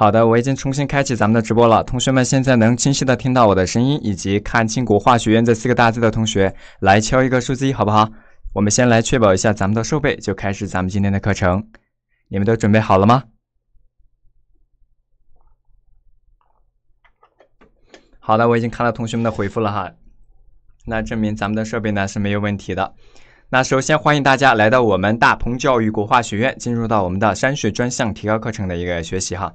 好的，我已经重新开启咱们的直播了。同学们现在能清晰的听到我的声音，以及看清国画学院这四个大字的同学，来敲一个数字一，好不好？我们先来确保一下咱们的设备，就开始咱们今天的课程。你们都准备好了吗？好的，我已经看到同学们的回复了哈，那证明咱们的设备呢是没有问题的。那首先欢迎大家来到我们大鹏教育国画学院，进入到我们的山水专项提高课程的一个学习哈。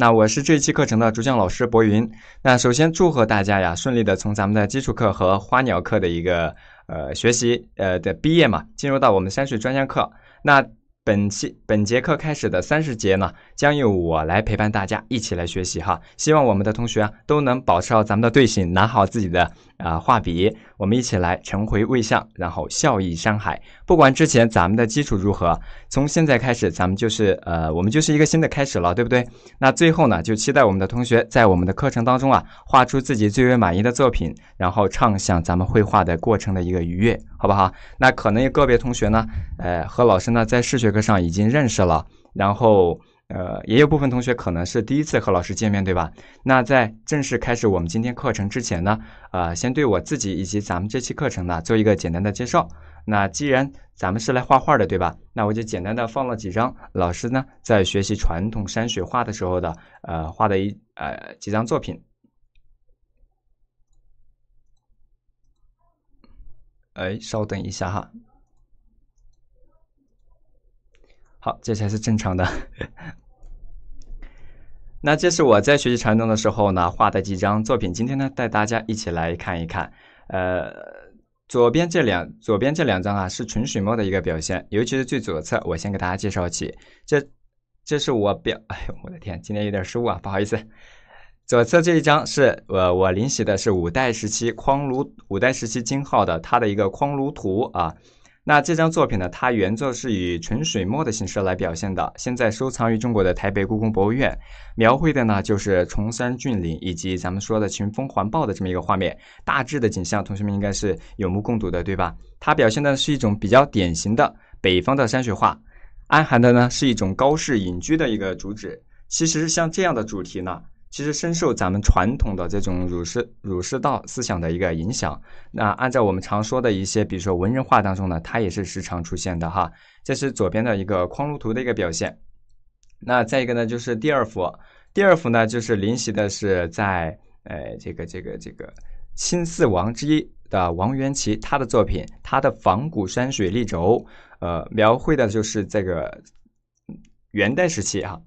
那我是这一期课程的主讲老师博云。那首先祝贺大家呀，顺利的从咱们的基础课和花鸟课的一个呃学习呃的毕业嘛，进入到我们山水专项课。那本期本节课开始的三十节呢，将由我来陪伴大家一起来学习哈。希望我们的同学都能保持好咱们的队形，拿好自己的啊画笔，我们一起来晨回未相，然后笑意山海。不管之前咱们的基础如何，从现在开始，咱们就是呃，我们就是一个新的开始了，对不对？那最后呢，就期待我们的同学在我们的课程当中啊，画出自己最为满意的作品，然后畅享咱们绘画的过程的一个愉悦，好不好？那可能有个别同学呢，呃，和老师呢在视学课上已经认识了，然后呃，也有部分同学可能是第一次和老师见面，对吧？那在正式开始我们今天课程之前呢，呃，先对我自己以及咱们这期课程呢做一个简单的介绍。那既然咱们是来画画的，对吧？那我就简单的放了几张老师呢在学习传统山水画的时候的呃画的一呃几张作品。哎，稍等一下哈。好，这才是正常的。那这是我在学习传统的时候呢画的几张作品，今天呢带大家一起来看一看，呃。左边这两左边这两张啊，是纯水墨的一个表现，尤其是最左侧，我先给大家介绍起。这这是我表，哎呦，我的天，今天有点失误啊，不好意思。左侧这一张是我我临习的是五代时期匡庐五代时期金号的它的一个匡庐图啊。那这张作品呢，它原作是以纯水墨的形式来表现的，现在收藏于中国的台北故宫博物院。描绘的呢，就是崇山峻岭以及咱们说的群峰环抱的这么一个画面，大致的景象，同学们应该是有目共睹的，对吧？它表现的是一种比较典型的北方的山水画，暗含的呢是一种高士隐居的一个主旨。其实像这样的主题呢。其实深受咱们传统的这种儒释儒释道思想的一个影响。那按照我们常说的一些，比如说文人画当中呢，它也是时常出现的哈。这是左边的一个匡庐图的一个表现。那再一个呢，就是第二幅，第二幅呢就是临习的是在呃这个这个这个新四王之一的王元祁他的作品，他的仿古山水立轴，呃描绘的就是这个元代时期哈。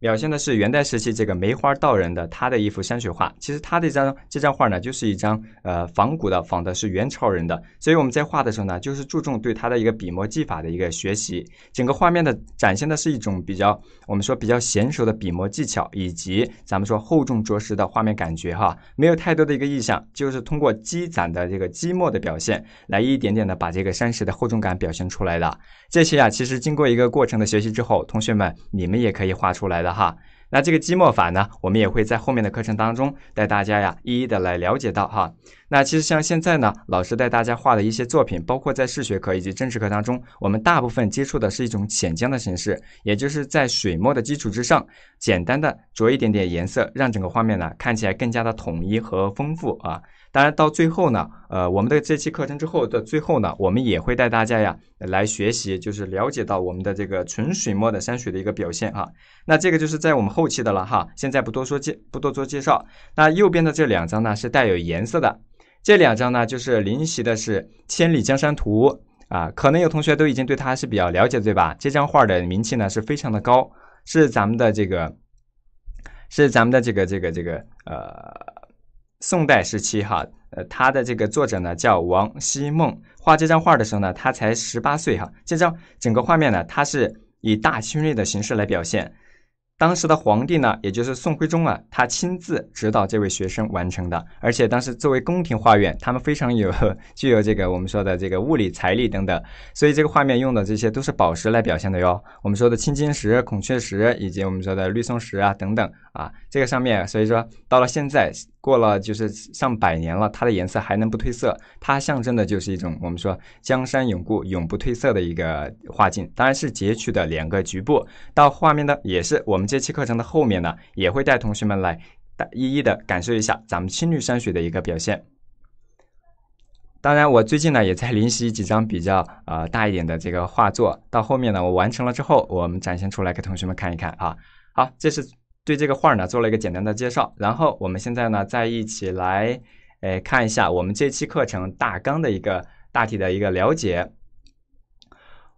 表现的是元代时期这个梅花道人的他的一幅山水画。其实他这张这张画呢，就是一张呃仿古的，仿的是元朝人的。所以我们在画的时候呢，就是注重对他的一个笔墨技法的一个学习。整个画面的展现的是一种比较我们说比较娴熟的笔墨技巧，以及咱们说厚重着实的画面感觉哈，没有太多的一个意象，就是通过积攒的这个积墨的表现，来一点点的把这个山石的厚重感表现出来的。这些啊，其实经过一个过程的学习之后，同学们你们也可以画出来的。哈，那这个积墨法呢，我们也会在后面的课程当中带大家呀一一的来了解到哈。那其实像现在呢，老师带大家画的一些作品，包括在试学课以及正式课当中，我们大部分接触的是一种浅浆的形式，也就是在水墨的基础之上，简单的着一点点颜色，让整个画面呢看起来更加的统一和丰富啊。当然，到最后呢，呃，我们的这期课程之后的最后呢，我们也会带大家呀来学习，就是了解到我们的这个纯水墨的山水的一个表现哈。那这个就是在我们后期的了哈，现在不多说介不多做介绍。那右边的这两张呢是带有颜色的，这两张呢就是临习的是《千里江山图》啊，可能有同学都已经对它是比较了解对吧？这张画的名气呢是非常的高，是咱们的这个，是咱们的这个这个这个呃。宋代时期，哈，呃，他的这个作者呢叫王希孟，画这张画的时候呢，他才十八岁，哈。这张整个画面呢，它是以大清锐的形式来表现。当时的皇帝呢，也就是宋徽宗啊，他亲自指导这位学生完成的。而且当时作为宫廷画院，他们非常有具有这个我们说的这个物理财力等等，所以这个画面用的这些都是宝石来表现的哟。我们说的青金石、孔雀石，以及我们说的绿松石啊等等啊，这个上面，所以说到了现在。过了就是上百年了，它的颜色还能不褪色？它象征的就是一种我们说江山永固、永不褪色的一个画境。当然是截取的两个局部，到画面的也是我们这期课程的后面呢，也会带同学们来一一的感受一下咱们青绿山水的一个表现。当然，我最近呢也在临习几张比较呃大一点的这个画作，到后面呢我完成了之后，我们展现出来给同学们看一看啊。好，这是对这个画呢做了一个简单的介绍，然后我们现在呢再一起来诶看一下我们这期课程大纲的一个大体的一个了解。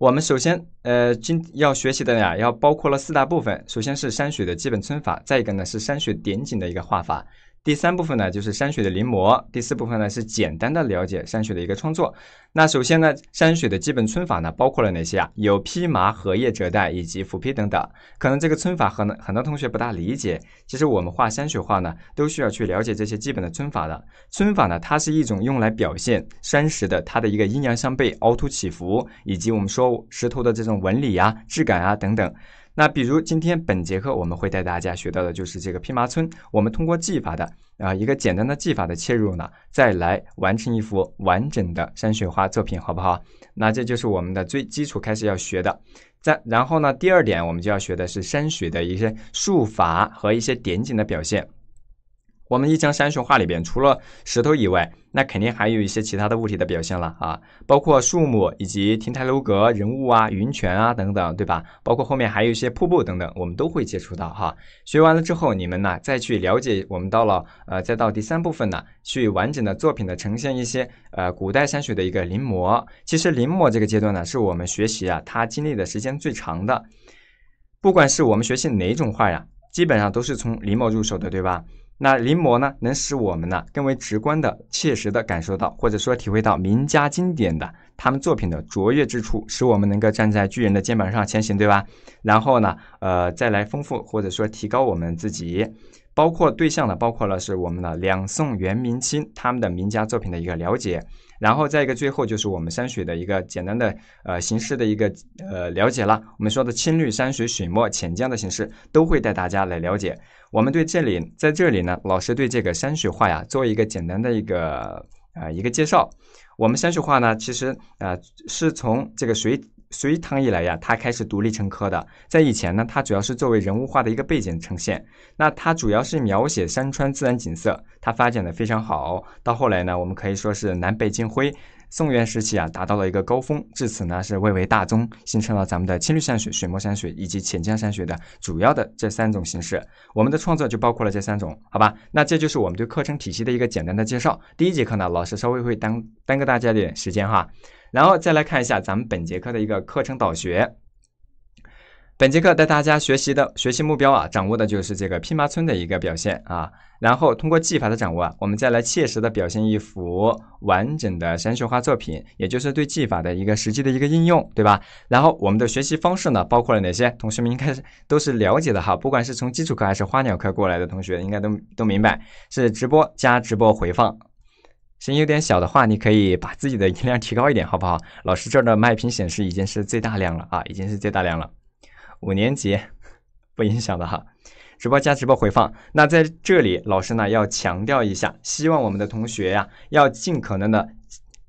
我们首先呃今要学习的呀要包括了四大部分，首先是山水的基本皴法，再一个呢是山水点景的一个画法。第三部分呢，就是山水的临摹；第四部分呢，是简单的了解山水的一个创作。那首先呢，山水的基本皴法呢，包括了哪些啊？有披麻、荷叶、折带以及斧劈等等。可能这个皴法很很多同学不大理解。其实我们画山水画呢，都需要去了解这些基本的皴法的。皴法呢，它是一种用来表现山石的它的一个阴阳相背、凹凸起伏，以及我们说石头的这种纹理啊、质感啊等等。那比如今天本节课我们会带大家学到的就是这个披麻皴，我们通过技法的啊一个简单的技法的切入呢，再来完成一幅完整的山水画作品，好不好？那这就是我们的最基础开始要学的。再然后呢，第二点我们就要学的是山水的一些术法和一些点景的表现。我们一张山水画里边，除了石头以外，那肯定还有一些其他的物体的表现了啊，包括树木以及亭台楼阁、人物啊、云泉啊等等，对吧？包括后面还有一些瀑布等等，我们都会接触到哈。学完了之后，你们呢再去了解，我们到了呃，再到第三部分呢，去完整的作品的呈现一些呃古代山水的一个临摹。其实临摹这个阶段呢，是我们学习啊，它经历的时间最长的。不管是我们学习哪种画呀，基本上都是从临摹入手的，对吧？那临摹呢，能使我们呢更为直观的、切实的感受到，或者说体会到名家经典的他们作品的卓越之处，使我们能够站在巨人的肩膀上前行，对吧？然后呢，呃，再来丰富或者说提高我们自己。包括对象呢，包括了是我们的两宋元明清他们的名家作品的一个了解，然后再一个最后就是我们山水的一个简单的呃形式的一个呃了解了。我们说的青绿山水水墨浅江的形式都会带大家来了解。我们对这里在这里呢，老师对这个山水画呀做一个简单的一个呃一个介绍。我们山水画呢，其实呃是从这个隋。隋唐以来呀，它开始独立成科的。在以前呢，它主要是作为人物画的一个背景呈现。那它主要是描写山川自然景色，它发展的非常好。到后来呢，我们可以说是南北尽辉。宋元时期啊，达到了一个高峰。至此呢，是蔚为大宗，形成了咱们的青绿山水、水墨山水以及浅江山水的主要的这三种形式。我们的创作就包括了这三种，好吧？那这就是我们对课程体系的一个简单的介绍。第一节课呢，老师稍微会耽耽搁大家点时间哈。然后再来看一下咱们本节课的一个课程导学。本节课带大家学习的学习目标啊，掌握的就是这个披麻皴的一个表现啊。然后通过技法的掌握啊，我们再来切实的表现一幅完整的山水画作品，也就是对技法的一个实际的一个应用，对吧？然后我们的学习方式呢，包括了哪些？同学们应该都是了解的哈。不管是从基础课还是花鸟课过来的同学，应该都都明白，是直播加直播回放。声音有点小的话，你可以把自己的音量提高一点，好不好？老师这儿的麦屏显示已经是最大量了啊，已经是最大量了。五年级不影响的哈，直播加直播回放。那在这里，老师呢要强调一下，希望我们的同学呀，要尽可能的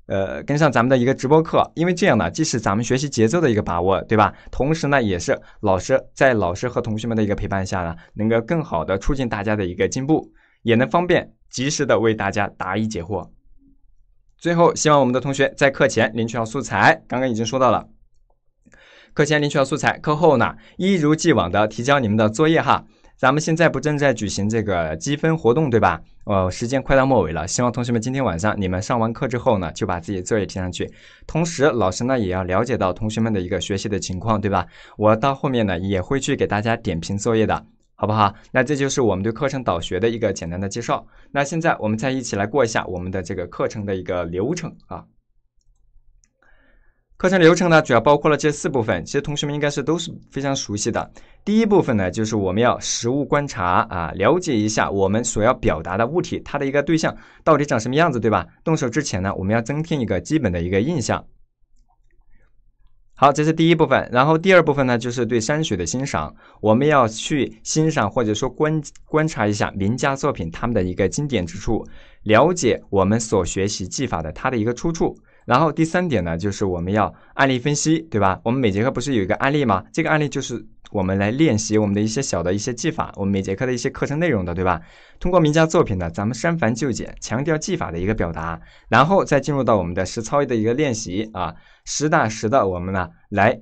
呃跟上咱们的一个直播课，因为这样呢，既是咱们学习节奏的一个把握，对吧？同时呢，也是老师在老师和同学们的一个陪伴下呢，能够更好的促进大家的一个进步，也能方便及时的为大家答疑解惑。最后，希望我们的同学在课前领取好素材。刚刚已经说到了，课前领取好素材，课后呢一如既往的提交你们的作业哈。咱们现在不正在举行这个积分活动对吧？呃，时间快到末尾了，希望同学们今天晚上你们上完课之后呢，就把自己的作业提上去。同时，老师呢也要了解到同学们的一个学习的情况，对吧？我到后面呢也会去给大家点评作业的。好不好？那这就是我们对课程导学的一个简单的介绍。那现在我们再一起来过一下我们的这个课程的一个流程啊。课程流程呢，主要包括了这四部分，其实同学们应该是都是非常熟悉的。第一部分呢，就是我们要实物观察啊，了解一下我们所要表达的物体它的一个对象到底长什么样子，对吧？动手之前呢，我们要增添一个基本的一个印象。好，这是第一部分。然后第二部分呢，就是对山水的欣赏，我们要去欣赏或者说观观察一下名家作品他们的一个经典之处，了解我们所学习技法的它的一个出处。然后第三点呢，就是我们要案例分析，对吧？我们每节课不是有一个案例吗？这个案例就是我们来练习我们的一些小的一些技法，我们每节课的一些课程内容的，对吧？通过名家作品呢，咱们删繁就简，强调技法的一个表达，然后再进入到我们的实操的一个练习啊，实打实的我们呢来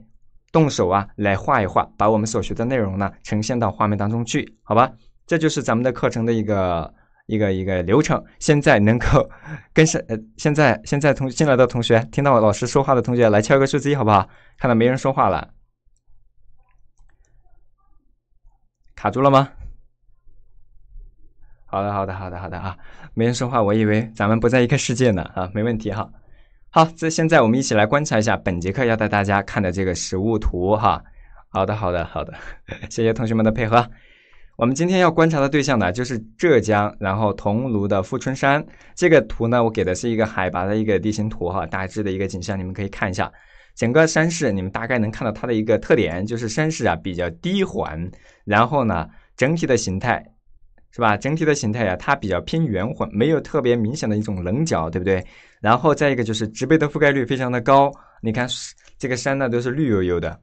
动手啊，来画一画，把我们所学的内容呢呈现到画面当中去，好吧？这就是咱们的课程的一个。一个一个流程，现在能够跟上呃，现在现在同进来的同学，听到老师说话的同学来敲个数字一，好不好？看到没人说话了，卡住了吗？好的，好的，好的，好的啊，没人说话，我以为咱们不在一个世界呢啊，没问题哈。好，这现在我们一起来观察一下本节课要带大家看的这个实物图哈。好的，好的，好的，谢谢同学们的配合。我们今天要观察的对象呢，就是浙江，然后桐庐的富春山。这个图呢，我给的是一个海拔的一个地形图哈，大致的一个景象，你们可以看一下。整个山势，你们大概能看到它的一个特点，就是山势啊比较低缓，然后呢，整体的形态是吧？整体的形态呀，它比较偏圆浑，没有特别明显的一种棱角，对不对？然后再一个就是植被的覆盖率非常的高，你看这个山呢都是绿油油的。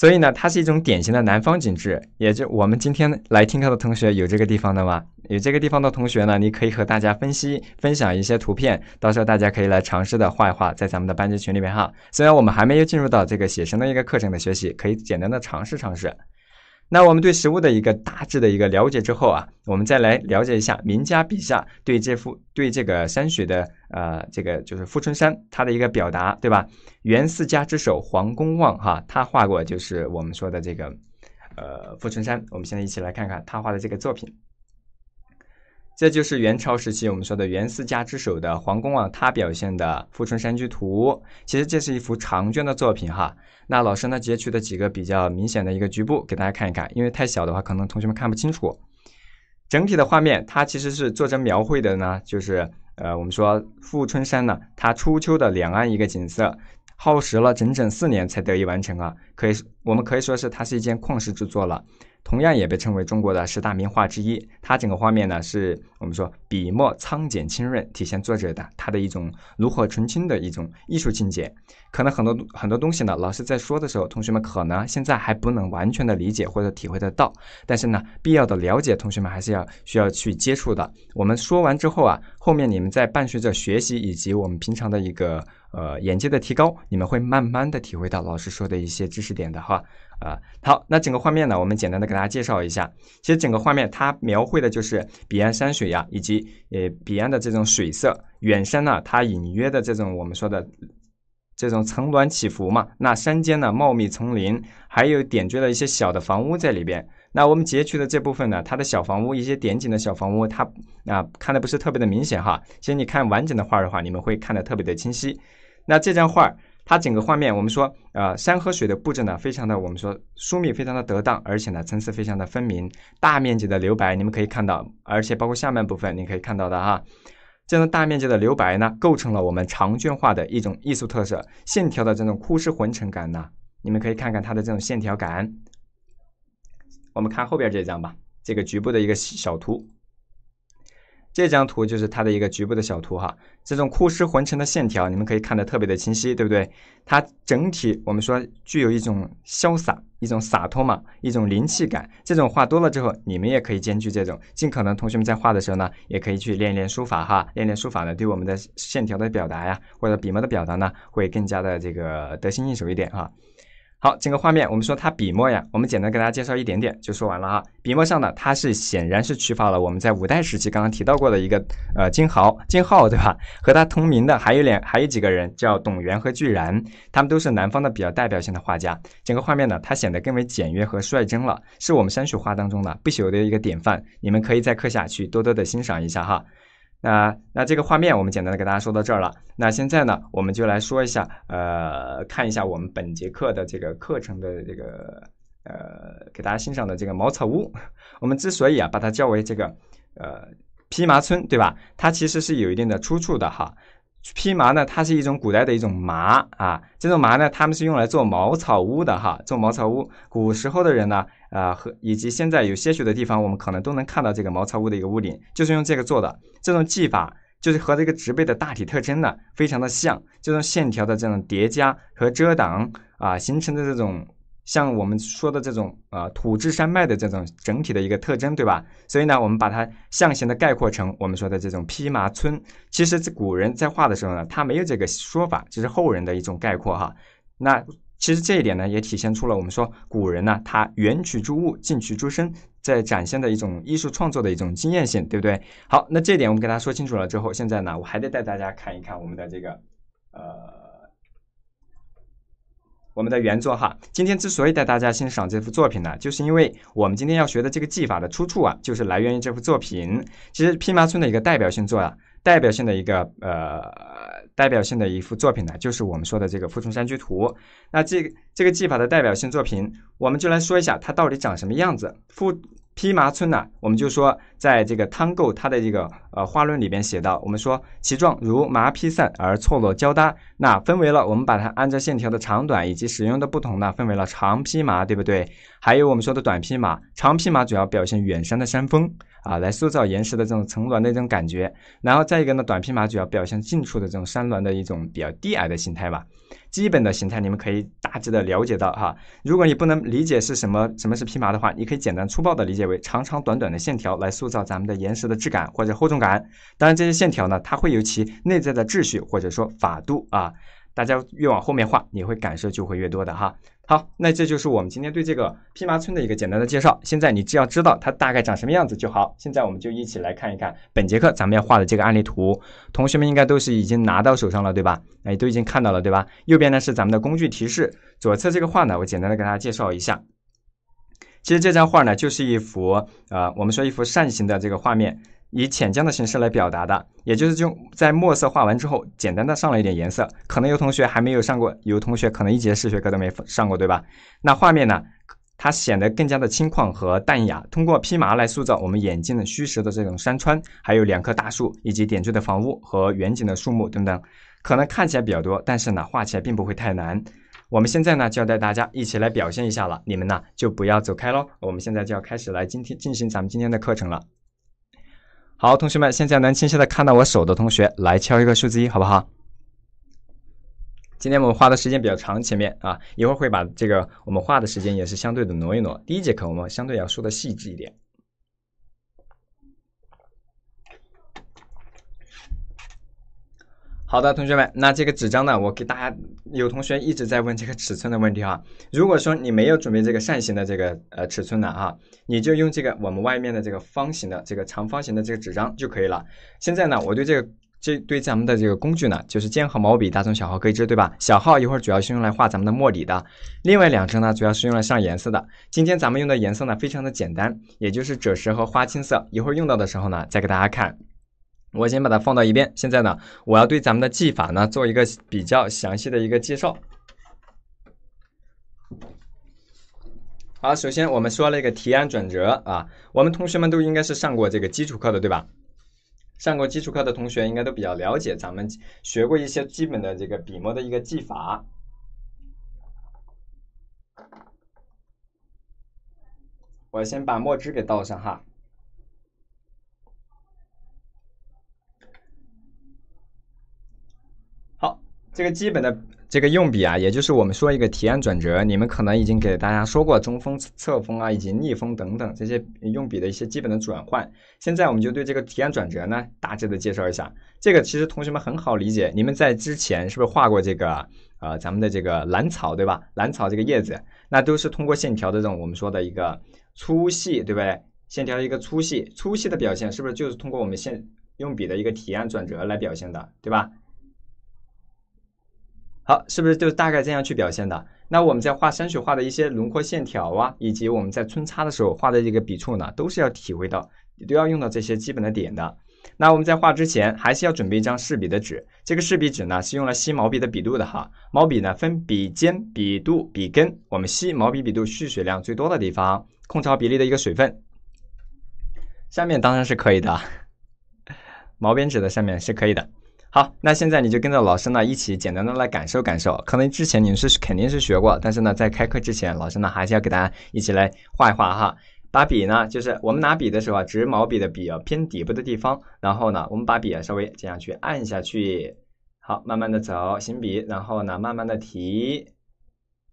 所以呢，它是一种典型的南方景致，也就我们今天来听课的同学有这个地方的吗？有这个地方的同学呢，你可以和大家分析分享一些图片，到时候大家可以来尝试的画一画，在咱们的班级群里面哈。虽然我们还没有进入到这个写生的一个课程的学习，可以简单的尝试尝试。那我们对食物的一个大致的一个了解之后啊，我们再来了解一下名家笔下对这幅对这个山水的呃这个就是富春山它的一个表达，对吧？元四家之首黄公望哈，他画过就是我们说的这个呃富春山，我们现在一起来看看他画的这个作品。这就是元朝时期我们说的元四家之首的黄公望，他表现的《富春山居图》。其实这是一幅长卷的作品哈。那老师呢截取的几个比较明显的一个局部给大家看一看，因为太小的话可能同学们看不清楚。整体的画面它其实是作者描绘的呢，就是呃我们说富春山呢，它初秋的两岸一个景色，耗时了整整四年才得以完成啊。可以我们可以说是它是一件旷世之作了。同样也被称为中国的十大名画之一。它整个画面呢，是我们说笔墨苍简清润，体现作者的他的一种炉火纯青的一种艺术境界。可能很多很多东西呢，老师在说的时候，同学们可能现在还不能完全的理解或者体会得到。但是呢，必要的了解，同学们还是要需要去接触的。我们说完之后啊，后面你们在伴随着学习以及我们平常的一个。呃，眼界的提高，你们会慢慢的体会到老师说的一些知识点的哈。啊，好，那整个画面呢，我们简单的给大家介绍一下。其实整个画面它描绘的就是彼岸山水呀，以及呃彼岸的这种水色。远山呢，它隐约的这种我们说的这种层峦起伏嘛。那山间呢，茂密丛林，还有点缀了一些小的房屋在里边。那我们截取的这部分呢，它的小房屋，一些点景的小房屋，它啊看的不是特别的明显哈。其实你看完整的画的话，你们会看的特别的清晰。那这张画儿，它整个画面，我们说，呃，山和水的布置呢，非常的，我们说疏密，非常的得当，而且呢，层次非常的分明，大面积的留白，你们可以看到，而且包括下半部分，你可以看到的哈，这种大面积的留白呢，构成了我们长卷画的一种艺术特色，线条的这种枯湿浑沉感呢，你们可以看看它的这种线条感。我们看后边这张吧，这个局部的一个小图。这张图就是它的一个局部的小图哈，这种枯湿浑沉的线条，你们可以看得特别的清晰，对不对？它整体我们说具有一种潇洒、一种洒脱嘛，一种灵气感。这种画多了之后，你们也可以兼具这种，尽可能同学们在画的时候呢，也可以去练练书法哈，练练书法呢，对我们的线条的表达呀，或者笔墨的表达呢，会更加的这个得心应手一点哈。好，整个画面，我们说它笔墨呀，我们简单给大家介绍一点点就说完了哈。笔墨上呢，它是显然是取法了我们在五代时期刚刚提到过的一个呃金豪金浩对吧？和他同名的还有两还有几个人叫董源和巨然，他们都是南方的比较代表性的画家。整个画面呢，它显得更为简约和率真了，是我们山水画当中呢不朽的一个典范。你们可以在课下去多多的欣赏一下哈。那那这个画面我们简单的给大家说到这儿了。那现在呢，我们就来说一下，呃，看一下我们本节课的这个课程的这个呃，给大家欣赏的这个茅草屋。我们之所以啊把它叫为这个呃披麻村，对吧？它其实是有一定的出处的哈。披麻呢，它是一种古代的一种麻啊，这种麻呢，他们是用来做茅草屋的哈，做茅草屋。古时候的人呢，啊和以及现在有些许的地方，我们可能都能看到这个茅草屋的一个屋顶，就是用这个做的。这种技法就是和这个植被的大体特征呢，非常的像。这种线条的这种叠加和遮挡啊，形成的这种像我们说的这种呃土质山脉的这种整体的一个特征，对吧？所以呢，我们把它象形的概括成我们说的这种披麻村。其实这古人在画的时候呢，他没有这个说法，这是后人的一种概括哈。那其实这一点呢，也体现出了我们说古人呢，他远取诸物，近取诸身，在展现的一种艺术创作的一种经验性，对不对？好，那这点我们给大家说清楚了之后，现在呢，我还得带大家看一看我们的这个呃。我们的原作哈，今天之所以带大家欣赏这幅作品呢，就是因为我们今天要学的这个技法的出处啊，就是来源于这幅作品。其实披麻村的一个代表性作啊，代表性的一个呃代表性的一幅作品呢，就是我们说的这个《富春山居图》。那这个这个技法的代表性作品，我们就来说一下它到底长什么样子。富披麻村呢，我们就说，在这个汤构它的这个呃画论里边写到，我们说其状如麻披散而错落交搭，那分为了我们把它按照线条的长短以及使用的不同呢，分为了长披麻，对不对？还有我们说的短披麻，长披麻主要表现远山的山峰啊，来塑造岩石的这种层峦的这种感觉，然后再一个呢，短披麻主要表现近处的这种山峦的一种比较低矮的形态吧。基本的形态你们可以大致的了解到哈。如果你不能理解是什么什么是披麻的话，你可以简单粗暴的理解为长长短短的线条来塑造咱们的岩石的质感或者厚重感。当然这些线条呢，它会有其内在的秩序或者说法度啊。大家越往后面画，你会感受就会越多的哈。好，那这就是我们今天对这个披麻村的一个简单的介绍。现在你只要知道它大概长什么样子就好。现在我们就一起来看一看本节课咱们要画的这个案例图。同学们应该都是已经拿到手上了，对吧？哎，都已经看到了，对吧？右边呢是咱们的工具提示，左侧这个画呢，我简单的给大家介绍一下。其实这张画呢，就是一幅呃，我们说一幅扇形的这个画面。以浅浆的形式来表达的，也就是就在墨色画完之后，简单的上了一点颜色。可能有同学还没有上过，有同学可能一节数学课都没上过，对吧？那画面呢，它显得更加的轻旷和淡雅。通过披麻来塑造我们眼睛的虚实的这种山川，还有两棵大树，以及点缀的房屋和远景的树木等等，可能看起来比较多，但是呢，画起来并不会太难。我们现在呢，就要带大家一起来表现一下了。你们呢，就不要走开喽。我们现在就要开始来今天进行咱们今天的课程了。好，同学们，现在能清晰的看到我手的同学，来敲一个数字一，好不好？今天我们花的时间比较长，前面啊，一会儿会把这个我们画的时间也是相对的挪一挪。第一节课我们相对要说的细致一点。好的，同学们，那这个纸张呢，我给大家有同学一直在问这个尺寸的问题哈。如果说你没有准备这个扇形的这个呃尺寸的哈，你就用这个我们外面的这个方形的这个长方形的这个纸张就可以了。现在呢，我对这个这对咱们的这个工具呢，就是尖号毛笔，大中小号各一支，对吧？小号一会儿主要是用来画咱们的墨底的，另外两支呢，主要是用来上颜色的。今天咱们用的颜色呢，非常的简单，也就是赭石和花青色。一会儿用到的时候呢，再给大家看。我先把它放到一边。现在呢，我要对咱们的技法呢做一个比较详细的一个介绍。好，首先我们说了一个提案转折啊，我们同学们都应该是上过这个基础课的，对吧？上过基础课的同学应该都比较了解，咱们学过一些基本的这个笔墨的一个技法。我先把墨汁给倒上哈。这个基本的这个用笔啊，也就是我们说一个提按转折，你们可能已经给大家说过中锋、侧锋啊，以及逆锋等等这些用笔的一些基本的转换。现在我们就对这个提按转折呢，大致的介绍一下。这个其实同学们很好理解，你们在之前是不是画过这个呃咱们的这个兰草对吧？兰草这个叶子，那都是通过线条的这种我们说的一个粗细，对不对？线条一个粗细，粗细的表现是不是就是通过我们线用笔的一个提按转折来表现的，对吧？好，是不是就大概这样去表现的？那我们在画山水画的一些轮廓线条啊，以及我们在皴擦的时候画的这个笔触呢，都是要体会到，都要用到这些基本的点的。那我们在画之前，还是要准备一张试笔的纸。这个试笔纸呢，是用来吸毛笔的笔肚的哈。毛笔呢分笔尖、笔肚、笔根，我们吸毛笔笔肚蓄水量最多的地方，空巢比例的一个水分。下面当然是可以的，毛边纸的上面是可以的。好，那现在你就跟着老师呢一起简单的来感受感受。可能之前你们是肯定是学过，但是呢，在开课之前，老师呢还是要给大家一起来画一画哈。把笔呢，就是我们拿笔的时候啊，直毛笔的笔啊偏底部的地方，然后呢，我们把笔啊稍微这样去按下去。好，慢慢的走，行笔，然后呢，慢慢的提。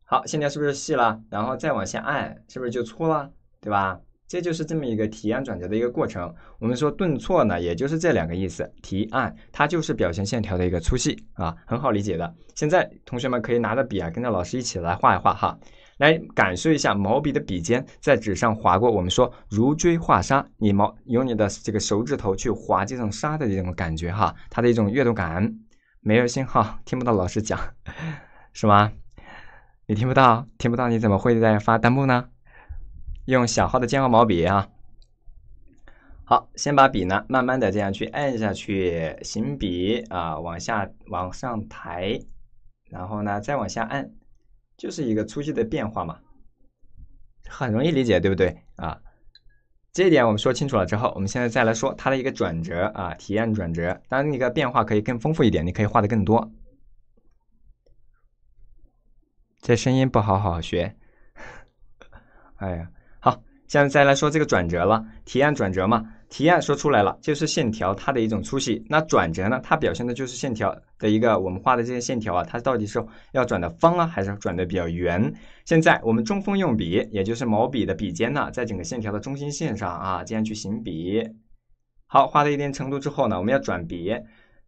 好，线条是不是细了？然后再往下按，是不是就粗了？对吧？这就是这么一个提按转折的一个过程。我们说顿挫呢，也就是这两个意思。提按它就是表现线条的一个粗细啊，很好理解的。现在同学们可以拿着笔啊，跟着老师一起来画一画哈，来感受一下毛笔的笔尖在纸上划过。我们说如锥画沙，你毛用你的这个手指头去划这种沙的这种感觉哈，它的一种阅读感。没有信号，听不到老师讲，是吗？你听不到，听不到，你怎么会在发弹幕呢？用小号的尖号毛笔啊，好，先把笔呢慢慢的这样去按下去，行笔啊，往下往上抬，然后呢再往下按，就是一个粗细的变化嘛，很容易理解，对不对啊？这一点我们说清楚了之后，我们现在再来说它的一个转折啊，提按转折，当然那个变化可以更丰富一点，你可以画的更多。这声音不好好学，哎呀。现在再来说这个转折了，提按转折嘛，提按说出来了，就是线条它的一种粗细。那转折呢，它表现的就是线条的一个我们画的这些线条啊，它到底是要转的方啊，还是转的比较圆？现在我们中锋用笔，也就是毛笔的笔尖呢，在整个线条的中心线上啊，这样去行笔。好，画到一定程度之后呢，我们要转笔，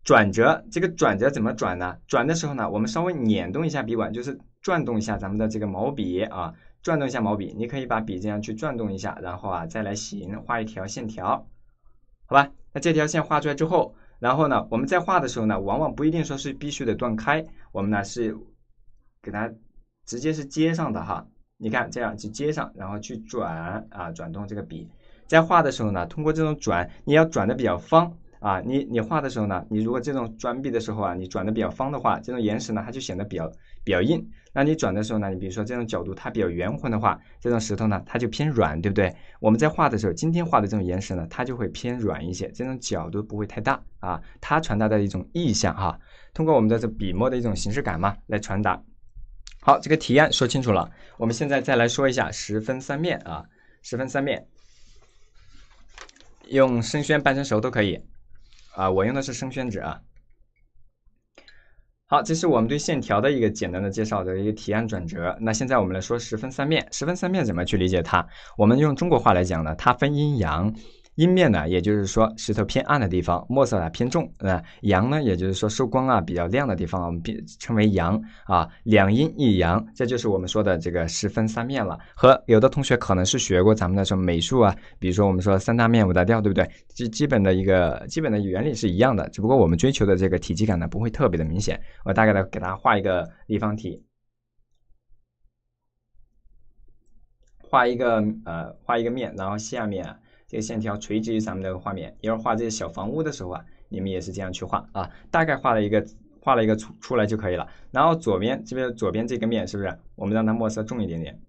转折这个转折怎么转呢？转的时候呢，我们稍微捻动一下笔管，就是转动一下咱们的这个毛笔啊。转动一下毛笔，你可以把笔这样去转动一下，然后啊再来行画一条线条，好吧？那这条线画出来之后，然后呢，我们在画的时候呢，往往不一定说是必须得断开，我们呢是给它直接是接上的哈。你看这样去接上，然后去转啊转动这个笔，在画的时候呢，通过这种转，你要转的比较方啊。你你画的时候呢，你如果这种转笔的时候啊，你转的比较方的话，这种岩石呢它就显得比较比较硬。那你转的时候呢？你比如说这种角度它比较圆浑的话，这种石头呢它就偏软，对不对？我们在画的时候，今天画的这种岩石呢，它就会偏软一些，这种角度不会太大啊。它传达的一种意象哈，通过我们的这笔墨的一种形式感嘛来传达。好，这个提案说清楚了，我们现在再来说一下十分三面啊，十分三面，用生宣半生熟都可以啊，我用的是生宣纸啊。好，这是我们对线条的一个简单的介绍的一个提案转折。那现在我们来说十分三面，十分三面怎么去理解它？我们用中国话来讲呢，它分阴阳。阴面呢，也就是说石头偏暗的地方，墨色啊偏重，啊阳呢，也就是说受光啊比较亮的地方，我们称为阳啊，两阴一阳，这就是我们说的这个十分三面了。和有的同学可能是学过咱们的什么美术啊，比如说我们说三大面五大调，对不对？基基本的一个基本的原理是一样的，只不过我们追求的这个体积感呢不会特别的明显。我大概的给大家画一个立方体，画一个呃画一个面，然后下面。这个线条垂直于咱们的画面，一会儿画这些小房屋的时候啊，你们也是这样去画啊，大概画了一个画了一个出出来就可以了。然后左边这边左边这个面是不是？我们让它墨色重一点点。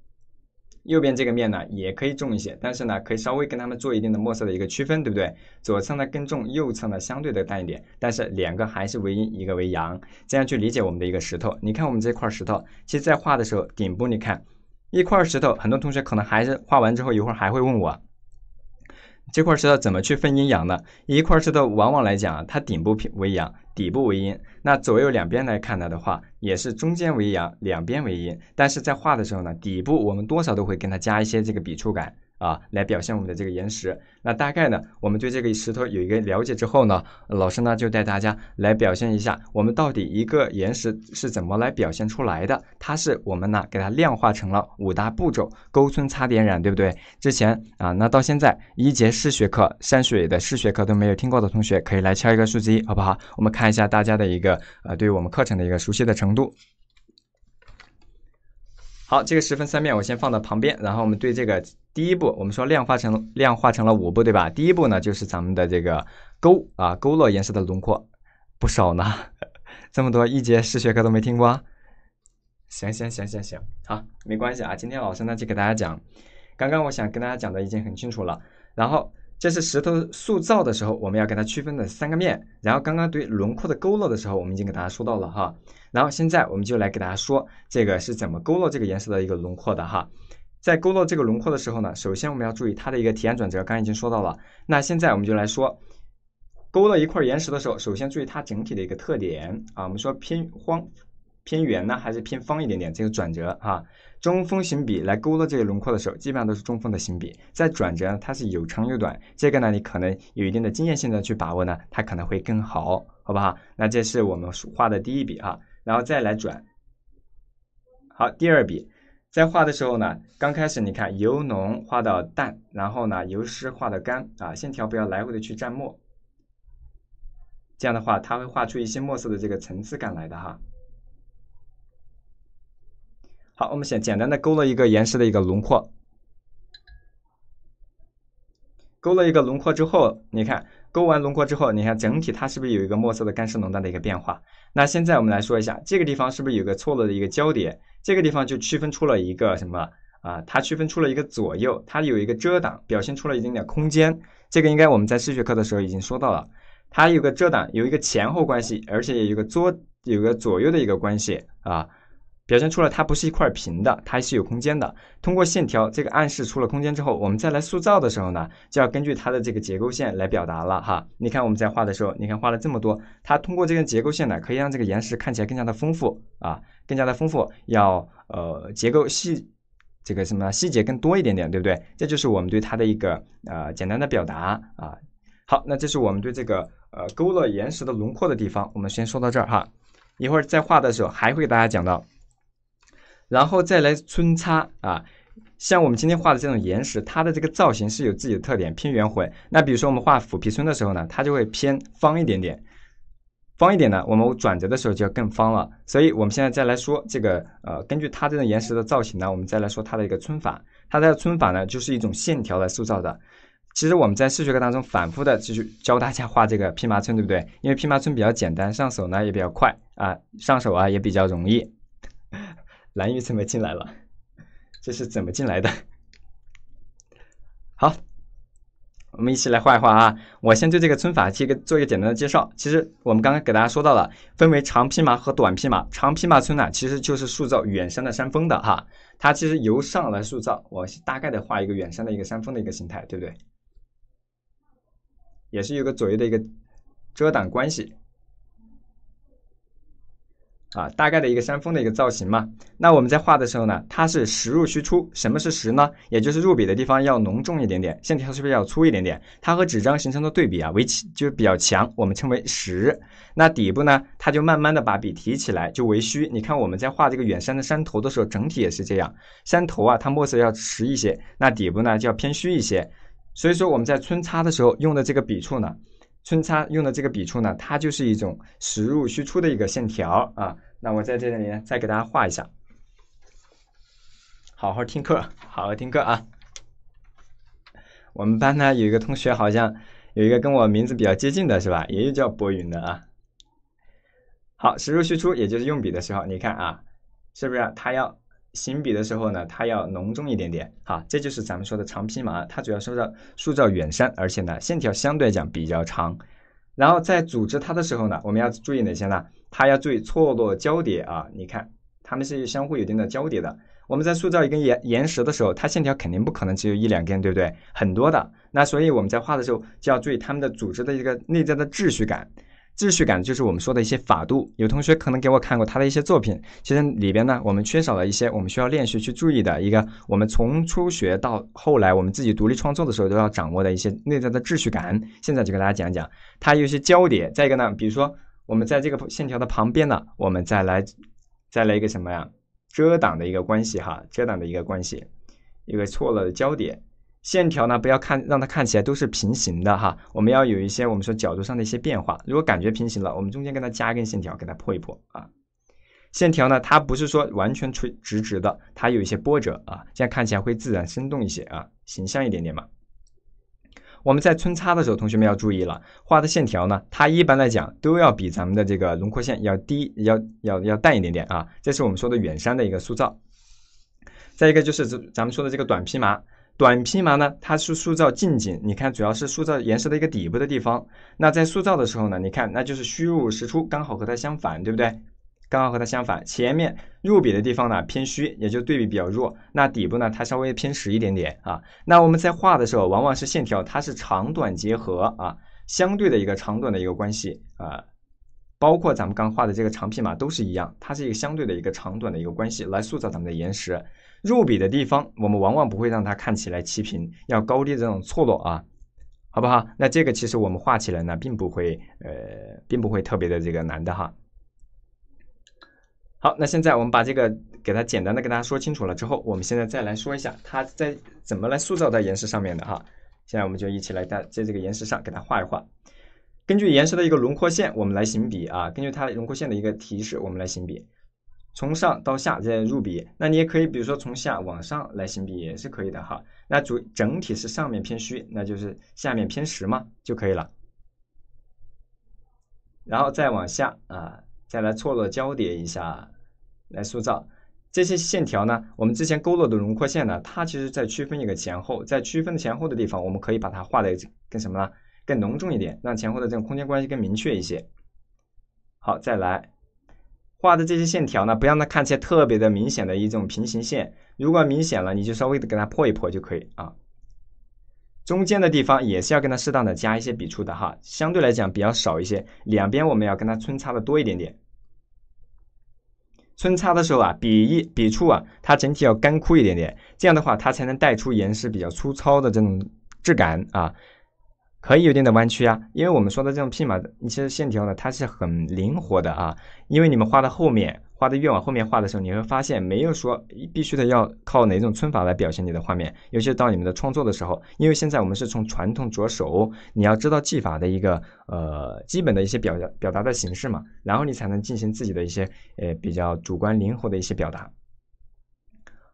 右边这个面呢也可以重一些，但是呢可以稍微跟它们做一定的墨色的一个区分，对不对？左侧呢更重，右侧呢相对的淡一点，但是两个还是为阴，一个为阳，这样去理解我们的一个石头。你看我们这块石头，其实在画的时候，顶部你看一块石头，很多同学可能还是画完之后一会儿还会问我。这块石头怎么去分阴阳呢？一块石头往往来讲啊，它顶部为阳，底部为阴。那左右两边来看它的话，也是中间为阳，两边为阴。但是在画的时候呢，底部我们多少都会跟它加一些这个笔触感。啊，来表现我们的这个岩石。那大概呢，我们对这个石头有一个了解之后呢，老师呢就带大家来表现一下，我们到底一个岩石是怎么来表现出来的。它是我们呢给它量化成了五大步骤：勾皴擦点染，对不对？之前啊，那到现在一节试学课山水的试学课都没有听过的同学，可以来敲一个数字一，好不好？我们看一下大家的一个呃，对于我们课程的一个熟悉的程度。好，这个十分三面我先放到旁边，然后我们对这个第一步，我们说量化成量化成了五步，对吧？第一步呢就是咱们的这个勾啊，勾勒颜色的轮廓，不少呢，这么多一节试学课都没听过？行行行行行，好，没关系啊，今天老师呢就给大家讲，刚刚我想跟大家讲的已经很清楚了，然后。这是石头塑造的时候，我们要给它区分的三个面。然后刚刚对轮廓的勾勒的时候，我们已经给大家说到了哈。然后现在我们就来给大家说这个是怎么勾勒这个颜色的一个轮廓的哈。在勾勒这个轮廓的时候呢，首先我们要注意它的一个提按转折，刚刚已经说到了。那现在我们就来说勾勒一块岩石的时候，首先注意它整体的一个特点啊。我们说偏荒。偏圆呢，还是偏方一点点？这个转折哈，中锋型笔来勾勒这个轮廓的时候，基本上都是中锋的型笔。在转折，它是有长有短，这个呢，你可能有一定的经验性的去把握呢，它可能会更好，好不好？那这是我们画的第一笔哈，然后再来转。好，第二笔，在画的时候呢，刚开始你看由浓画到淡，然后呢由湿画到干啊，线条不要来回的去蘸墨。这样的话，它会画出一些墨色的这个层次感来的哈。好，我们先简单的勾勒一个岩石的一个轮廓。勾勒一个轮廓之后，你看勾完轮廓之后，你看整体它是不是有一个墨色的干湿浓淡的一个变化？那现在我们来说一下，这个地方是不是有个错落的一个交叠？这个地方就区分出了一个什么啊？它区分出了一个左右，它有一个遮挡，表现出了一点点空间。这个应该我们在视觉课的时候已经说到了。它有个遮挡，有一个前后关系，而且有一个左有个左右的一个关系啊，表现出了它不是一块平的，它是有空间的。通过线条这个暗示出了空间之后，我们再来塑造的时候呢，就要根据它的这个结构线来表达了哈。你看我们在画的时候，你看画了这么多，它通过这个结构线呢，可以让这个岩石看起来更加的丰富啊，更加的丰富，要呃结构细这个什么细节更多一点点，对不对？这就是我们对它的一个呃简单的表达啊。好，那这是我们对这个。呃，勾勒岩石的轮廓的地方，我们先说到这儿哈。一会儿在画的时候还会给大家讲到，然后再来皴擦啊。像我们今天画的这种岩石，它的这个造型是有自己的特点，偏圆浑。那比如说我们画虎皮皴的时候呢，它就会偏方一点点。方一点呢，我们转折的时候就要更方了。所以我们现在再来说这个呃，根据它这种岩石的造型呢，我们再来说它的一个皴法。它的皴法呢，就是一种线条来塑造的。其实我们在视觉课当中反复的继续教大家画这个披麻皴，对不对？因为披麻皴比较简单，上手呢也比较快啊，上手啊也比较容易。蓝鱼怎么进来了？这是怎么进来的？好，我们一起来画一画啊！我先对这个皴法做一个做一个简单的介绍。其实我们刚刚给大家说到了，分为长披麻和短披麻。长披麻皴呢，其实就是塑造远山的山峰的哈。它其实由上来塑造，我大概的画一个远山的一个山峰的一个形态，对不对？也是有个左右的一个遮挡关系，啊，大概的一个山峰的一个造型嘛。那我们在画的时候呢，它是实入虚出。什么是实呢？也就是入笔的地方要浓重一点点，线条是不是要粗一点点？它和纸张形成的对比啊，为就比较强，我们称为实。那底部呢，它就慢慢的把笔提起来，就为虚。你看我们在画这个远山的山头的时候，整体也是这样，山头啊，它墨色要实一些，那底部呢就要偏虚一些。所以说我们在皴擦的时候用的这个笔触呢，皴擦用的这个笔触呢，它就是一种实入虚出的一个线条啊。那我在这里再给大家画一下，好好听课，好好听课啊。我们班呢有一个同学好像有一个跟我名字比较接近的是吧？也叫博云的啊。好，实入虚出，也就是用笔的时候，你看啊，是不是他要？行笔的时候呢，它要浓重一点点，好，这就是咱们说的长披麻，它主要塑造塑造远山，而且呢，线条相对来讲比较长。然后在组织它的时候呢，我们要注意哪些呢？它要注意错落交叠啊，你看它们是相互有一定的交叠的。我们在塑造一根岩岩石的时候，它线条肯定不可能只有一两根，对不对？很多的。那所以我们在画的时候就要注意它们的组织的一个内在的秩序感。秩序感就是我们说的一些法度。有同学可能给我看过他的一些作品，其实里边呢，我们缺少了一些我们需要练习去注意的一个，我们从初学到后来，我们自己独立创作的时候都要掌握的一些内在的秩序感。现在就给大家讲讲，它有些交叠。再一个呢，比如说我们在这个线条的旁边呢，我们再来再来一个什么呀？遮挡的一个关系哈，遮挡的一个关系，一个错了的交叠。线条呢，不要看让它看起来都是平行的哈，我们要有一些我们说角度上的一些变化。如果感觉平行了，我们中间给它加一根线条，给它破一破啊。线条呢，它不是说完全垂直直的，它有一些波折啊，这样看起来会自然生动一些啊，形象一点点嘛。我们在皴擦的时候，同学们要注意了，画的线条呢，它一般来讲都要比咱们的这个轮廓线要低，要要要淡一点点啊。这是我们说的远山的一个塑造。再一个就是咱们说的这个短披麻。短披麻呢，它是塑造近景，你看主要是塑造岩石的一个底部的地方。那在塑造的时候呢，你看那就是虚入实出，刚好和它相反，对不对？刚好和它相反。前面入笔的地方呢偏虚，也就对比比较弱。那底部呢，它稍微偏实一点点啊。那我们在画的时候，往往是线条它是长短结合啊，相对的一个长短的一个关系啊。包括咱们刚画的这个长匹马都是一样，它是一个相对的一个长短的一个关系来塑造咱们的岩石。入笔的地方，我们往往不会让它看起来齐平，要高低这种错落啊，好不好？那这个其实我们画起来呢，并不会呃，并不会特别的这个难的哈。好，那现在我们把这个给它简单的跟大家说清楚了之后，我们现在再来说一下它在怎么来塑造在岩石上面的哈。现在我们就一起来在在这个岩石上给它画一画。根据岩石的一个轮廓线，我们来行笔啊。根据它轮廓线的一个提示，我们来行笔，从上到下再入笔。那你也可以，比如说从下往上来行笔也是可以的哈。那主整体是上面偏虚，那就是下面偏实嘛就可以了。然后再往下啊。再来错落交叠一下，来塑造这些线条呢？我们之前勾勒的轮廓线呢？它其实在区分一个前后，在区分前后的地方，我们可以把它画的更什么呢？更浓重一点，让前后的这种空间关系更明确一些。好，再来画的这些线条呢，不让它看起来特别的明显的一种平行线。如果明显了，你就稍微的给它破一破就可以啊。中间的地方也是要跟它适当的加一些笔触的哈，相对来讲比较少一些。两边我们要跟它穿插的多一点点。穿插的时候啊，笔一笔触啊，它整体要干枯一点点，这样的话它才能带出岩石比较粗糙的这种质感啊。可以有点的弯曲啊，因为我们说的这种匹马一些线条呢，它是很灵活的啊。因为你们画到后面。画的越往后面画的时候，你会发现没有说必须的要靠哪种皴法来表现你的画面，尤其是到你们的创作的时候，因为现在我们是从传统着手，你要知道技法的一个呃基本的一些表表达的形式嘛，然后你才能进行自己的一些呃比较主观灵活的一些表达。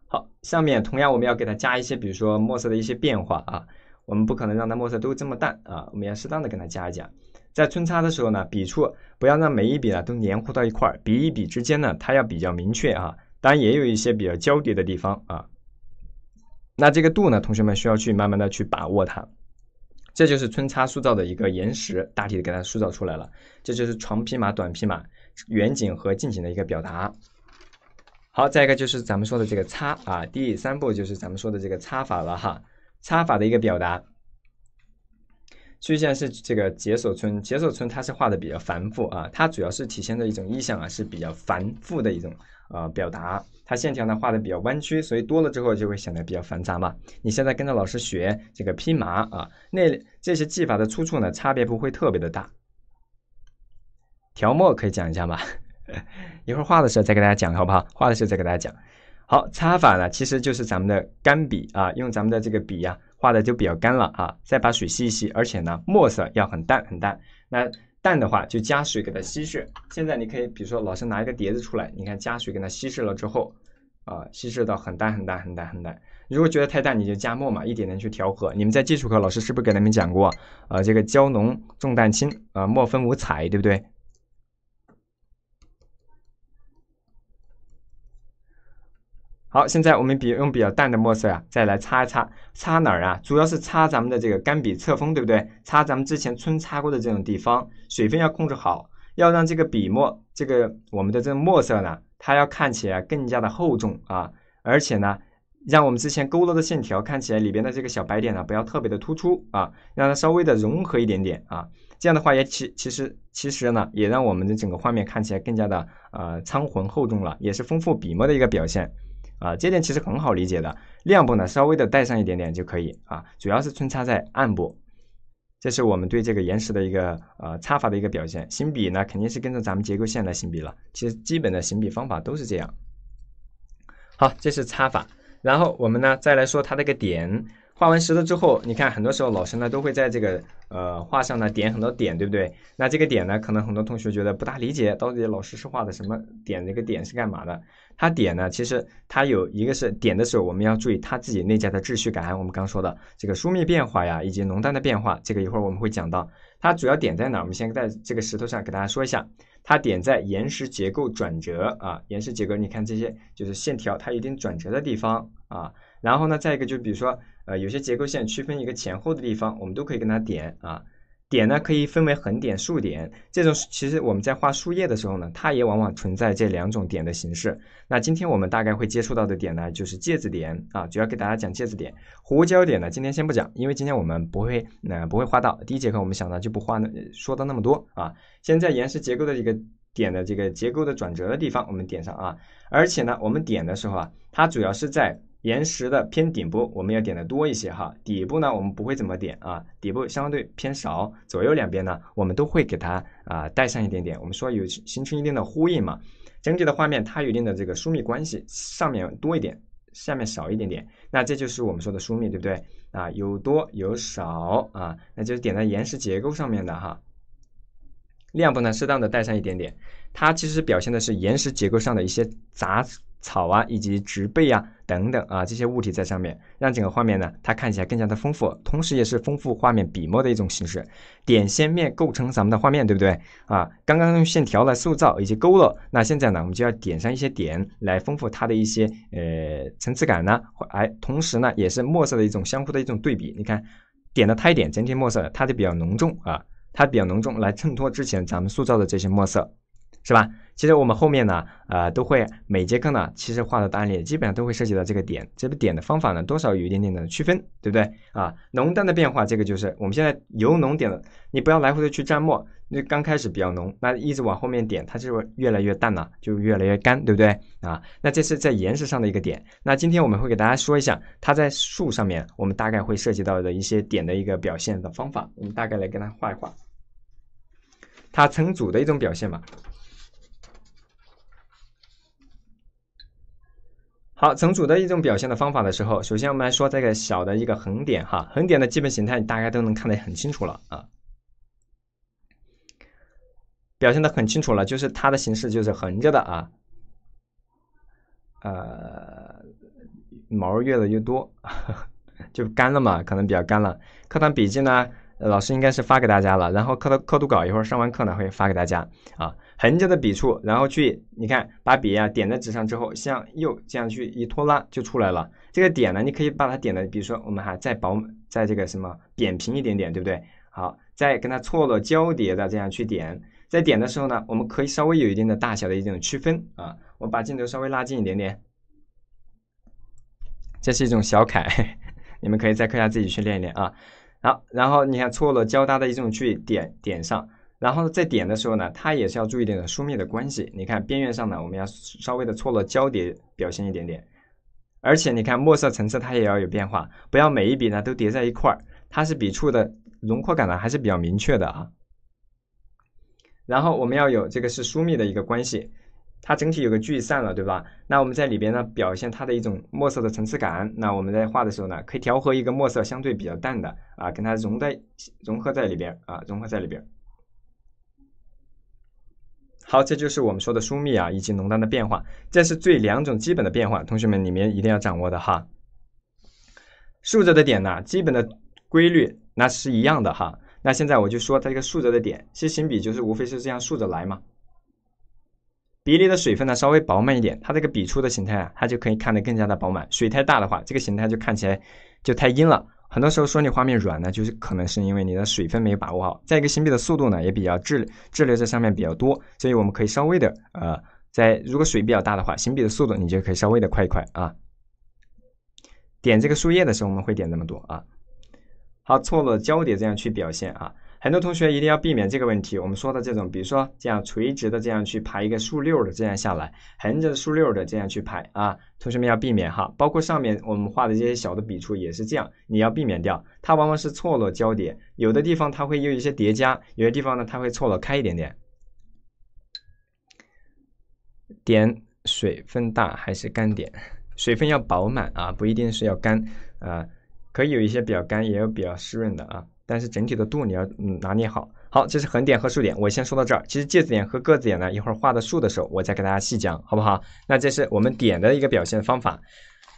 好，下面同样我们要给它加一些，比如说墨色的一些变化啊，我们不可能让它墨色都这么淡啊，我们要适当的给它加一加。在皴擦的时候呢，笔触不要让每一笔呢都黏糊到一块儿，笔与笔之间呢，它要比较明确啊。当然也有一些比较交叠的地方啊。那这个度呢，同学们需要去慢慢的去把握它。这就是皴擦塑造的一个岩石，大体的给它塑造出来了。这就是长匹马、短匹马、远景和近景的一个表达。好，再一个就是咱们说的这个擦啊，第三步就是咱们说的这个擦法了哈，擦法的一个表达。曲线是这个解锁村，解锁村它是画的比较繁复啊，它主要是体现的一种意象啊，是比较繁复的一种呃表达。它线条呢画的比较弯曲，所以多了之后就会显得比较繁杂嘛。你现在跟着老师学这个披麻啊，那这些技法的出处呢差别不会特别的大。调墨可以讲一下吗？一会儿画的时候再给大家讲好不好？画的时候再给大家讲。好，擦法呢其实就是咱们的干笔啊，用咱们的这个笔呀。画的就比较干了啊，再把水吸一吸，而且呢，墨色要很淡很淡。那淡的话就加水给它稀释。现在你可以，比如说老师拿一个碟子出来，你看加水给它稀释了之后，啊，稀释到很淡很淡很淡很淡。如果觉得太淡，你就加墨嘛，一点点去调和。你们在基础课老师是不是给你们讲过？啊，这个焦浓重淡轻啊，墨分五彩，对不对？好，现在我们比用比较淡的墨色啊，再来擦一擦，擦哪儿啊？主要是擦咱们的这个干笔侧锋，对不对？擦咱们之前皴擦过的这种地方，水分要控制好，要让这个笔墨，这个我们的这个墨色呢，它要看起来更加的厚重啊，而且呢，让我们之前勾勒的线条看起来里边的这个小白点呢，不要特别的突出啊，让它稍微的融合一点点啊，这样的话也其其实其实呢，也让我们的整个画面看起来更加的呃苍浑厚重了，也是丰富笔墨的一个表现。啊，这点其实很好理解的，亮部呢稍微的带上一点点就可以啊，主要是穿插在暗部，这是我们对这个岩石的一个呃擦法的一个表现。行笔呢肯定是跟着咱们结构线来行笔了，其实基本的行笔方法都是这样。好，这是擦法，然后我们呢再来说它这个点。画完石头之后，你看很多时候老师呢都会在这个呃画上呢点很多点，对不对？那这个点呢，可能很多同学觉得不大理解，到底老师是画的什么点？这个点是干嘛的？它点呢，其实它有一个是点的时候，我们要注意它自己内在的秩序感。我们刚说的这个疏密变化呀，以及浓淡的变化，这个一会儿我们会讲到。它主要点在哪？我们先在这个石头上给大家说一下，它点在岩石结构转折啊，岩石结构，你看这些就是线条，它一定转折的地方啊。然后呢，再一个就比如说。呃，有些结构线区分一个前后的地方，我们都可以跟它点啊。点呢可以分为横点、竖点，这种其实我们在画树叶的时候呢，它也往往存在这两种点的形式。那今天我们大概会接触到的点呢，就是介字点啊，主要给大家讲介字点。胡椒点呢，今天先不讲，因为今天我们不会，呃，不会画到。第一节课我们想到就不画那说到那么多啊。先在岩石结构的一个点的这个结构的转折的地方，我们点上啊。而且呢，我们点的时候啊，它主要是在。岩石的偏顶部，我们要点的多一些哈。底部呢，我们不会怎么点啊，底部相对偏少。左右两边呢，我们都会给它啊带上一点点。我们说有形成一定的呼应嘛。整体的画面它有一定的这个疏密关系，上面多一点，下面少一点点。那这就是我们说的疏密，对不对啊？有多有少啊，那就是点在岩石结构上面的哈。亮部呢，适当的带上一点点，它其实表现的是岩石结构上的一些杂。草啊，以及植被啊，等等啊，这些物体在上面，让整个画面呢，它看起来更加的丰富，同时也是丰富画面笔墨的一种形式。点线面构成咱们的画面，对不对啊？刚刚用线条来塑造以及勾勒，那现在呢，我们就要点上一些点来丰富它的一些呃层次感呢，哎，同时呢，也是墨色的一种相互的一种对比。你看，点的太点，整体墨色它就比较浓重啊，它比较浓重，来衬托之前咱们塑造的这些墨色，是吧？其实我们后面呢，呃，都会每节课呢，其实画的案例基本上都会涉及到这个点，这个点的方法呢，多少有一点点的区分，对不对啊？浓淡的变化，这个就是我们现在由浓点的，你不要来回的去蘸墨，那刚开始比较浓，那一直往后面点，它就会越来越淡了，就越来越干，对不对啊？那这是在岩石上的一个点，那今天我们会给大家说一下，它在树上面，我们大概会涉及到的一些点的一个表现的方法，我们大概来跟它画一画，它成组的一种表现嘛。好，成组的一种表现的方法的时候，首先我们来说这个小的一个横点哈，横点的基本形态，大家都能看得很清楚了啊，表现的很清楚了，就是它的形式就是横着的啊，呃，毛越来越多，就干了嘛，可能比较干了。课堂笔记呢，老师应该是发给大家了，然后课的课读稿一会儿上完课呢会发给大家啊。横着的笔触，然后去你看，把笔啊点在纸上之后，向右这样去一拖拉就出来了。这个点呢，你可以把它点的，比如说我们还再薄，在这个什么扁平一点点，对不对？好，再跟它错落交叠的这样去点，在点的时候呢，我们可以稍微有一定的大小的一种区分啊。我把镜头稍微拉近一点点，这是一种小楷，你们可以在课下自己去练一练啊。好，然后你看错落交搭的一种去点点上。然后在点的时候呢，它也是要注意点的疏密的关系。你看边缘上呢，我们要稍微的错落交叠表现一点点。而且你看墨色层次它也要有变化，不要每一笔呢都叠在一块儿，它是笔触的轮廓感呢还是比较明确的啊。然后我们要有这个是疏密的一个关系，它整体有个聚散了，对吧？那我们在里边呢表现它的一种墨色的层次感。那我们在画的时候呢，可以调和一个墨色相对比较淡的啊，跟它融在融合在里边啊，融合在里边。好，这就是我们说的疏密啊，以及浓淡的变化，这是最两种基本的变化，同学们里面一定要掌握的哈。竖着的点呢，基本的规律那是一样的哈。那现在我就说它这个竖着的点，其实行笔就是无非是这样竖着来嘛。笔里的水分呢稍微饱满一点，它这个笔触的形态啊，它就可以看得更加的饱满。水太大的话，这个形态就看起来就太阴了。很多时候说你画面软呢，就是可能是因为你的水分没有把握好。再一个，行笔的速度呢也比较滞滞留在上面比较多，所以我们可以稍微的呃，在如果水比较大的话，行笔的速度你就可以稍微的快一快啊。点这个树叶的时候，我们会点这么多啊。好，错落交叠这样去表现啊。很多同学一定要避免这个问题。我们说的这种，比如说这样垂直的这样去排一个竖溜的这样下来，横着竖溜的这样去排啊，同学们要避免哈。包括上面我们画的这些小的笔触也是这样，你要避免掉。它往往是错落交叠，有的地方它会有一些叠加，有的地方呢它会错落开一点点。点水分大还是干点？水分要饱满啊，不一定是要干啊，可以有一些比较干，也有比较湿润的啊。但是整体的度你要嗯拿捏好。好，这是横点和竖点，我先说到这儿。其实介字点和个字点呢，一会儿画的竖的时候，我再给大家细讲，好不好？那这是我们点的一个表现方法。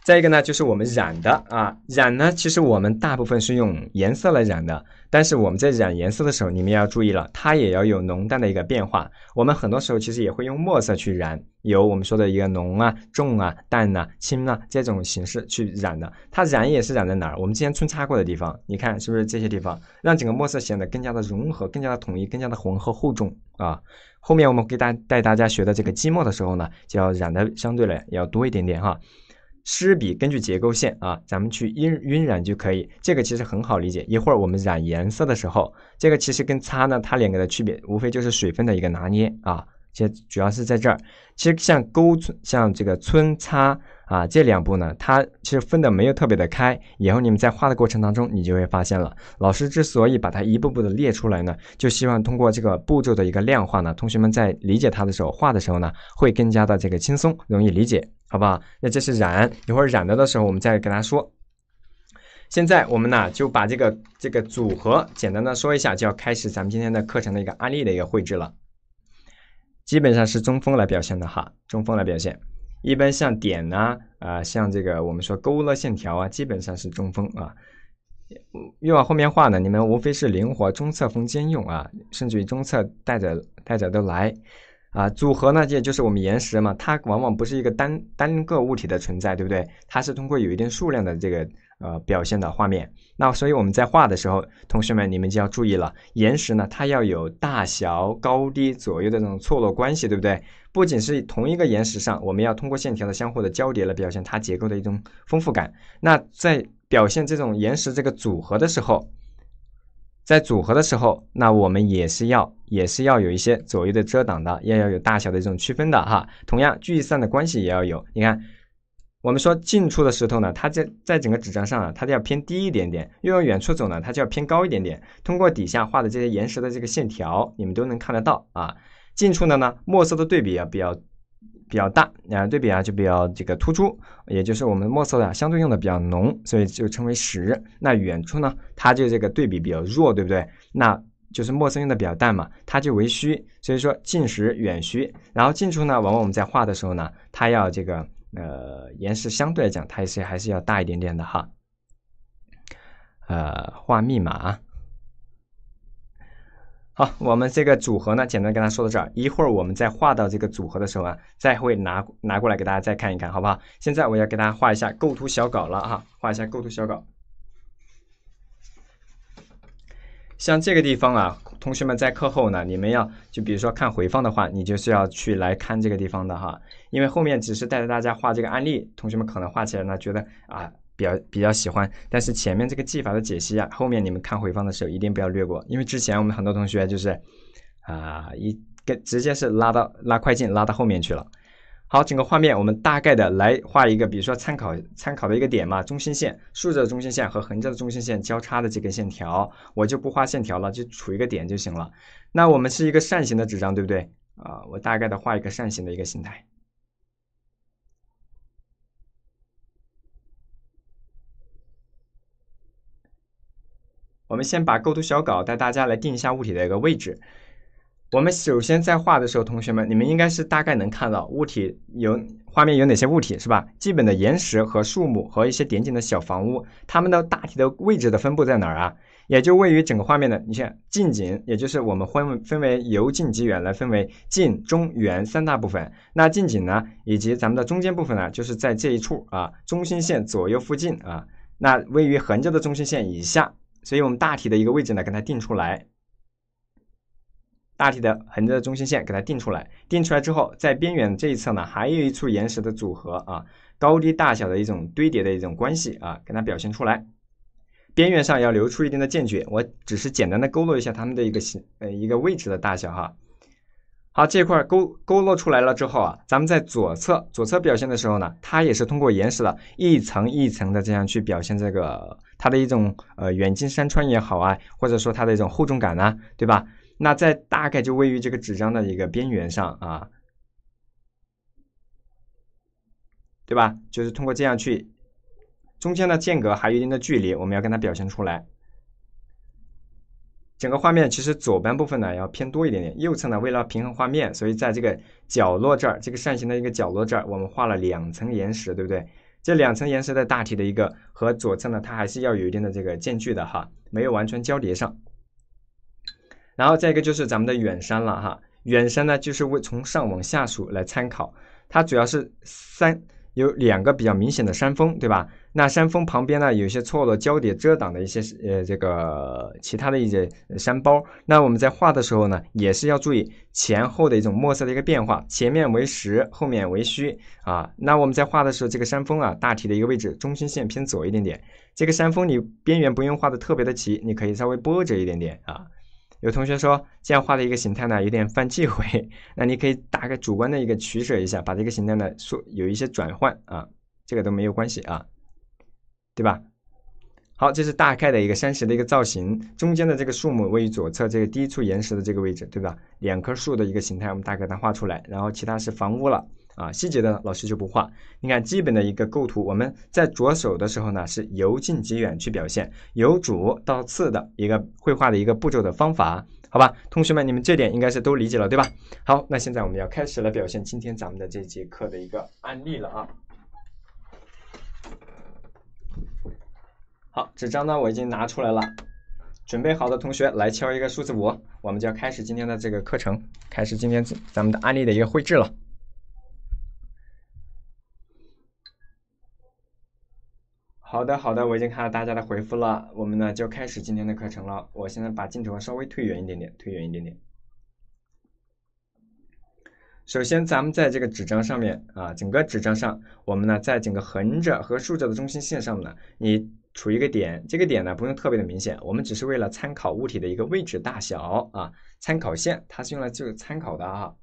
再一个呢，就是我们染的啊，染呢，其实我们大部分是用颜色来染的，但是我们在染颜色的时候，你们要注意了，它也要有浓淡的一个变化。我们很多时候其实也会用墨色去染，有我们说的一个浓啊、重啊、淡啊、轻啊这种形式去染的。它染也是染在哪儿？我们之前穿插过的地方，你看是不是这些地方，让整个墨色显得更加的融合、更加的统一、更加的浑厚厚重啊？后面我们给大带大家学的这个积墨的时候呢，就要染的相对来要多一点点哈。湿笔根据结构线啊，咱们去晕晕染就可以。这个其实很好理解。一会儿我们染颜色的时候，这个其实跟擦呢，它两个的区别无非就是水分的一个拿捏啊。其实主要是在这儿。其实像勾像这个皴擦啊这两步呢，它其实分的没有特别的开。以后你们在画的过程当中，你就会发现了。老师之所以把它一步步的列出来呢，就希望通过这个步骤的一个量化呢，同学们在理解它的时候，画的时候呢，会更加的这个轻松，容易理解。好不好？那这是染，一会儿染的的时候我们再跟他说。现在我们呢就把这个这个组合简单的说一下，就要开始咱们今天的课程的一个案例的一个绘制了。基本上是中锋来表现的哈，中锋来表现。一般像点呢，啊，像这个我们说勾勒线条啊，基本上是中锋啊。越往后面画呢，你们无非是灵活中侧锋兼用啊，甚至于中侧带着带着都来。啊，组合呢，这就是我们岩石嘛，它往往不是一个单单个物体的存在，对不对？它是通过有一定数量的这个呃表现的画面。那所以我们在画的时候，同学们你们就要注意了，岩石呢，它要有大小、高低、左右的这种错落关系，对不对？不仅是同一个岩石上，我们要通过线条的相互的交叠来表现它结构的一种丰富感。那在表现这种岩石这个组合的时候，在组合的时候，那我们也是要也是要有一些左右的遮挡的，要要有大小的这种区分的哈。同样聚散的关系也要有。你看，我们说近处的石头呢，它在在整个纸张上啊，它就要偏低一点点；越往远处走呢，它就要偏高一点点。通过底下画的这些岩石的这个线条，你们都能看得到啊。近处的呢，墨色的对比啊比较。比较大，啊，对比啊就比较这个突出，也就是我们墨色的相对用的比较浓，所以就称为实。那远处呢，它就这个对比比较弱，对不对？那就是墨色用的比较淡嘛，它就为虚。所以说近实远虚。然后近处呢，往往我们在画的时候呢，它要这个呃延时相对来讲，它也是还是要大一点点的哈。呃，画密码。好，我们这个组合呢，简单跟他说到这儿。一会儿我们在画到这个组合的时候啊，再会拿拿过来给大家再看一看，好不好？现在我要给大家画一下构图小稿了哈，画一下构图小稿。像这个地方啊，同学们在课后呢，你们要就比如说看回放的话，你就是要去来看这个地方的哈，因为后面只是带着大家画这个案例，同学们可能画起来呢，觉得啊。比较比较喜欢，但是前面这个技法的解析啊，后面你们看回放的时候一定不要略过，因为之前我们很多同学就是啊一跟直接是拉到拉快进拉到后面去了。好，整个画面我们大概的来画一个，比如说参考参考的一个点嘛，中心线竖着的中心线和横着的中心线交叉的这根线条，我就不画线条了，就处一个点就行了。那我们是一个扇形的纸张，对不对啊？我大概的画一个扇形的一个形态。我们先把构图小稿带大家来定一下物体的一个位置。我们首先在画的时候，同学们，你们应该是大概能看到物体有画面有哪些物体是吧？基本的岩石和树木和一些点景的小房屋，它们的大体的位置的分布在哪儿啊？也就位于整个画面的，你像近景，也就是我们分分为由近及远来分为近、中、远三大部分。那近景呢，以及咱们的中间部分呢，就是在这一处啊，中心线左右附近啊，那位于横着的中心线以下。所以我们大体的一个位置呢，给它定出来。大体的横着的中心线给它定出来，定出来之后，在边缘这一侧呢，还有一处岩石的组合啊，高低大小的一种堆叠的一种关系啊，给它表现出来。边缘上要留出一定的间距，我只是简单的勾勒一下它们的一个形呃一个位置的大小哈。好，这块勾勾勒出来了之后啊，咱们在左侧左侧表现的时候呢，它也是通过岩石的一层一层的这样去表现这个它的一种呃远近山川也好啊，或者说它的一种厚重感呢，对吧？那在大概就位于这个纸张的一个边缘上啊，对吧？就是通过这样去中间的间隔还有一定的距离，我们要跟它表现出来。整个画面其实左半部分呢要偏多一点点，右侧呢为了平衡画面，所以在这个角落这儿，这个扇形的一个角落这儿，我们画了两层岩石，对不对？这两层岩石的大体的一个和左侧呢，它还是要有一定的这个间距的哈，没有完全交叠上。然后再一个就是咱们的远山了哈，远山呢就是为从上往下数来参考，它主要是三有两个比较明显的山峰，对吧？那山峰旁边呢，有一些错落交叠遮挡的一些呃这个其他的一些山包。那我们在画的时候呢，也是要注意前后的一种墨色的一个变化，前面为实，后面为虚啊。那我们在画的时候，这个山峰啊，大体的一个位置，中心线偏左一点点。这个山峰你边缘不用画的特别的齐，你可以稍微波折一点点啊。有同学说这样画的一个形态呢，有点犯忌讳，那你可以大概主观的一个取舍一下，把这个形态呢说有一些转换啊，这个都没有关系啊。对吧？好，这是大概的一个山石的一个造型，中间的这个树木位于左侧这个第一处岩石的这个位置，对吧？两棵树的一个形态，我们大概它画出来，然后其他是房屋了啊，细节的老师就不画。你看基本的一个构图，我们在着手的时候呢，是由近及远去表现，由主到次的一个绘画的一个步骤的方法，好吧？同学们，你们这点应该是都理解了，对吧？好，那现在我们要开始来表现今天咱们的这节课的一个案例了啊。好，纸张呢我已经拿出来了，准备好的同学来敲一个数字五，我们就要开始今天的这个课程，开始今天咱们的案例的一个绘制了。好的，好的，我已经看到大家的回复了，我们呢就开始今天的课程了。我现在把镜头稍微推远一点点，推远一点点。首先，咱们在这个纸张上面啊，整个纸张上，我们呢在整个横着和竖着的中心线上呢，你。处一个点，这个点呢不用特别的明显，我们只是为了参考物体的一个位置大小啊。参考线它是用来做参考的啊。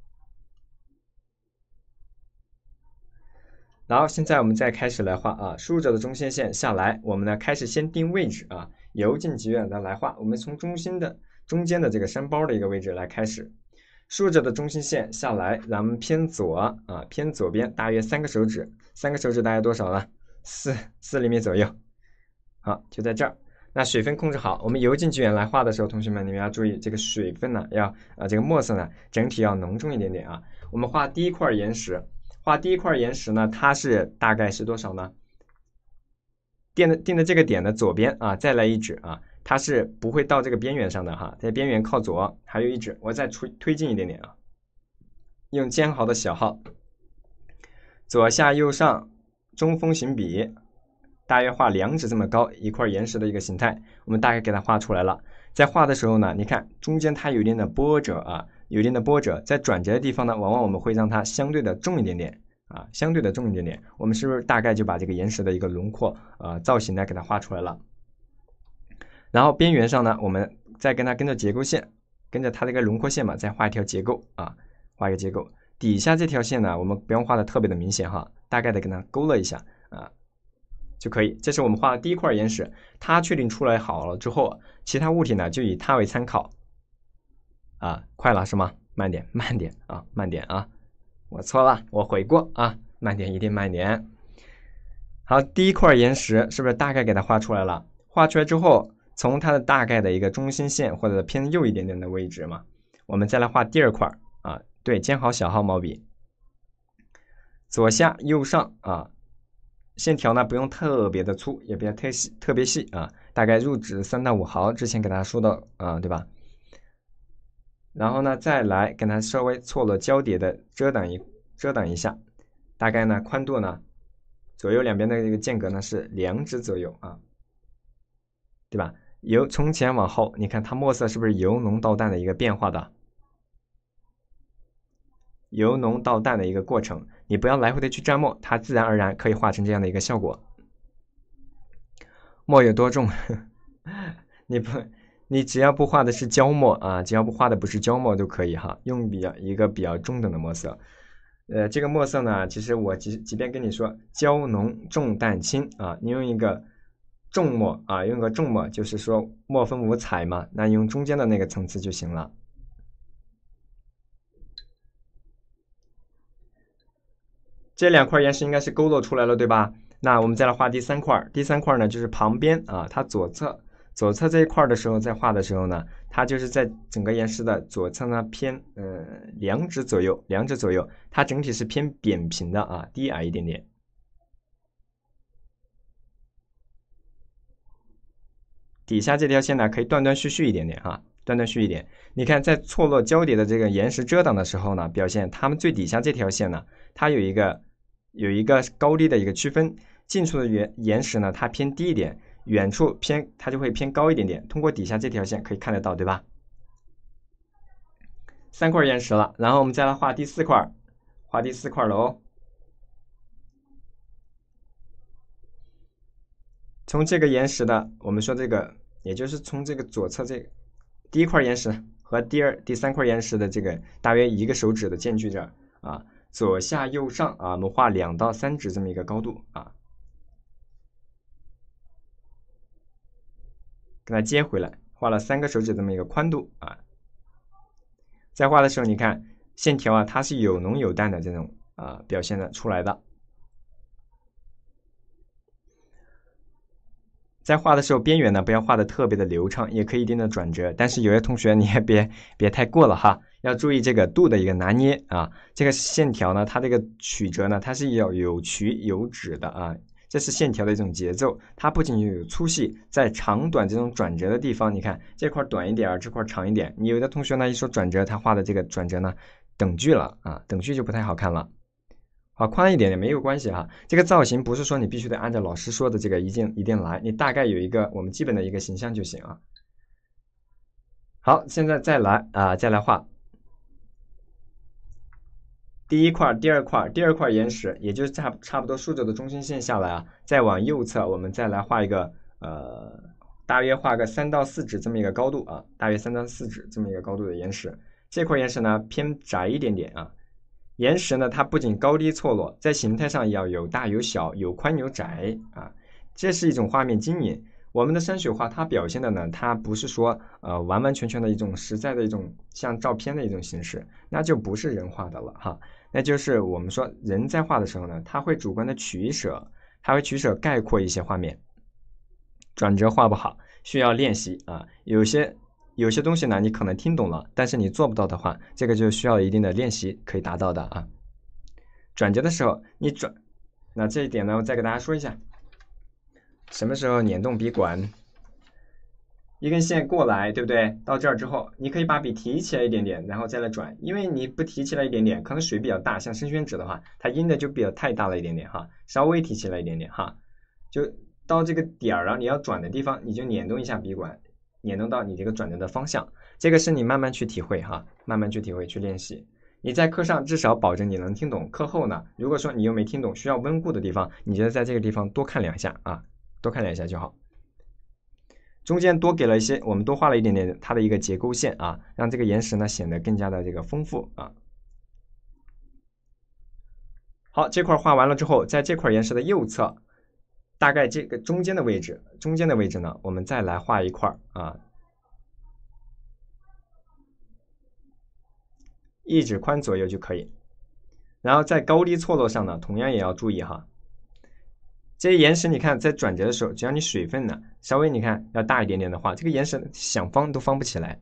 然后现在我们再开始来画啊，竖着的中心线下来，我们呢开始先定位置啊，由近及远的来画。我们从中心的中间的这个山包的一个位置来开始，竖着的中心线下来，咱们偏左啊，偏左边大约三个手指，三个手指大约多少呢？四四厘米左右。好，就在这儿。那水分控制好，我们由近及远来画的时候，同学们你们要注意这个水分呢，要啊这个墨色呢整体要浓重一点点啊。我们画第一块岩石，画第一块岩石呢，它是大概是多少呢？定的定的这个点的左边啊，再来一指啊，它是不会到这个边缘上的哈，在边缘靠左还有一指，我再推推进一点点啊，用尖毫的小号，左下右上中锋行笔。大约画两指这么高一块岩石的一个形态，我们大概给它画出来了。在画的时候呢，你看中间它有一定的波折啊，有一定的波折，在转折的地方呢，往往我们会让它相对的重一点点啊，相对的重一点点。我们是不是大概就把这个岩石的一个轮廓呃造型呢给它画出来了？然后边缘上呢，我们再跟它跟着结构线，跟着它这个轮廓线嘛，再画一条结构啊，画一个结构。底下这条线呢，我们不用画的特别的明显哈，大概的跟它勾勒一下啊。就可以，这是我们画的第一块岩石，它确定出来好了之后，其他物体呢就以它为参考。啊，快了是吗？慢点，慢点啊，慢点啊！我错了，我悔过啊，慢点，一定慢点。好，第一块岩石是不是大概给它画出来了？画出来之后，从它的大概的一个中心线或者偏右一点点的位置嘛，我们再来画第二块啊，对，尖毫小号毛笔，左下右上啊。线条呢不用特别的粗，也不要太细，特别细啊，大概入指三到五毫。之前给大家说到啊，对吧？然后呢，再来跟它稍微错了交叠的遮挡一遮挡一下，大概呢宽度呢左右两边的这个间隔呢是两指左右啊，对吧？由从前往后，你看它墨色是不是由浓到淡的一个变化的？由浓到淡的一个过程。你不要来回的去蘸墨，它自然而然可以画成这样的一个效果。墨有多重？你不，你只要不画的是焦墨啊，只要不画的不是焦墨都可以哈，用比较一个比较中等的墨色。呃，这个墨色呢，其实我即即便跟你说焦浓重淡轻啊，你用一个重墨啊，用个重墨，就是说墨分五彩嘛，那用中间的那个层次就行了。这两块岩石应该是勾勒出来了，对吧？那我们再来画第三块，第三块呢就是旁边啊，它左侧左侧这一块的时候在画的时候呢，它就是在整个岩石的左侧呢，偏呃两指左右两指左右，它整体是偏扁平的啊，低矮一点点。底下这条线呢可以断断续续一点点啊，断断续一点，你看在错落交叠的这个岩石遮挡的时候呢，表现它们最底下这条线呢，它有一个。有一个高低的一个区分。近处的岩岩石呢，它偏低一点；远处偏它就会偏高一点点。通过底下这条线可以看得到，对吧？三块岩石了，然后我们再来画第四块，画第四块了哦。从这个岩石的，我们说这个，也就是从这个左侧这第一块岩石和第二、第三块岩石的这个大约一个手指的间距这儿啊，左下右上啊，我们画两到三指这么一个高度啊。给它接回来，画了三个手指这么一个宽度啊。在画的时候，你看线条啊，它是有浓有淡的这种啊表现的出来的。在画的时候，边缘呢不要画的特别的流畅，也可以一定的转折。但是有些同学你也别别太过了哈，要注意这个度的一个拿捏啊。这个线条呢，它这个曲折呢，它是要有曲有直的啊。这是线条的一种节奏，它不仅有粗细，在长短这种转折的地方，你看这块短一点，这块长一点。你有的同学呢，一说转折，他画的这个转折呢，等距了啊，等距就不太好看了。画宽一点点没有关系哈，这个造型不是说你必须得按照老师说的这个一定一定来，你大概有一个我们基本的一个形象就行啊。好，现在再来啊，再来画。第一块、第二块、第二块岩石，也就是差差不多竖着的中心线下来啊，再往右侧，我们再来画一个，呃，大约画个三到四指这么一个高度啊，大约三到四指这么一个高度的岩石。这块岩石呢偏窄一点点啊，岩石呢它不仅高低错落，在形态上要有大有小，有宽有窄啊，这是一种画面经营。我们的山水画它表现的呢，它不是说呃完完全全的一种实在的一种像照片的一种形式，那就不是人画的了哈。那就是我们说人在画的时候呢，他会主观的取舍，他会取舍概括一些画面，转折画不好，需要练习啊。有些有些东西呢，你可能听懂了，但是你做不到的话，这个就需要一定的练习可以达到的啊。转折的时候你转，那这一点呢，我再给大家说一下，什么时候捻动笔管。一根线过来，对不对？到这儿之后，你可以把笔提起来一点点，然后再来转。因为你不提起来一点点，可能水比较大，像深宣纸的话，它阴的就比较太大了一点点哈。稍微提起来一点点哈，就到这个点儿然后，你要转的地方，你就捻动一下笔管，捻动到你这个转折的方向。这个是你慢慢去体会哈，慢慢去体会去练习。你在课上至少保证你能听懂，课后呢，如果说你又没听懂，需要温故的地方，你觉得在这个地方多看两下啊，多看两下就好。中间多给了一些，我们多画了一点点它的一个结构线啊，让这个岩石呢显得更加的这个丰富啊。好，这块画完了之后，在这块岩石的右侧，大概这个中间的位置，中间的位置呢，我们再来画一块啊，一指宽左右就可以。然后在高低错落上呢，同样也要注意哈。这些岩石，你看在转折的时候，只要你水分呢稍微你看要大一点点的话，这个岩石想方都方不起来。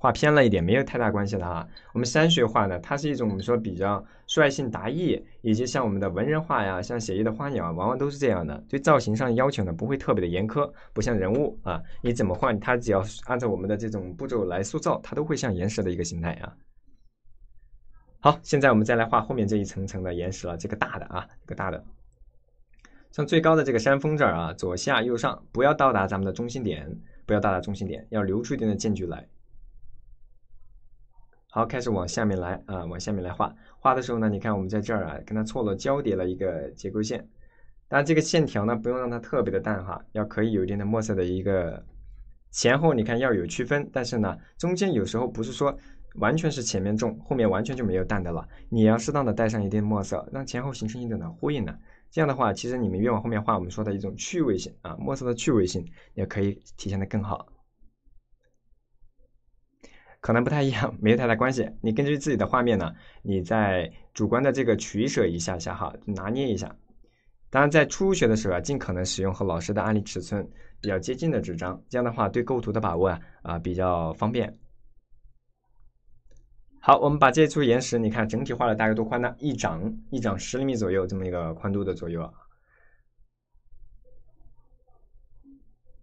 画偏了一点，没有太大关系的哈。我们山水画呢，它是一种我们说比较率性达意，以及像我们的文人画呀，像写意的花鸟，往往都是这样的。对造型上要求呢，不会特别的严苛，不像人物啊，你怎么画，它只要按照我们的这种步骤来塑造，它都会像岩石的一个形态啊。好，现在我们再来画后面这一层层的岩石了。这个大的啊，这个大的，像最高的这个山峰这儿啊，左下右上不要到达咱们的中心点，不要到达中心点，要留出一定的间距来。好，开始往下面来啊，往下面来画。画的时候呢，你看我们在这儿啊，跟它错落交叠了一个结构线。当然，这个线条呢，不用让它特别的淡哈，要可以有一定的墨色的一个前后，你看要有区分。但是呢，中间有时候不是说。完全是前面重，后面完全就没有淡的了。你要适当的带上一点墨色，让前后形成一定的呼应呢。这样的话，其实你们越往后面画，我们说的一种趣味性啊，墨色的趣味性也可以体现的更好。可能不太一样，没有太大关系。你根据自己的画面呢，你在主观的这个取舍一下下哈，拿捏一下。当然，在初学的时候啊，尽可能使用和老师的案例尺寸比较接近的纸张，这样的话对构图的把握啊啊比较方便。好，我们把这处岩石，你看整体画了大概多宽呢？一掌，一掌十厘米左右这么一个宽度的左右啊。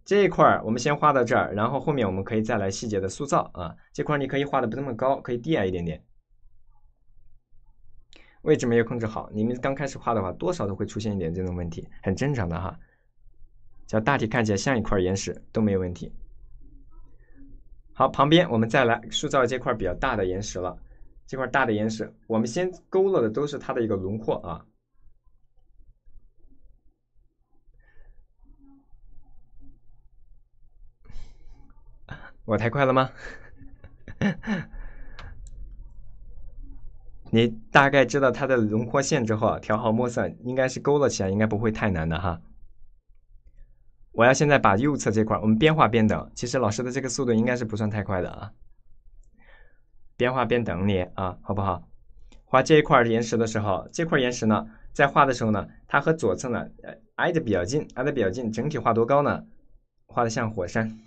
这一块儿我们先画到这儿，然后后面我们可以再来细节的塑造啊。这块你可以画的不那么高，可以低矮一点点。位置没有控制好，你们刚开始画的话，多少都会出现一点这种问题，很正常的哈。只要大体看起来像一块岩石都没有问题。好，旁边我们再来塑造这块比较大的岩石了。这块大的岩石，我们先勾勒的都是它的一个轮廓啊。我太快了吗？你大概知道它的轮廓线之后啊，调好墨色，应该是勾勒起来应该不会太难的哈。我要现在把右侧这块，我们边画边等。其实老师的这个速度应该是不算太快的啊。边画边等你啊，好不好？画这一块岩石的时候，这块岩石呢，在画的时候呢，它和左侧呢，挨得比较近，挨得比较近。整体画多高呢？画的像火山，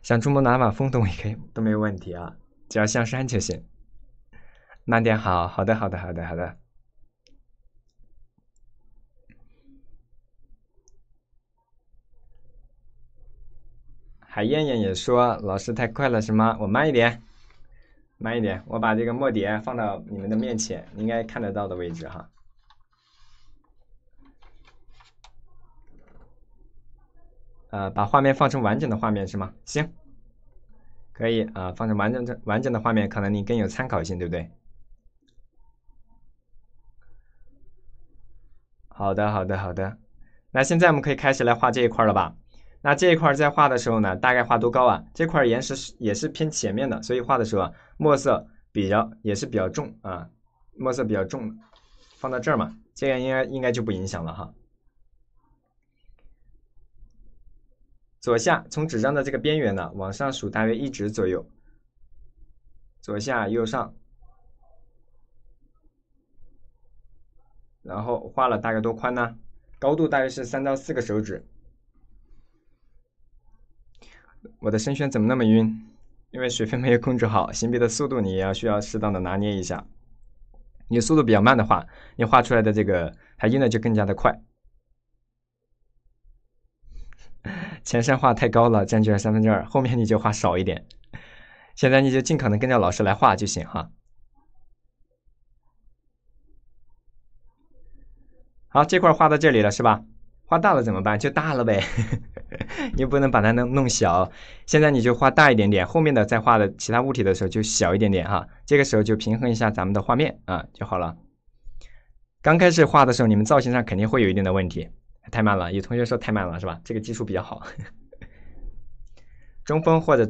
像珠穆朗玛峰都也可以，都没有问题啊，只要像山就行。慢点，好好的，好的，好的，好的。海燕燕也说：“老师太快了，是吗？我慢一点，慢一点。我把这个墨碟放到你们的面前，应该看得到的位置哈。呃，把画面放成完整的画面是吗？行，可以啊，放成完整的完整的画面，可能你更有参考性，对不对？好的，好的，好的。那现在我们可以开始来画这一块了吧？”那这一块在画的时候呢，大概画多高啊？这块岩石是也是偏前面的，所以画的时候啊墨色比较也是比较重啊，墨色比较重，放到这儿嘛，这样应该应该就不影响了哈。左下从纸张的这个边缘呢往上数大约一指左右，左下右上，然后画了大概多宽呢？高度大约是三到四个手指。我的声线怎么那么晕？因为水分没有控制好，行笔的速度你也要需要适当的拿捏一下。你速度比较慢的话，你画出来的这个它晕的就更加的快。前山画太高了，占据了三分之二，后面你就画少一点。现在你就尽可能跟着老师来画就行哈。好，这块画到这里了是吧？画大了怎么办？就大了呗。你不能把它弄弄小，现在你就画大一点点，后面的再画的其他物体的时候就小一点点哈，这个时候就平衡一下咱们的画面啊就好了。刚开始画的时候，你们造型上肯定会有一定的问题，太慢了，有同学说太慢了是吧？这个技术比较好，中锋或者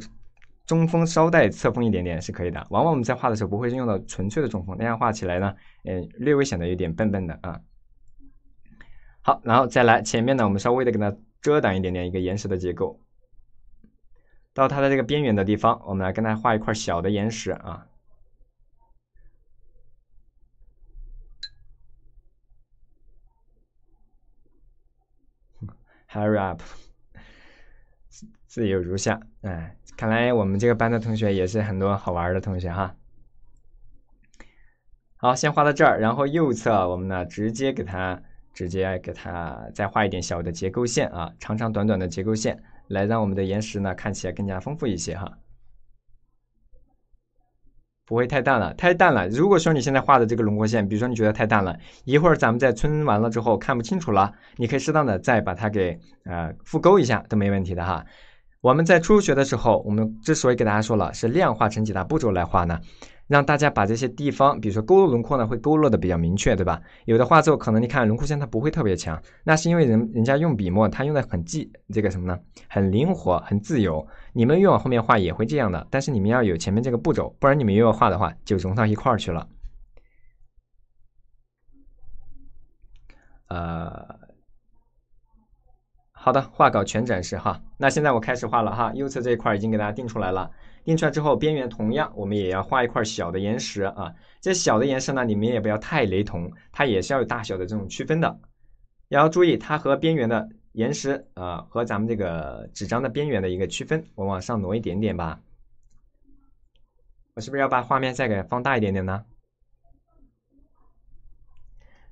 中锋稍带侧锋一点点是可以的。往往我们在画的时候不会用到纯粹的中锋，那样画起来呢，嗯，略微显得有点笨笨的啊。好，然后再来前面呢，我们稍微的给它。遮挡一点点一个岩石的结构，到它的这个边缘的地方，我们来跟它画一块小的岩石啊。Hurry up，自由如下。哎，看来我们这个班的同学也是很多好玩的同学哈。好，先画到这儿，然后右侧我们呢直接给它。直接给它再画一点小的结构线啊，长长短短的结构线，来让我们的岩石呢看起来更加丰富一些哈。不会太淡了，太淡了。如果说你现在画的这个轮廓线，比如说你觉得太淡了，一会儿咱们在皴完了之后看不清楚了，你可以适当的再把它给呃复勾一下都没问题的哈。我们在初学的时候，我们之所以给大家说了是量化成几大步骤来画呢？让大家把这些地方，比如说勾勒轮廓呢，会勾勒的比较明确，对吧？有的画作可能你看轮廓线它不会特别强，那是因为人人家用笔墨，它用的很记这个什么呢？很灵活，很自由。你们越往后面画也会这样的，但是你们要有前面这个步骤，不然你们越要画的话就融到一块儿去了。呃，好的，画稿全展示哈。那现在我开始画了哈，右侧这一块已经给大家定出来了。印出来之后，边缘同样，我们也要画一块小的岩石啊。这小的岩石呢，你们也不要太雷同，它也是要有大小的这种区分的。要注意，它和边缘的岩石啊，和咱们这个纸张的边缘的一个区分。我往上挪一点点吧。我是不是要把画面再给放大一点点呢？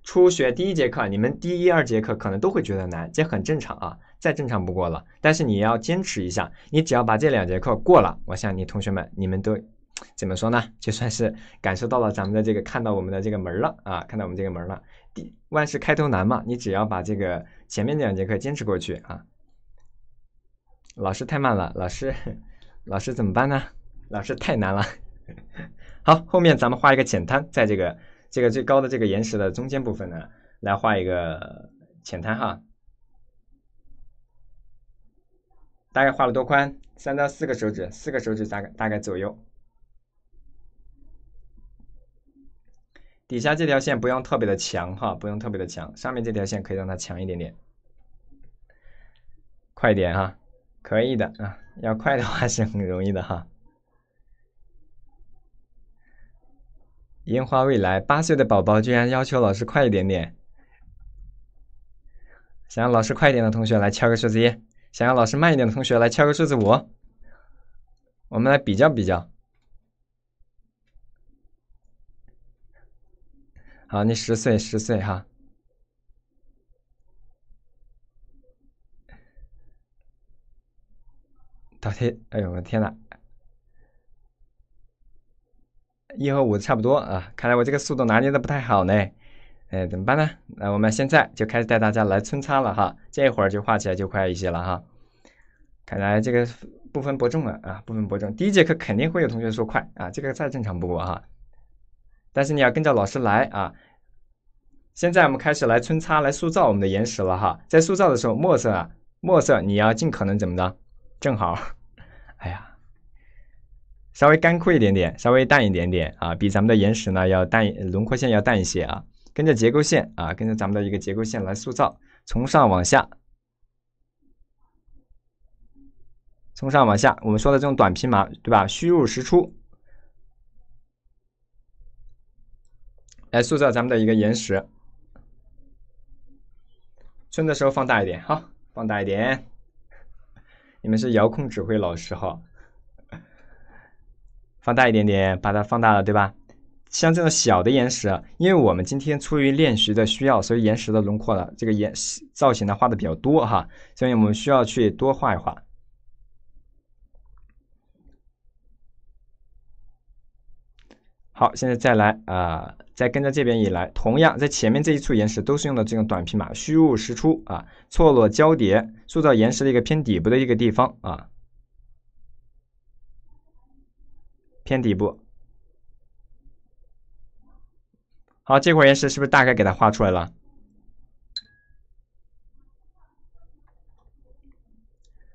初学第一节课，你们第一二节课可能都会觉得难，这很正常啊，再正常不过了。但是你要坚持一下，你只要把这两节课过了，我想你同学们你们都怎么说呢？就算是感受到了咱们的这个看到我们的这个门了啊，看到我们这个门了。第万事开头难嘛，你只要把这个前面这两节课坚持过去啊。老师太慢了，老师老师怎么办呢？老师太难了。好，后面咱们画一个浅滩，在这个这个最高的这个岩石的中间部分呢，来画一个浅滩哈。大概画了多宽？三到四个手指，四个手指大概大概左右。底下这条线不用特别的强哈，不用特别的强，上面这条线可以让它强一点点。快点哈，可以的啊，要快的话是很容易的哈。烟花未来，八岁的宝宝居然要求老师快一点点。想要老师快一点的同学来敲个数字一，想要老师慢一点的同学来敲个数字五。我们来比较比较。好，你十岁，十岁哈。倒贴，哎呦我的天呐！一和五差不多啊，看来我这个速度拿捏的不太好呢，哎，怎么办呢？那我们现在就开始带大家来皴擦了哈，这会儿就画起来就快一些了哈。看来这个不分伯仲了啊，不分伯仲。第一节课肯定会有同学说快啊，这个再正常不过哈。但是你要跟着老师来啊。现在我们开始来皴擦，来塑造我们的岩石了哈。在塑造的时候，墨色啊，墨色你要尽可能怎么的，正好，哎呀。稍微干枯一点点，稍微淡一点点啊，比咱们的岩石呢要淡，轮廓线要淡一些啊。跟着结构线啊，跟着咱们的一个结构线来塑造，从上往下，从上往下，我们说的这种短平麻，对吧？虚入实出，来塑造咱们的一个岩石。顺的时候放大一点，好，放大一点。你们是遥控指挥老师哈。放大一点点，把它放大了，对吧？像这种小的岩石，因为我们今天出于练习的需要，所以岩石的轮廓呢这个岩造型呢画的比较多哈，所以我们需要去多画一画。好，现在再来啊，再跟着这边一来，同样在前面这一处岩石都是用的这种短平马，虚入实出啊，错落交叠，塑造岩石的一个偏底部的一个地方啊。偏底部，好，这块岩石是不是大概给它画出来了？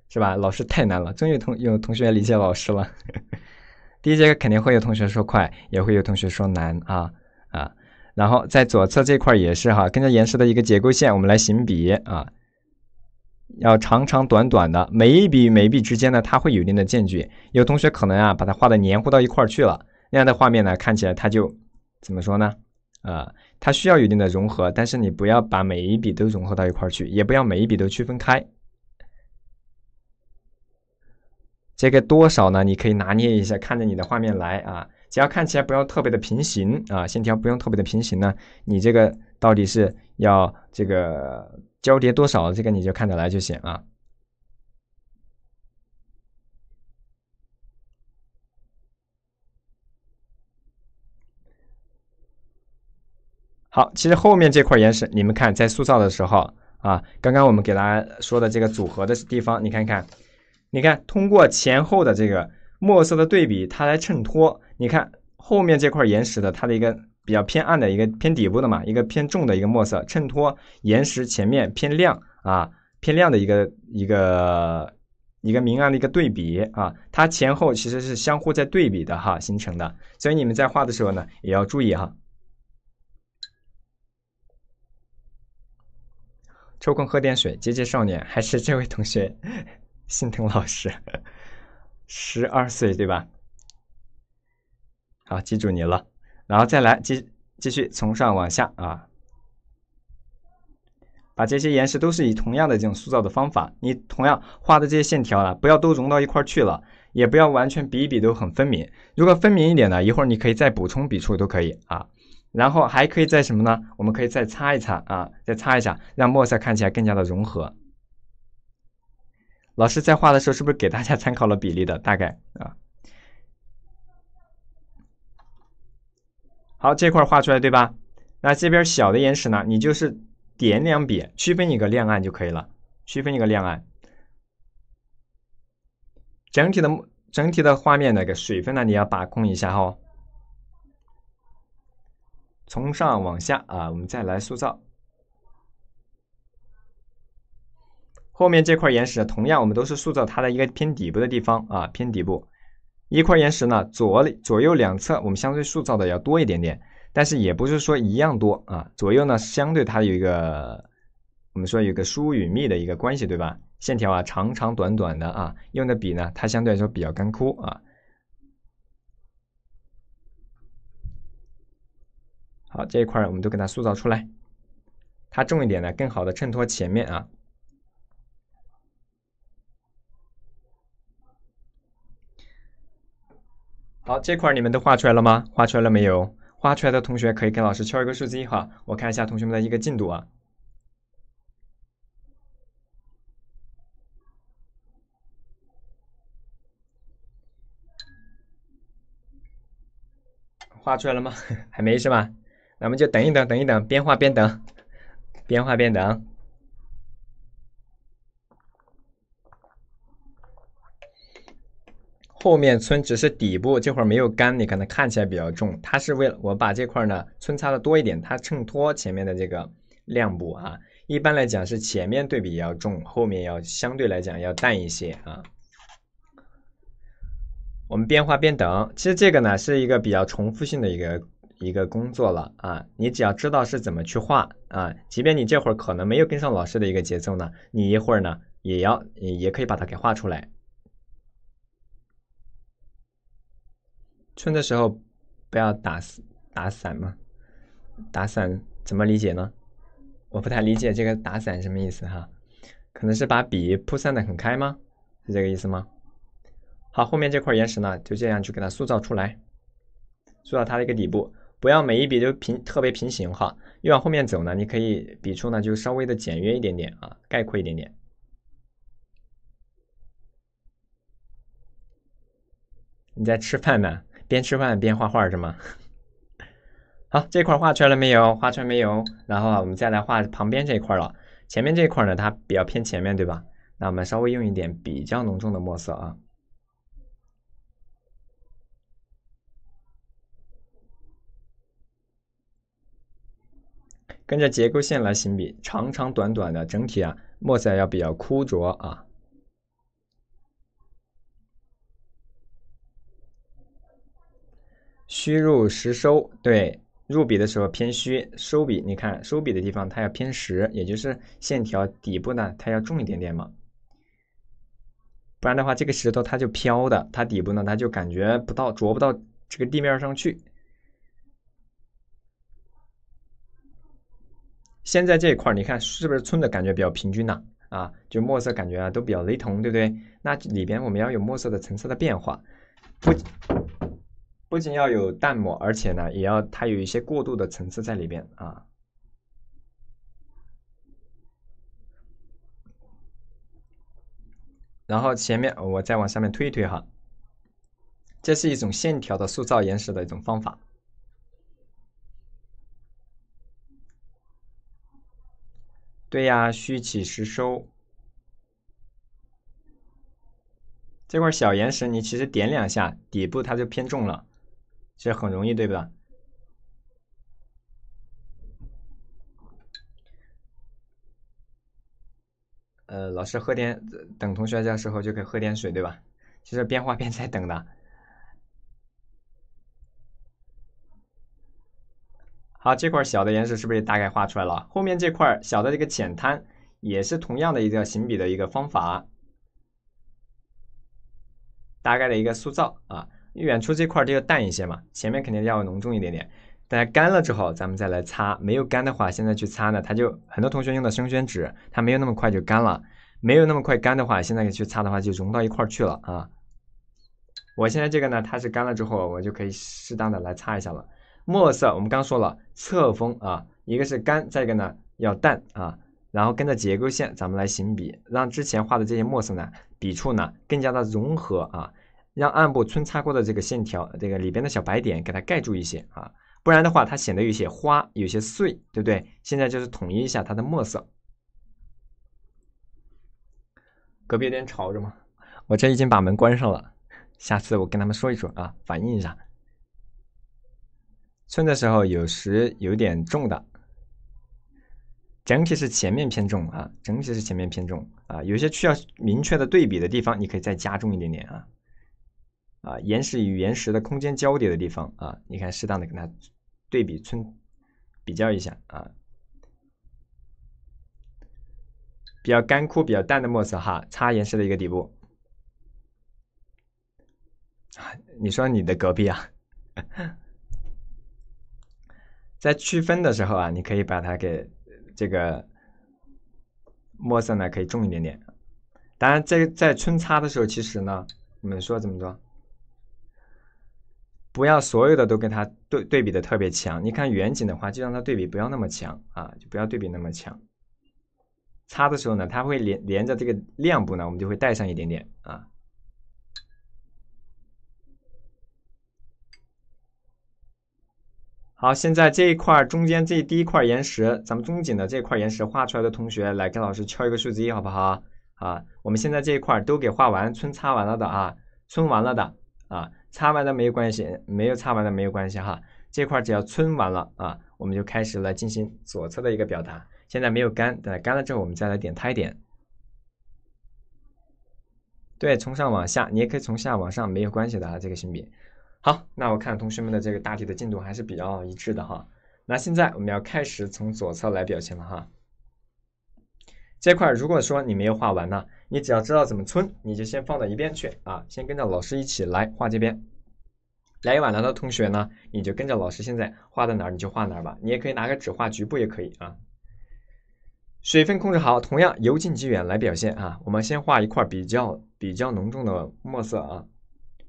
是吧？老师太难了，终于同有同学理解老师了。第一节课肯定会有同学说快，也会有同学说难啊啊。然后在左侧这块也是哈，跟着岩石的一个结构线，我们来行笔啊。要长长短短的，每一笔每一笔之间呢，它会有一定的间距。有同学可能啊，把它画的黏糊到一块儿去了，那样的画面呢，看起来它就怎么说呢？啊，它需要有一定的融合，但是你不要把每一笔都融合到一块去，也不要每一笔都区分开。这个多少呢？你可以拿捏一下，看着你的画面来啊。只要看起来不要特别的平行啊，线条不用特别的平行呢，你这个到底是要这个。交叠多少，这个你就看着来就行啊。好，其实后面这块岩石，你们看在塑造的时候啊，刚刚我们给大家说的这个组合的地方，你看看，你看通过前后的这个墨色的对比，它来衬托。你看后面这块岩石的它的一个。比较偏暗的一个偏底部的嘛，一个偏重的一个墨色，衬托岩石前面偏亮啊，偏亮的一个一个一个明暗的一个对比啊，它前后其实是相互在对比的哈形成的，所以你们在画的时候呢也要注意哈。抽空喝点水，接接少年，还是这位同学心疼老师，十二岁对吧？好，记住你了。然后再来继继续从上往下啊，把这些岩石都是以同样的这种塑造的方法，你同样画的这些线条啊，不要都融到一块去了，也不要完全笔一笔都很分明。如果分明一点呢，一会儿你可以再补充笔触都可以啊。然后还可以再什么呢？我们可以再擦一擦啊，再擦一下，让墨色看起来更加的融合。老师在画的时候是不是给大家参考了比例的大概啊？好，这块画出来对吧？那这边小的岩石呢？你就是点两笔，区分一个亮暗就可以了，区分一个亮暗。整体的整体的画面那个水分呢，你要把控一下哈。从上往下啊，我们再来塑造。后面这块岩石同样，我们都是塑造它的一个偏底部的地方啊，偏底部。一块岩石呢，左左右两侧我们相对塑造的要多一点点，但是也不是说一样多啊。左右呢，相对它有一个我们说有个疏与密的一个关系，对吧？线条啊，长长短短的啊，用的笔呢，它相对来说比较干枯啊。好，这一块我们都给它塑造出来，它重一点呢，更好的衬托前面啊。好，这块你们都画出来了吗？画出来了没有？画出来的同学可以给老师敲一个数字一哈，我看一下同学们的一个进度啊。画出来了吗？还没是吧？那我们就等一等，等一等，边画边等，边画边等。后面皴只是底部，这会儿没有干，你可能看起来比较重。它是为了我把这块呢皴擦的多一点，它衬托前面的这个亮部啊。一般来讲是前面对比要重，后面要相对来讲要淡一些啊。我们边画边等，其实这个呢是一个比较重复性的一个一个工作了啊。你只要知道是怎么去画啊，即便你这会儿可能没有跟上老师的一个节奏呢，你一会儿呢也要也可以把它给画出来。春的时候不要打打伞吗？打伞怎么理解呢？我不太理解这个打伞什么意思哈？可能是把笔铺散的很开吗？是这个意思吗？好，后面这块岩石呢，就这样去给它塑造出来，塑造它的一个底部，不要每一笔都平特别平行哈。越往后面走呢，你可以笔触呢就稍微的简约一点点啊，概括一点点。你在吃饭呢？边吃饭边画画是吗？好，这块画出来了没有？画出来没有？然后啊，我们再来画旁边这一块了。前面这一块呢，它比较偏前面，对吧？那我们稍微用一点比较浓重的墨色啊，跟着结构线来行笔，长长短短的，整体啊，墨色要比较枯浊啊。虚入实收，对，入笔的时候偏虚，收笔你看收笔的地方它要偏实，也就是线条底部呢它要重一点点嘛，不然的话这个石头它就飘的，它底部呢它就感觉不到着不到这个地面上去。现在这一块你看是不是村的感觉比较平均呢？啊，就墨色感觉啊都比较雷同，对不对？那里边我们要有墨色的层次的变化，不。不仅要有淡墨，而且呢，也要它有一些过渡的层次在里边啊。然后前面我再往上面推一推哈，这是一种线条的塑造岩石的一种方法。对呀，虚起实收。这块小岩石你其实点两下，底部它就偏重了。其实很容易，对吧？呃，老师喝点，等同学的时候就可以喝点水，对吧？其实边画边在等的。好，这块小的岩石是不是也大概画出来了？后面这块小的这个浅滩也是同样的一个行笔的一个方法，大概的一个塑造啊。远处这块就要淡一些嘛，前面肯定要浓重一点点。等它干了之后，咱们再来擦。没有干的话，现在去擦呢，它就很多同学用的生宣纸，它没有那么快就干了。没有那么快干的话，现在去擦的话就融到一块去了啊。我现在这个呢，它是干了之后，我就可以适当的来擦一下了。墨色我们刚说了，侧锋啊，一个是干，再一个呢要淡啊，然后跟着结构线咱们来行笔，让之前画的这些墨色呢，笔触呢更加的融合啊，让暗部皴擦过的这个线条，这个里边的小白点给它盖住一些啊，不然的话它显得有些花，有些碎，对不对？现在就是统一一下它的墨色。隔壁有点吵着吗？我这已经把门关上了，下次我跟他们说一说啊，反映一下。皴的时候有时有点重的，整体是前面偏重啊，整体是前面偏重啊，有些需要明确的对比的地方，你可以再加重一点点啊。啊，岩石与岩石的空间交叠的地方啊，你看适当的跟它对比皴比较一下啊。比较干枯、比较淡的墨色哈，擦岩石的一个底部。你说你的隔壁啊，在区分的时候啊，你可以把它给这个墨色呢，可以重一点点。当然，在在皴擦的时候，其实呢，你们说怎么着？不要所有的都跟它对对比的特别强。你看远景的话，就让它对比不要那么强啊，就不要对比那么强。擦的时候呢，它会连连着这个亮部呢，我们就会带上一点点啊。好，现在这一块中间这第一块岩石，咱们中景的这块岩石画出来的同学，来跟老师敲一个数字一，好不好？啊，我们现在这一块都给画完，皴擦完了的啊，皴完了的啊，擦完的没有关系，没有擦完的没有关系哈。这块只要皴完了啊，我们就开始来进行左侧的一个表达。现在没有干，等干了之后，我们再来点胎点。对，从上往下，你也可以从下往上，没有关系的啊，这个性别。好，那我看同学们的这个大体的进度还是比较一致的哈。那现在我们要开始从左侧来表现了哈。这块如果说你没有画完呢，你只要知道怎么皴，你就先放到一边去啊，先跟着老师一起来画这边。来晚了的同学呢，你就跟着老师现在画到哪儿你就画哪儿吧，你也可以拿个纸画局部也可以啊。水分控制好，同样由近及远来表现啊。我们先画一块比较比较浓重的墨色啊，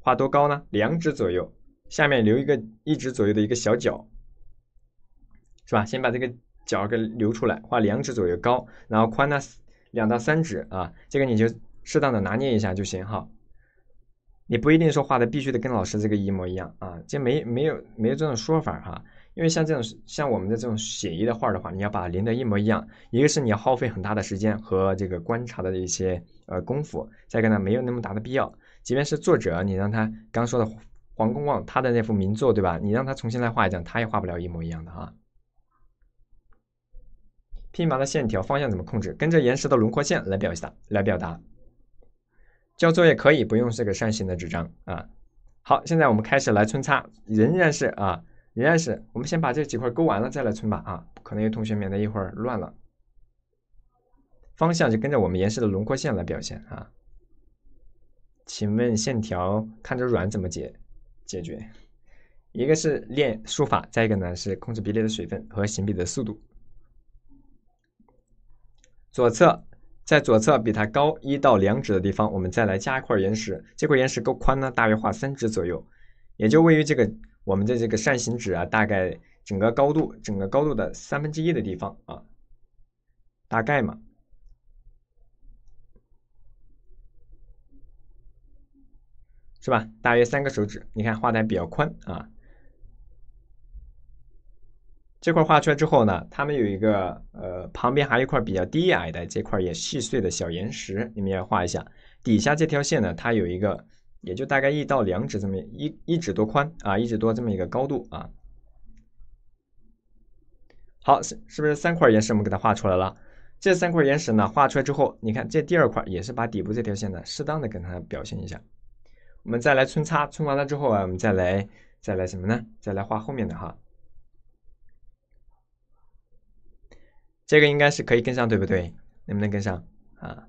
画多高呢？两指左右，下面留一个一指左右的一个小角，是吧？先把这个角给留出来，画两指左右高，然后宽呢两到三指啊，这个你就适当的拿捏一下就行哈。你不一定说画的必须得跟老师这个一模一样啊，这没没有没有这种说法哈。因为像这种像我们的这种写意的画的话，你要把它临的一模一样，一个是你要耗费很大的时间和这个观察的一些呃功夫，再一个呢没有那么大的必要。即便是作者，你让他刚说的黄公望他的那幅名作，对吧？你让他重新来画一张，他也画不了一模一样的啊。拼麻的线条方向怎么控制？跟着岩石的轮廓线来表达来表达。交作业可以不用这个扇形的纸张啊。好，现在我们开始来皴擦，仍然是啊。仍然是，我们先把这几块勾完了再来皴吧啊，可能有同学免得一会儿乱了。方向就跟着我们岩石的轮廓线来表现啊。请问线条看着软怎么解解决？一个是练书法，再一个呢是控制笔里的水分和行笔的速度。左侧在左侧比它高一到两指的地方，我们再来加一块岩石，这块岩石够宽呢，大约画三指左右，也就位于这个。我们的这个扇形纸啊，大概整个高度，整个高度的三分之一的地方啊，大概嘛，是吧？大约三个手指，你看画的还比较宽啊。这块画出来之后呢，它们有一个呃，旁边还有一块比较低矮的这块也细碎的小岩石，你们要画一下。底下这条线呢，它有一个。也就大概一到两指这么一一指多宽啊，一指多这么一个高度啊。好，是是不是三块岩石我们给它画出来了？这三块岩石呢，画出来之后，你看这第二块也是把底部这条线呢，适当的给它表现一下。我们再来皴擦，皴完了之后啊，我们再来再来什么呢？再来画后面的哈。这个应该是可以跟上，对不对？能不能跟上啊？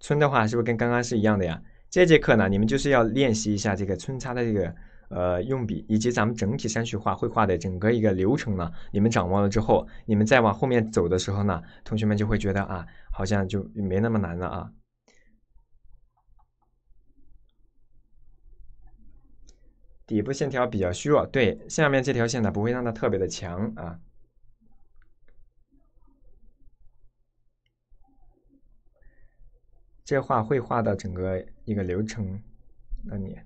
皴的话是不是跟刚刚是一样的呀？这节课呢，你们就是要练习一下这个皴擦的这个呃用笔，以及咱们整体山水画绘画的整个一个流程呢。你们掌握了之后，你们再往后面走的时候呢，同学们就会觉得啊，好像就没那么难了啊。底部线条比较虚弱，对，下面这条线呢不会让它特别的强啊。这画会画到整个一个流程，那你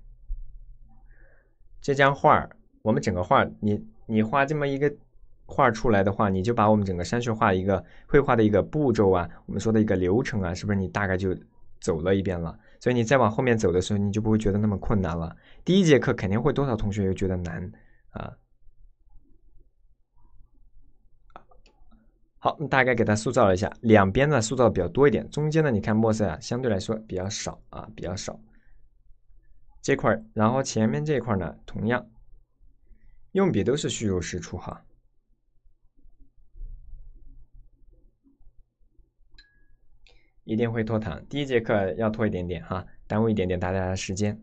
这张画我们整个画，你你画这么一个画出来的话，你就把我们整个山水画一个绘画的一个步骤啊，我们说的一个流程啊，是不是你大概就走了一遍了？所以你再往后面走的时候，你就不会觉得那么困难了。第一节课肯定会多少同学又觉得难啊。好，大概给它塑造了一下，两边呢塑造比较多一点，中间呢你看墨色啊相对来说比较少啊，比较少。这块然后前面这块呢同样，用笔都是虚入实出哈，一定会拖堂。第一节课要拖一点点哈，耽误一点点大家的时间。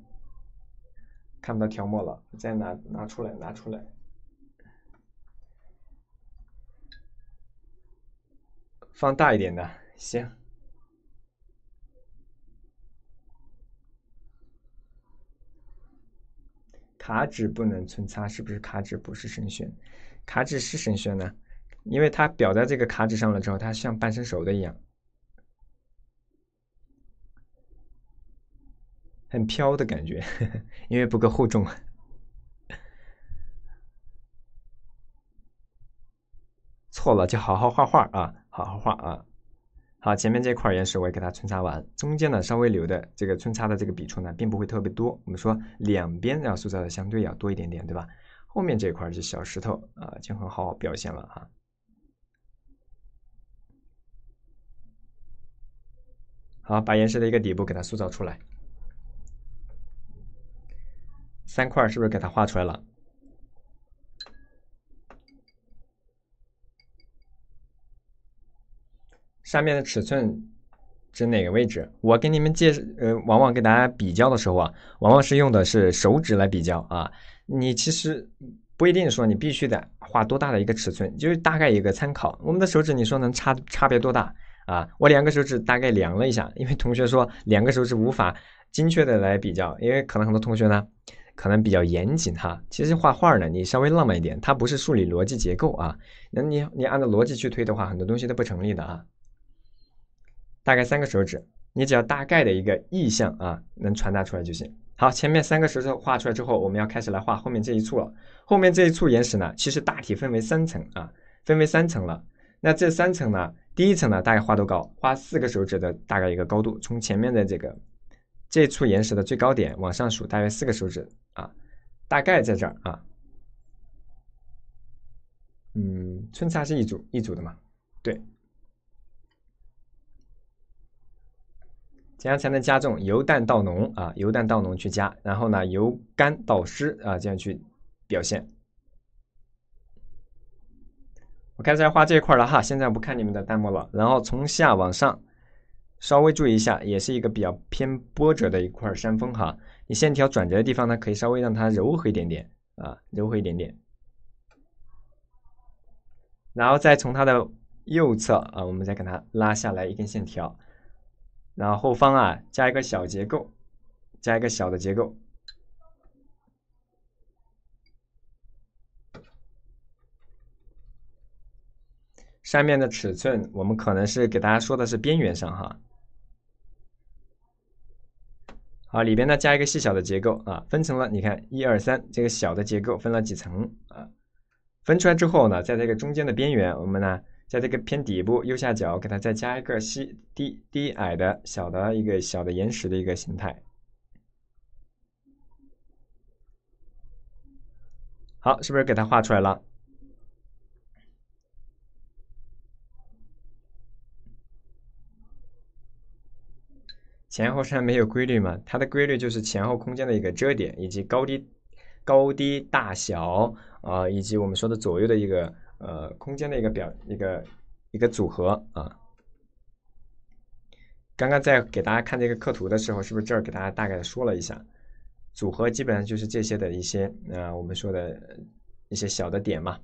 看不到条墨了，再拿拿出来，拿出来。放大一点的，行。卡纸不能存擦，是不是卡纸不是神选？卡纸是神选呢，因为它裱在这个卡纸上了之后，它像半生熟的一样，很飘的感觉，因为不够厚重。错了，就好好画画啊。好好画啊！好，前面这块岩石我也给它皴擦完，中间呢稍微留的这个皴擦的这个笔触呢，并不会特别多。我们说两边要塑造的相对要多一点点，对吧？后面这块是小石头啊，就很好表现了哈。好，把岩石的一个底部给它塑造出来，三块是不是给它画出来了？上面的尺寸指哪个位置？我给你们介，呃，往往给大家比较的时候啊，往往是用的是手指来比较啊。你其实不一定说你必须得画多大的一个尺寸，就是大概一个参考。我们的手指你说能差差别多大啊？我两个手指大概量了一下，因为同学说两个手指无法精确的来比较，因为可能很多同学呢可能比较严谨哈。其实画画呢，你稍微浪漫一点，它不是数理逻辑结构啊。那你你按照逻辑去推的话，很多东西都不成立的啊。大概三个手指，你只要大概的一个意向啊，能传达出来就行。好，前面三个手指画出来之后，我们要开始来画后面这一簇了。后面这一簇岩石呢，其实大体分为三层啊，分为三层了。那这三层呢，第一层呢大概画多高？画四个手指的大概一个高度，从前面的这个这簇岩石的最高点往上数，大约四个手指，大概在这儿啊。嗯，春茶是一组一组的嘛？对。怎样才能加重？由淡到浓啊，由淡到浓去加，然后呢，由干到湿啊，这样去表现。我开始要画这一块了哈，现在不看你们的弹幕了。然后从下往上，稍微注意一下，也是一个比较偏波折的一块山峰哈。你线条转折的地方呢，可以稍微让它柔和一点点啊，柔和一点点。然后再从它的右侧啊，我们再给它拉下来一根线条。然后后方啊，加一个小结构，加一个小的结构。上面的尺寸，我们可能是给大家说的是边缘上哈。好，里边呢加一个细小的结构啊，分成了你看一二三这个小的结构分了几层啊？分出来之后呢，在这个中间的边缘，我们呢。在这个偏底部右下角，给它再加一个细低低矮的小的一个小的岩石的一个形态。好，是不是给它画出来了？前后山没有规律嘛？它的规律就是前后空间的一个遮点，以及高低高低大小啊，以及我们说的左右的一个。呃，空间的一个表，一个一个组合啊。刚刚在给大家看这个课图的时候，是不是这儿给大家大概的说了一下？组合基本上就是这些的一些啊，我们说的一些小的点嘛。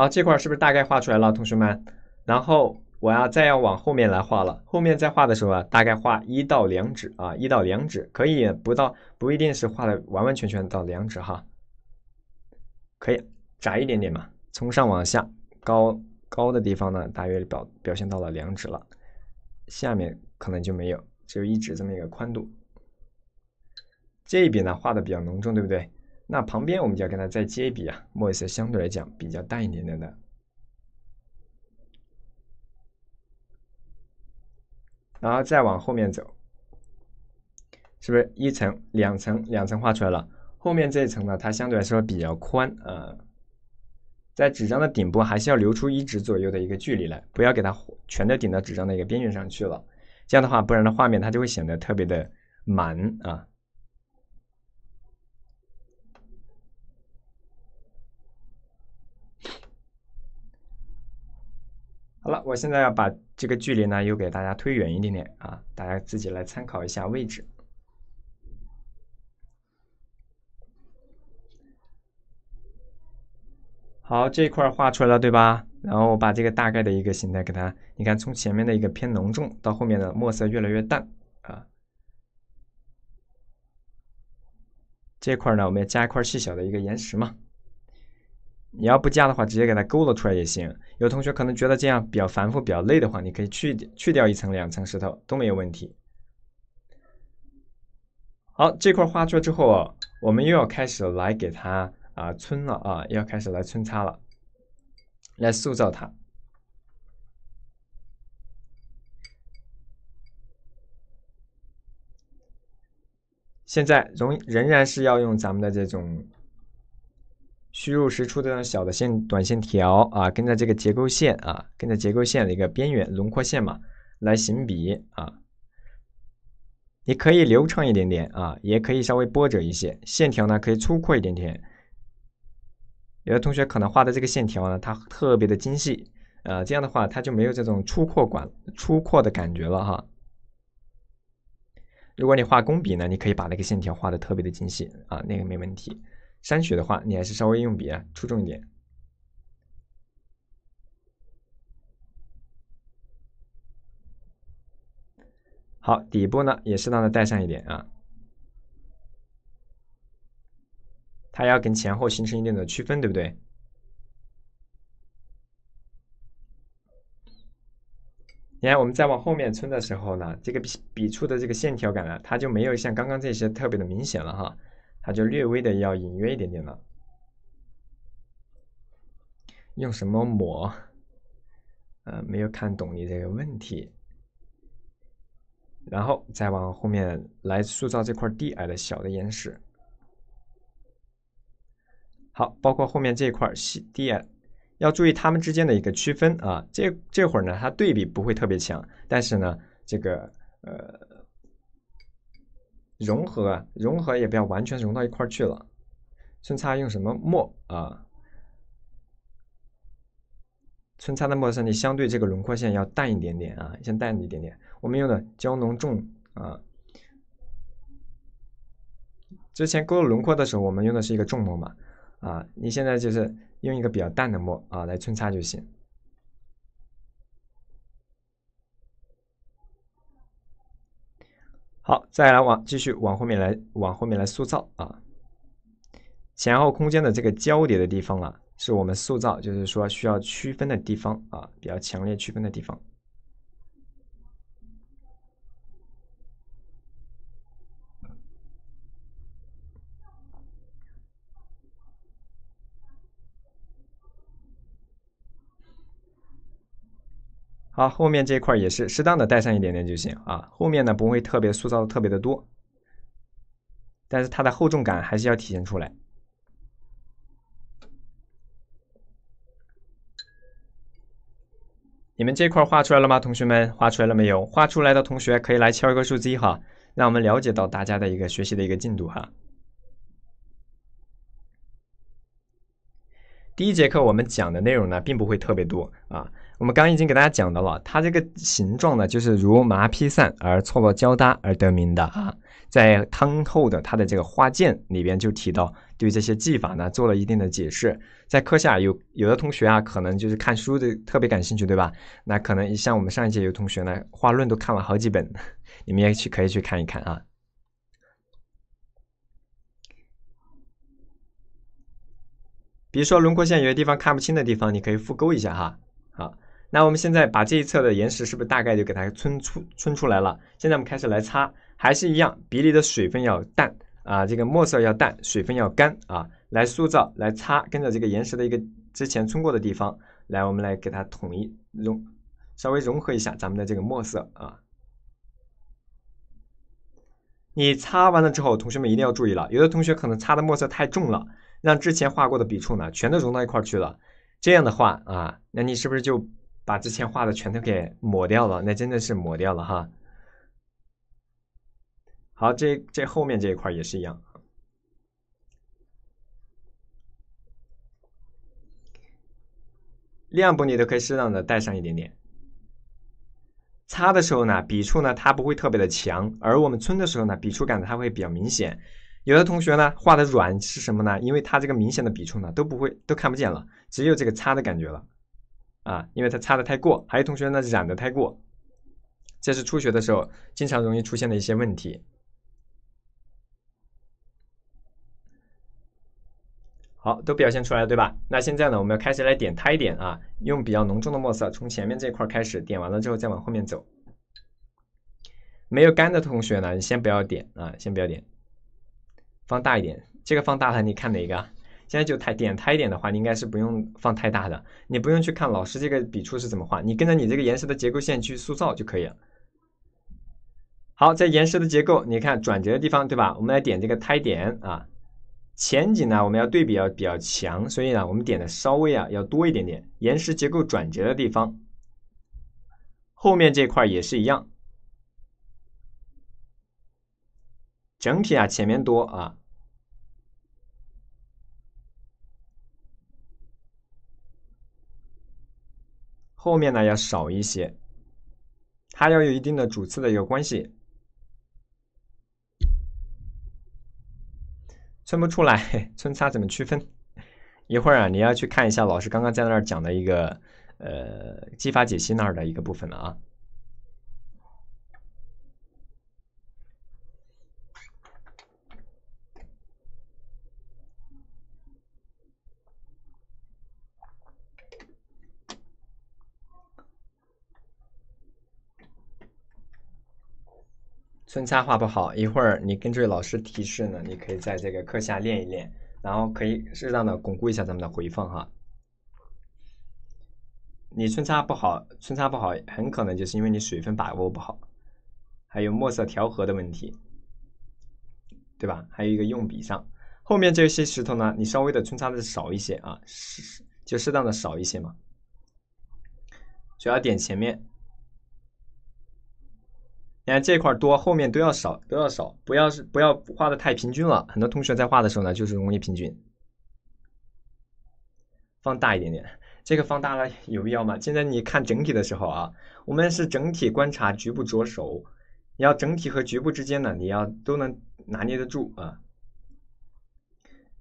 好，这块是不是大概画出来了，同学们？然后我要再要往后面来画了。后面再画的时候啊，大概画一到两指啊，一到两指可以不到，不一定是画的完完全全到两指哈，可以窄一点点嘛。从上往下，高高的地方呢，大约表表现到了两指了，下面可能就没有，只有一指这么一个宽度。这一笔呢画的比较浓重，对不对？那旁边我们就要跟它再接一笔啊，墨色相对来讲比较淡一点点的。然后再往后面走，是不是一层、两层、两层画出来了？后面这一层呢，它相对来说比较宽啊，在纸张的顶部还是要留出一指左右的一个距离来，不要给它全都顶到纸张的一个边缘上去了。这样的话，不然的画面它就会显得特别的满啊。好了，我现在要把这个距离呢又给大家推远一点点啊，大家自己来参考一下位置。好，这一块画出来了，对吧？然后我把这个大概的一个形态给它，你看从前面的一个偏浓重到后面的墨色越来越淡啊。这块呢，我们要加一块细小的一个岩石嘛。你要不加的话，直接给它勾勒出来也行。有同学可能觉得这样比较繁复、比较累的话，你可以去去掉一层、两层石头都没有问题。好，这块画出来之后啊，我们又要开始来给它啊皴了啊，要开始来皴擦了，来塑造它。现在仍仍然是要用咱们的这种。虚入实出这种小的线短线条啊，跟着这个结构线啊，跟着结构线的一个边缘轮廓线嘛，来行笔啊。你可以流畅一点点啊，也可以稍微波折一些，线条呢可以粗阔一点点。有的同学可能画的这个线条呢，它特别的精细啊，这样的话它就没有这种粗阔感、粗阔的感觉了哈。如果你画工笔呢，你可以把那个线条画的特别的精细啊，那个没问题。山雪的话，你还是稍微用笔啊出众一点。好，底部呢也适当的带上一点啊，它要跟前后形成一定的区分，对不对？你看，我们再往后面皴的时候呢，这个笔笔触的这个线条感呢，它就没有像刚刚这些特别的明显了哈。它就略微的要隐约一点点了。用什么抹？呃，没有看懂你这个问题。然后再往后面来塑造这块低矮的小的岩石。好，包括后面这块细低矮，要注意它们之间的一个区分啊。这这会儿呢，它对比不会特别强，但是呢，这个呃。融合啊，融合也不要完全融到一块去了。皴擦用什么墨啊？皴擦的墨色，你相对这个轮廓线要淡一点点啊，先淡一点点。我们用的焦浓重啊。之前勾轮廓的时候，我们用的是一个重墨嘛啊，你现在就是用一个比较淡的墨啊来皴擦就行。好，再来往继续往后面来，往后面来塑造啊。前后空间的这个交叠的地方啊，是我们塑造，就是说需要区分的地方啊，比较强烈区分的地方。好，后面这一块也是适当的带上一点点就行啊。后面呢不会特别塑造的特别的多，但是它的厚重感还是要体现出来。你们这块画出来了吗？同学们画出来了没有？画出来的同学可以来敲一个数字一哈，让我们了解到大家的一个学习的一个进度哈。第一节课我们讲的内容呢，并不会特别多啊。我们刚刚已经给大家讲到了，它这个形状呢，就是如麻披散而错落交搭而得名的啊。在汤后的它的这个画件里边就提到对这些技法呢做了一定的解释。在课下有有的同学啊，可能就是看书的特别感兴趣，对吧？那可能像我们上一节有同学呢，画论都看了好几本，你们也去可以去看一看啊。比如说轮廓线有些地方看不清的地方，你可以复勾一下哈。好，那我们现在把这一侧的岩石是不是大概就给它皴出皴出来了？现在我们开始来擦，还是一样，笔里的水分要淡啊，这个墨色要淡，水分要干啊，来塑造，来擦，跟着这个岩石的一个之前皴过的地方，来我们来给它统一融，稍微融合一下咱们的这个墨色啊。你擦完了之后，同学们一定要注意了，有的同学可能擦的墨色太重了。让之前画过的笔触呢，全都融到一块去了。这样的话啊，那你是不是就把之前画的全都给抹掉了？那真的是抹掉了哈。好，这这后面这一块也是一样。亮部你都可以适当的带上一点点。擦的时候呢，笔触呢它不会特别的强，而我们皴的时候呢，笔触感它会比较明显。有的同学呢画的软是什么呢？因为他这个明显的笔触呢都不会都看不见了，只有这个擦的感觉了啊，因为他擦的太过。还有同学呢染的太过，这是初学的时候经常容易出现的一些问题。好，都表现出来了对吧？那现在呢，我们要开始来点胎点啊，用比较浓重的墨色从前面这块开始点完了之后再往后面走。没有干的同学呢，你先不要点啊，先不要点。放大一点，这个放大了，你看哪个？现在就太点太点的话，你应该是不用放太大的，你不用去看老师这个笔触是怎么画，你跟着你这个岩石的结构线去塑造就可以了。好，在岩石的结构，你看转折的地方，对吧？我们来点这个胎点啊。前景呢，我们要对比要比较强，所以呢，我们点的稍微啊要多一点点。岩石结构转折的地方，后面这块也是一样。整体啊，前面多啊。后面呢要少一些，它要有一定的主次的一个关系。穿不出来，穿插怎么区分？一会儿啊，你要去看一下老师刚刚在那儿讲的一个呃技法解析那儿的一个部分了啊。皴擦画不好，一会儿你根据老师提示呢，你可以在这个课下练一练，然后可以适当的巩固一下咱们的回放哈。你皴擦不好，皴擦不好，很可能就是因为你水分把握不好，还有墨色调和的问题，对吧？还有一个用笔上，后面这些石头呢，你稍微的皴擦的少一些啊，适就适当的少一些嘛，主要点前面。你看这块多，后面都要少，都要少，不要是不要画的太平均了。很多同学在画的时候呢，就是容易平均。放大一点点，这个放大了有必要吗？现在你看整体的时候啊，我们是整体观察，局部着手。你要整体和局部之间呢，你要都能拿捏得住啊。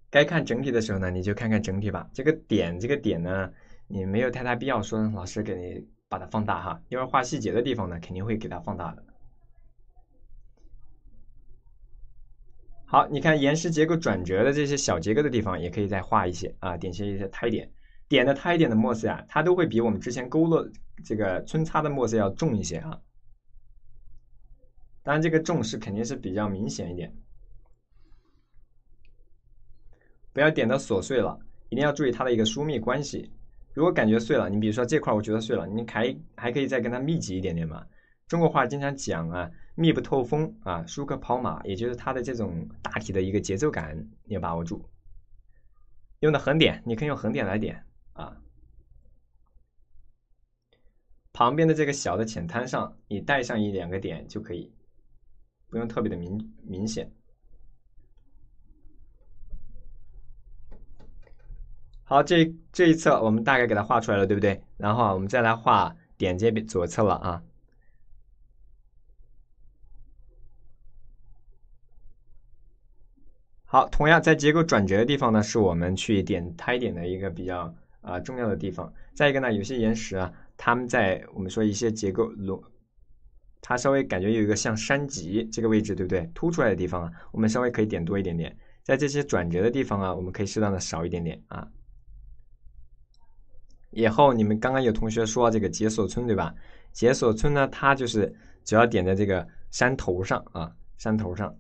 该看整体的时候呢，你就看看整体吧。这个点，这个点呢，你没有太大必要说老师给你把它放大哈，因为画细节的地方呢，肯定会给它放大的。好，你看岩石结构转折的这些小结构的地方，也可以再画一些啊，点些一些胎点，点的胎点的墨色啊，它都会比我们之前勾勒这个皴擦的墨色要重一些啊。当然，这个重是肯定是比较明显一点，不要点的琐碎了，一定要注意它的一个疏密关系。如果感觉碎了，你比如说这块我觉得碎了，你还还可以再跟它密集一点点嘛。中国话经常讲啊。密不透风啊，舒克跑马，也就是它的这种大体的一个节奏感，你要把握住。用的横点，你可以用横点来点啊。旁边的这个小的浅滩上，你带上一两个点就可以，不用特别的明明显。好，这这一侧我们大概给它画出来了，对不对？然后我们再来画点这边左侧了啊。好，同样在结构转折的地方呢，是我们去点胎点的一个比较啊重要的地方。再一个呢，有些岩石啊，它们在我们说一些结构落，它稍微感觉有一个像山脊这个位置，对不对？凸出来的地方啊，我们稍微可以点多一点点。在这些转折的地方啊，我们可以适当的少一点点啊。以后你们刚刚有同学说这个解锁村对吧？解锁村呢，它就是主要点在这个山头上啊，山头上。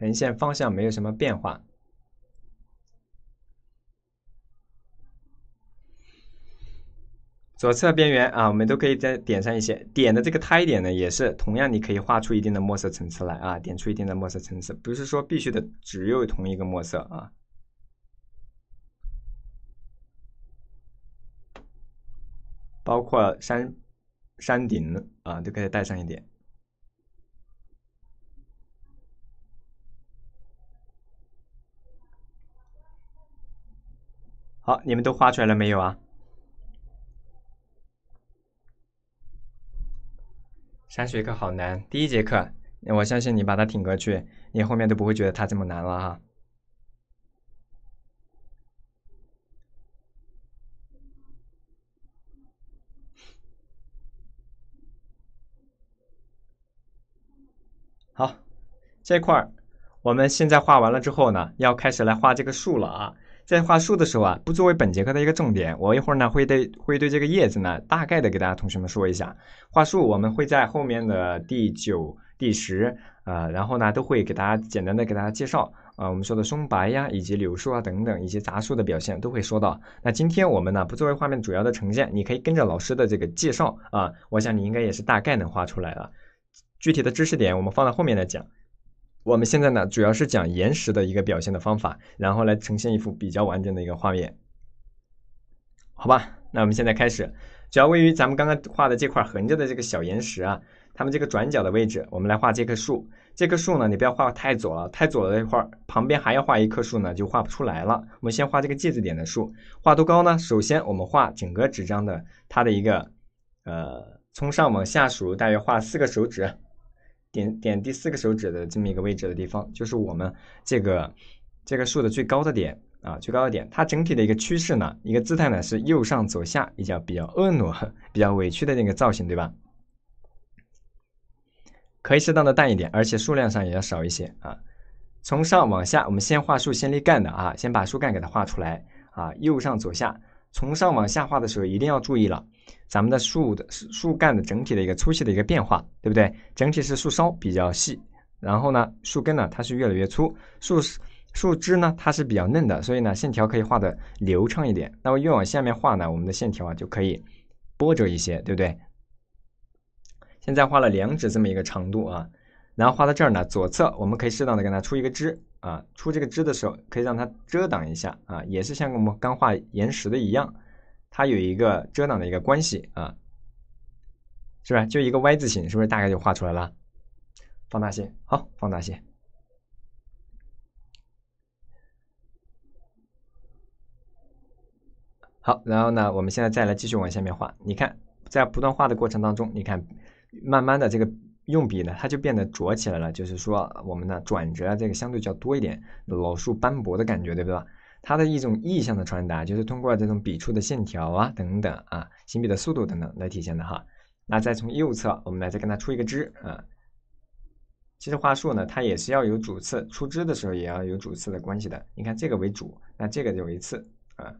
横线方向没有什么变化。左侧边缘啊，我们都可以再点上一些点的这个胎点呢，也是同样，你可以画出一定的墨色层次来啊，点出一定的墨色层次，不是说必须的只有同一个墨色啊，包括山山顶啊，都可以带上一点。好，你们都画出来了没有啊？山水课好难，第一节课，我相信你把它挺过去，你后面都不会觉得它这么难了哈。好，这块儿我们现在画完了之后呢，要开始来画这个树了啊。在画树的时候啊，不作为本节课的一个重点，我一会儿呢会对会对这个叶子呢大概的给大家同学们说一下。画树我们会在后面的第九、第十啊，然后呢都会给大家简单的给大家介绍啊，我们说的松柏呀，以及柳树啊等等一些杂树的表现都会说到。那今天我们呢不作为画面主要的呈现，你可以跟着老师的这个介绍啊，我想你应该也是大概能画出来了。具体的知识点我们放在后面来讲。我们现在呢，主要是讲岩石的一个表现的方法，然后来呈现一幅比较完整的一个画面，好吧？那我们现在开始，主要位于咱们刚刚画的这块横着的这个小岩石啊，它们这个转角的位置，我们来画这棵树。这棵树呢，你不要画太左了，太左了一块儿，旁边还要画一棵树呢，就画不出来了。我们先画这个戒指点的树，画多高呢？首先我们画整个纸张的它的一个，呃，从上往下数，大约画四个手指。点点第四个手指的这么一个位置的地方，就是我们这个这个树的最高的点啊，最高的点。它整体的一个趋势呢，一个姿态呢是右上左下，比较比较婀娜、比较委屈的那个造型，对吧？可以适当的淡一点，而且数量上也要少一些啊。从上往下，我们先画树先立干的啊，先把树干给它画出来啊，右上左下。从上往下画的时候，一定要注意了。咱们的树的树干的整体的一个粗细的一个变化，对不对？整体是树梢比较细，然后呢，树根呢它是越来越粗，树树枝呢它是比较嫩的，所以呢线条可以画的流畅一点。那么越往下面画呢，我们的线条啊就可以波折一些，对不对？现在画了两指这么一个长度啊，然后画到这儿呢，左侧我们可以适当的给它出一个枝啊，出这个枝的时候可以让它遮挡一下啊，也是像我们刚画岩石的一样。它有一个遮挡的一个关系啊，是吧？就一个 Y 字形，是不是大概就画出来了？放大些，好，放大些。好，然后呢，我们现在再来继续往下面画。你看，在不断画的过程当中，你看，慢慢的这个用笔呢，它就变得拙起来了。就是说，我们的转折这个相对较多一点，老树斑驳的感觉，对不对？它的一种意象的传达，就是通过这种笔触的线条啊等等啊，行笔的速度等等来体现的哈。那再从右侧，我们来再跟它出一个枝啊。其实花树呢，它也是要有主次，出枝的时候也要有主次的关系的。你看这个为主，那这个就为次啊。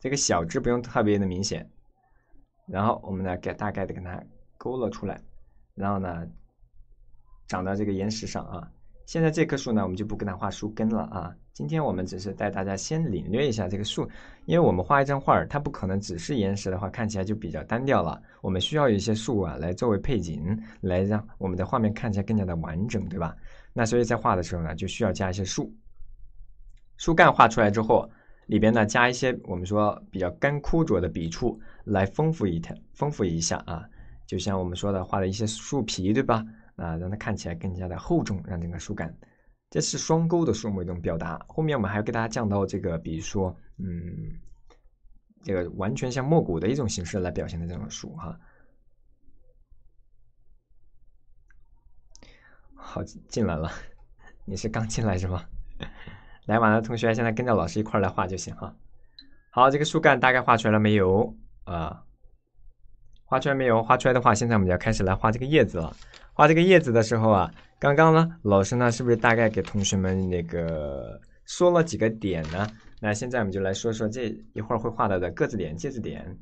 这个小枝不用特别的明显，然后我们呢给大概的给它勾勒出来，然后呢。长到这个岩石上啊，现在这棵树呢，我们就不跟它画树根了啊。今天我们只是带大家先领略一下这个树，因为我们画一张画，它不可能只是岩石的话，看起来就比较单调了。我们需要一些树啊，来作为背景，来让我们的画面看起来更加的完整，对吧？那所以在画的时候呢，就需要加一些树。树干画出来之后，里边呢加一些我们说比较干枯浊的笔触，来丰富一它，丰富一下啊。就像我们说的画的一些树皮，对吧？啊，让它看起来更加的厚重，让整个树干，这是双钩的树木一种表达。后面我们还要给大家讲到这个，比如说，嗯，这个完全像墨骨的一种形式来表现的这种树哈。好，进来了，你是刚进来是吗？来晚的同学现在跟着老师一块来画就行哈。好，这个树干大概画出来了没有啊？画出来没有？画出来的话，现在我们就要开始来画这个叶子了。画这个叶子的时候啊，刚刚呢，老师呢是不是大概给同学们那个说了几个点呢？那现在我们就来说说这一会儿会画到的个字点、介字点。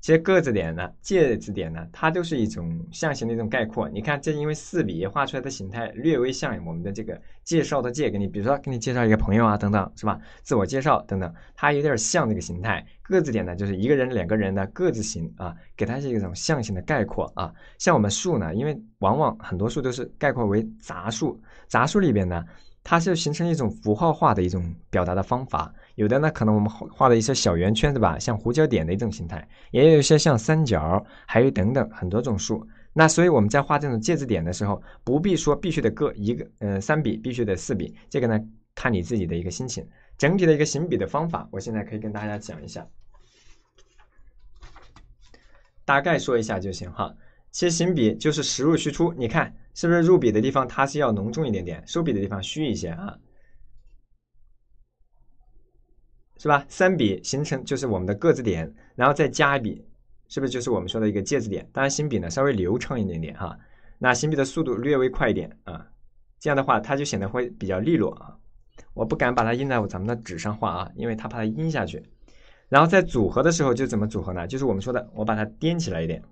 其实个字点呢、介字点呢，它都是一种象形的一种概括。你看，这因为四笔画出来的形态略微像我们的这个介绍的介，给你，比如说给你介绍一个朋友啊，等等，是吧？自我介绍等等，它有点像这个形态。个字点呢，就是一个人、两个人的个字形啊，给它是一种象形的概括啊。像我们树呢，因为往往很多树都是概括为杂树，杂树里边呢。它是形成一种符号化的一种表达的方法，有的呢可能我们画的一些小圆圈，对吧？像弧角点的一种形态，也有一些像三角，还有等等很多种数。那所以我们在画这种介字点的时候，不必说必须得各一个，呃，三笔必须得四笔，这个呢看你自己的一个心情。整体的一个行笔的方法，我现在可以跟大家讲一下，大概说一下就行哈。其实行笔就是实入虚出，你看。是不是入笔的地方它是要浓重一点点，收笔的地方虚一些啊？是吧？三笔形成就是我们的个字点，然后再加一笔，是不是就是我们说的一个介字点？当然行笔呢稍微流畅一点点哈，那行笔的速度略微快一点啊，这样的话它就显得会比较利落啊。我不敢把它印在我咱们的纸上画啊，因为它怕它印下去。然后在组合的时候就怎么组合呢？就是我们说的，我把它颠起来一点。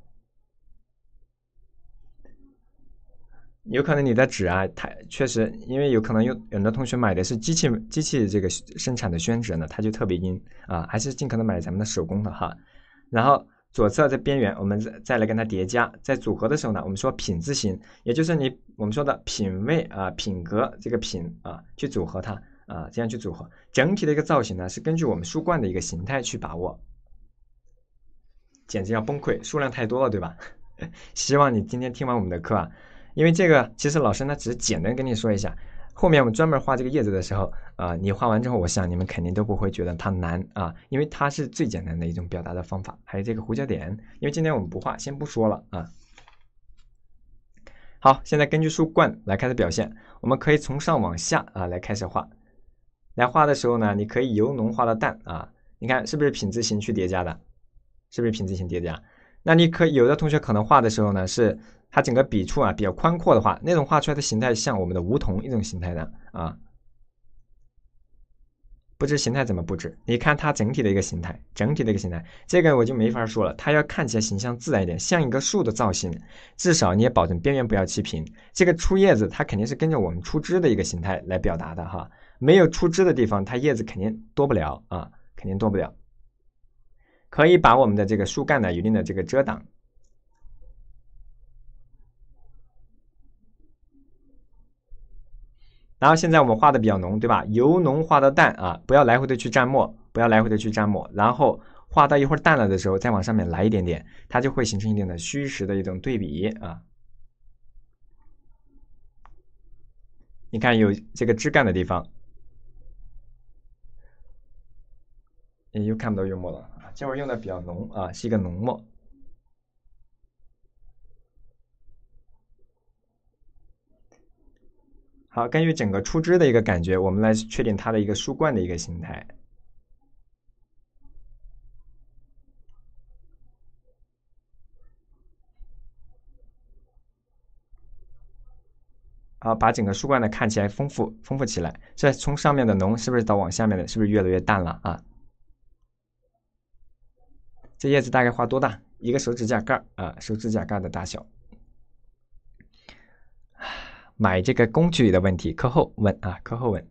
有可能你的纸啊，它确实，因为有可能有很多同学买的是机器机器这个生产的宣纸呢，它就特别硬啊，还是尽可能买咱们的手工的哈。然后左侧的边缘，我们再再来跟它叠加，在组合的时候呢，我们说品字形，也就是你我们说的品味啊、品格这个品啊，去组合它啊，这样去组合，整体的一个造型呢，是根据我们书冠的一个形态去把握，简直要崩溃，数量太多了，对吧？希望你今天听完我们的课啊。因为这个，其实老师呢只是简单跟你说一下，后面我们专门画这个叶子的时候，啊，你画完之后，我想你们肯定都不会觉得它难啊，因为它是最简单的一种表达的方法。还有这个胡椒点，因为今天我们不画，先不说了啊。好，现在根据书冠来开始表现，我们可以从上往下啊来开始画。来画的时候呢，你可以由浓画到淡啊，你看是不是品字形去叠加的？是不是品字形叠加？那你可有的同学可能画的时候呢是。它整个笔触啊比较宽阔的话，那种画出来的形态像我们的梧桐一种形态的啊。不知形态怎么布置？你看它整体的一个形态，整体的一个形态，这个我就没法说了。它要看起来形象自然一点，像一个树的造型，至少你也保证边缘不要齐平。这个出叶子，它肯定是跟着我们出枝的一个形态来表达的哈。没有出枝的地方，它叶子肯定多不了啊，肯定多不了。可以把我们的这个树干呢，有一定的这个遮挡。然后现在我们画的比较浓，对吧？由浓画到淡啊，不要来回的去蘸墨，不要来回的去蘸墨。然后画到一会儿淡了的时候，再往上面来一点点，它就会形成一定的虚实的一种对比啊。你看有这个枝干的地方，也又看不到油墨了啊，这会儿用的比较浓啊，是一个浓墨。好，根据整个出枝的一个感觉，我们来确定它的一个树冠的一个形态。好，把整个树冠呢看起来丰富丰富起来。这从上面的浓是不是到往下面的，是不是越来越淡了啊？这叶子大概画多大？一个手指甲盖啊，手指甲盖的大小。买这个工具的问题，课后问啊，课后问。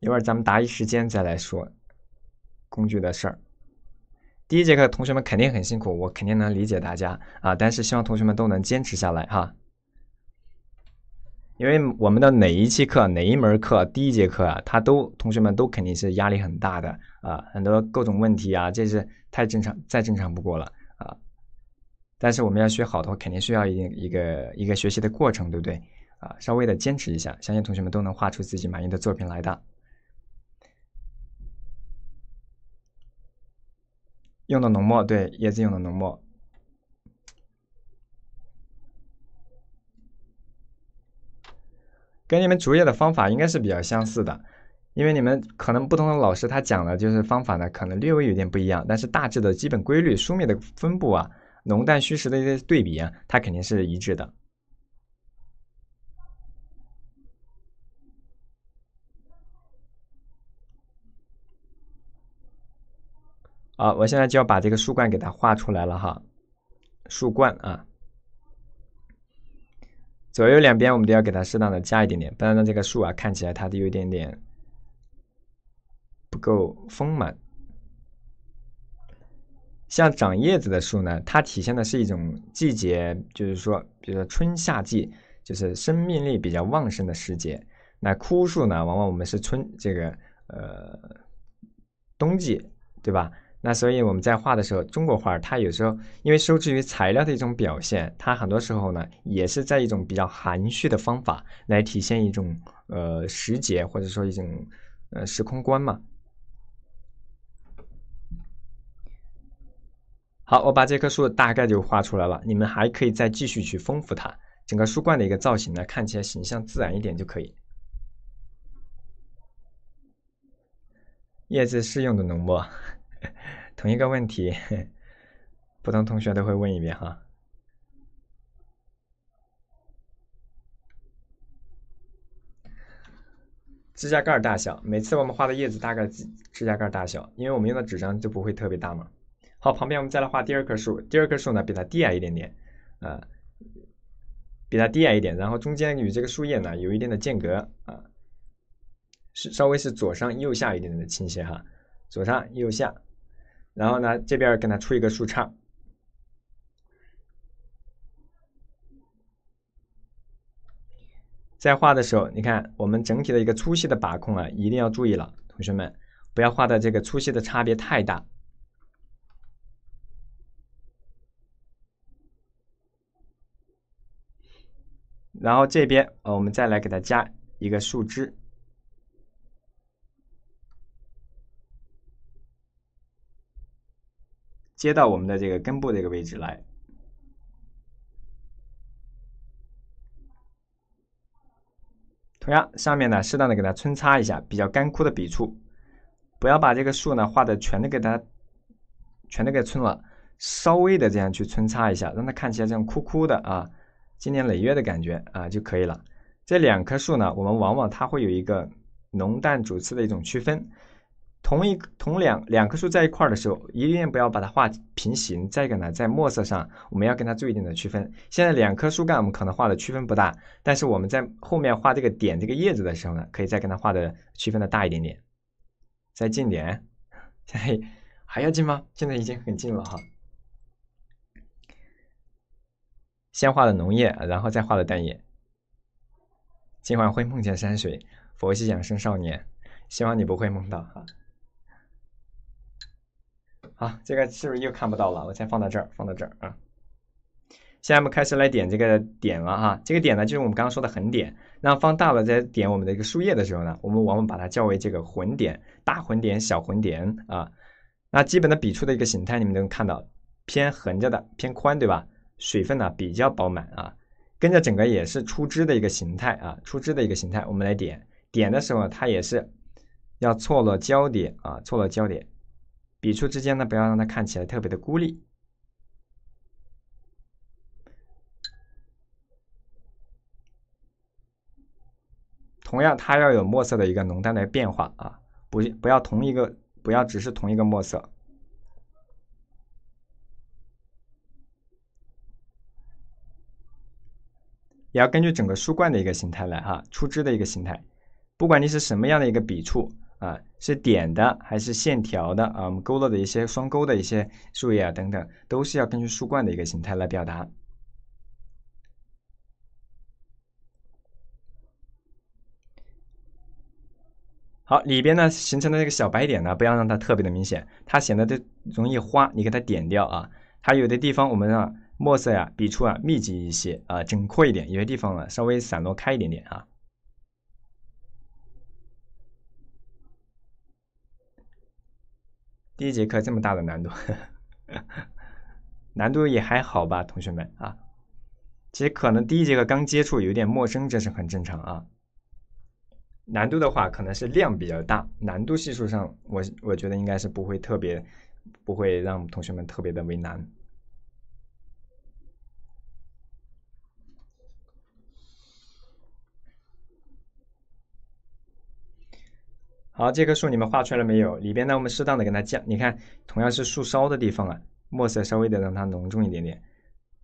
一会儿咱们答疑时间再来说工具的事儿。第一节课同学们肯定很辛苦，我肯定能理解大家啊，但是希望同学们都能坚持下来哈。因为我们的哪一期课、哪一门课、第一节课啊，他都同学们都肯定是压力很大的啊，很多各种问题啊，这是太正常、再正常不过了啊。但是我们要学好的话，肯定需要一定一个一个学习的过程，对不对啊？稍微的坚持一下，相信同学们都能画出自己满意的作品来的。用的浓墨，对，叶子用的浓墨。跟你们主页的方法应该是比较相似的，因为你们可能不同的老师他讲的就是方法呢，可能略微有点不一样，但是大致的基本规律、书面的分布啊、浓淡虚实的一些对比啊，它肯定是一致的。好，我现在就要把这个树冠给它画出来了哈，树冠啊。左右两边我们都要给它适当的加一点点，不然呢这个树啊看起来它都有一点点不够丰满。像长叶子的树呢，它体现的是一种季节，就是说，比如说春夏季，就是生命力比较旺盛的时节。那枯树呢，往往我们是春这个呃冬季，对吧？那所以我们在画的时候，中国画它有时候因为受制于材料的一种表现，它很多时候呢也是在一种比较含蓄的方法来体现一种呃时节或者说一种呃时空观嘛。好，我把这棵树大概就画出来了，你们还可以再继续去丰富它，整个树冠的一个造型呢看起来形象自然一点就可以。叶子是用的浓墨。同一个问题，不同同学都会问一遍哈。指甲盖大小，每次我们画的叶子大概指指甲盖大小，因为我们用的纸张就不会特别大嘛。好，旁边我们再来画第二棵树，第二棵树呢比它低矮一点点，啊，比它低矮一点，然后中间与这个树叶呢有一定的间隔啊，是稍微是左上右下一点点的倾斜哈。左上右下，然后呢，这边给它出一个树杈。在画的时候，你看我们整体的一个粗细的把控啊，一定要注意了，同学们不要画的这个粗细的差别太大。然后这边，呃，我们再来给它加一个树枝。接到我们的这个根部这个位置来，同样上面呢，适当的给它皴擦一下，比较干枯的笔触，不要把这个树呢画的全都给它全都给皴了，稍微的这样去皴擦一下，让它看起来这样枯枯的啊，经年累月的感觉啊就可以了。这两棵树呢，我们往往它会有一个浓淡主次的一种区分。同一同两两棵树在一块儿的时候，一定不要把它画平行。再一个呢，在墨色上，我们要跟它做一定的区分。现在两棵树干我们可能画的区分不大，但是我们在后面画这个点这个叶子的时候呢，可以再跟它画的区分的大一点点。再近点，嘿，还要近吗？现在已经很近了哈。先画的浓叶，然后再画的淡叶。今晚会梦见山水，佛系养生少年，希望你不会梦到哈。好，这个是不是又看不到了？我再放到这儿，放到这儿啊。现在我们开始来点这个点了哈。这个点呢，就是我们刚刚说的横点。那放大了再点我们的一个树叶的时候呢，我们往往把它叫为这个混点、大混点、小混点啊。那基本的笔触的一个形态，你们能看到偏横着的、偏宽，对吧？水分呢比较饱满啊。跟着整个也是出枝的一个形态啊，出枝的一个形态。我们来点点的时候，它也是要错落焦点啊，错落焦点。笔触之间呢，不要让它看起来特别的孤立。同样，它要有墨色的一个浓淡的变化啊，不不要同一个，不要只是同一个墨色，也要根据整个书冠的一个形态来哈，出枝的一个形态，不管你是什么样的一个笔触。啊，是点的还是线条的，啊，我们勾勒的一些双勾的一些树叶啊等等，都是要根据树冠的一个形态来表达。好，里边呢形成的那个小白点呢，不要让它特别的明显，它显得的容易花，你给它点掉啊，它有的地方我们让墨色呀，笔触啊，密集一些，啊，整阔一点，有些地方呢，稍微散落开一点点啊。第一节课这么大的难度，难度也还好吧，同学们啊。其实可能第一节课刚接触有点陌生，这是很正常啊。难度的话，可能是量比较大，难度系数上，我我觉得应该是不会特别，不会让同学们特别的为难。好，这棵树你们画出来了没有？里边呢，我们适当的给它降，你看，同样是树梢的地方啊，墨色稍微的让它浓重一点点，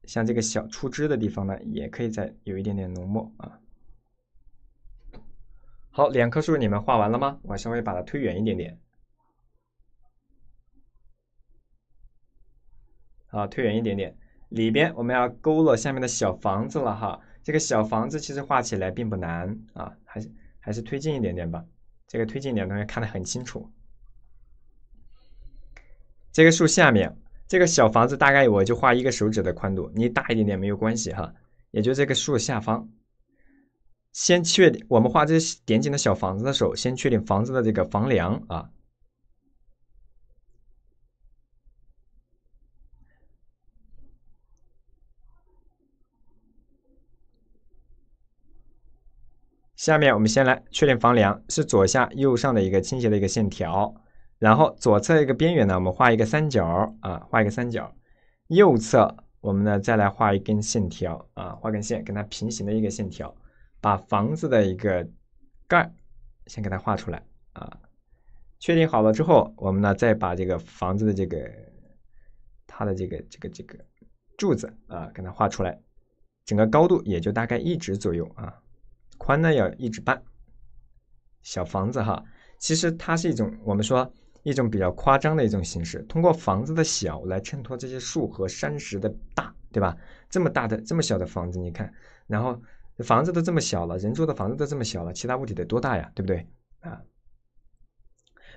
像这个小出枝的地方呢，也可以再有一点点浓墨啊。好，两棵树你们画完了吗？我稍微把它推远一点点。好，推远一点点。里边我们要勾勒下面的小房子了哈。这个小房子其实画起来并不难啊，还是还是推进一点点吧。这个推进点，同学看得很清楚。这个树下面，这个小房子大概我就画一个手指的宽度，你大一点点没有关系哈。也就这个树下方。先确定我们画这些点景的小房子的时候，先确定房子的这个房梁啊。下面我们先来确定房梁是左下右上的一个倾斜的一个线条，然后左侧一个边缘呢，我们画一个三角啊，画一个三角。右侧我们呢再来画一根线条啊，画根线跟它平行的一个线条。把房子的一个盖先给它画出来啊，确定好了之后，我们呢再把这个房子的这个它的这个这个这个柱子啊给它画出来，整个高度也就大概一指左右啊，宽呢要一指半。小房子哈，其实它是一种我们说一种比较夸张的一种形式，通过房子的小来衬托这些树和山石的大，对吧？这么大的这么小的房子，你看，然后。房子都这么小了，人住的房子都这么小了，其他物体得多大呀？对不对？啊，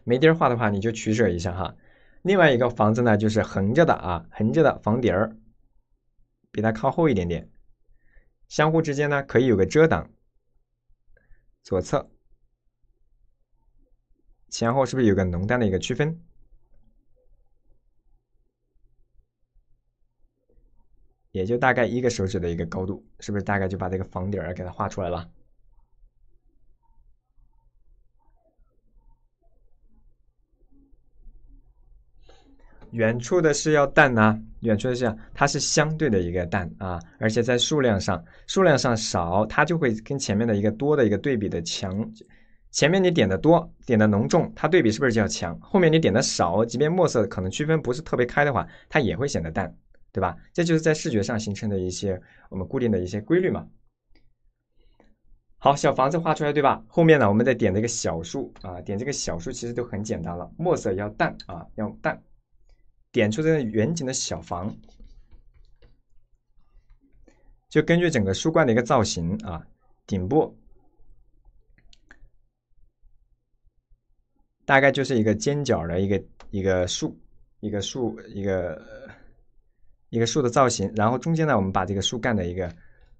没地儿画的话，你就取舍一下哈。另外一个房子呢，就是横着的啊，横着的房顶儿，比它靠后一点点，相互之间呢可以有个遮挡。左侧、前后是不是有个浓淡的一个区分？也就大概一个手指的一个高度，是不是大概就把这个房顶儿给它画出来了？远处的是要淡呐，远处的是它是相对的一个淡啊，而且在数量上数量上少，它就会跟前面的一个多的一个对比的强。前面你点的多，点的浓重，它对比是不是就要强？后面你点的少，即便墨色可能区分不是特别开的话，它也会显得淡。对吧？这就是在视觉上形成的一些我们固定的一些规律嘛。好，小房子画出来，对吧？后面呢，我们再点这个小树啊，点这个小树其实都很简单了，墨色要淡啊，要淡，点出这个远景的小房，就根据整个树冠的一个造型啊，顶部大概就是一个尖角的一个一个树，一个树，一个。一个树的造型，然后中间呢，我们把这个树干的一个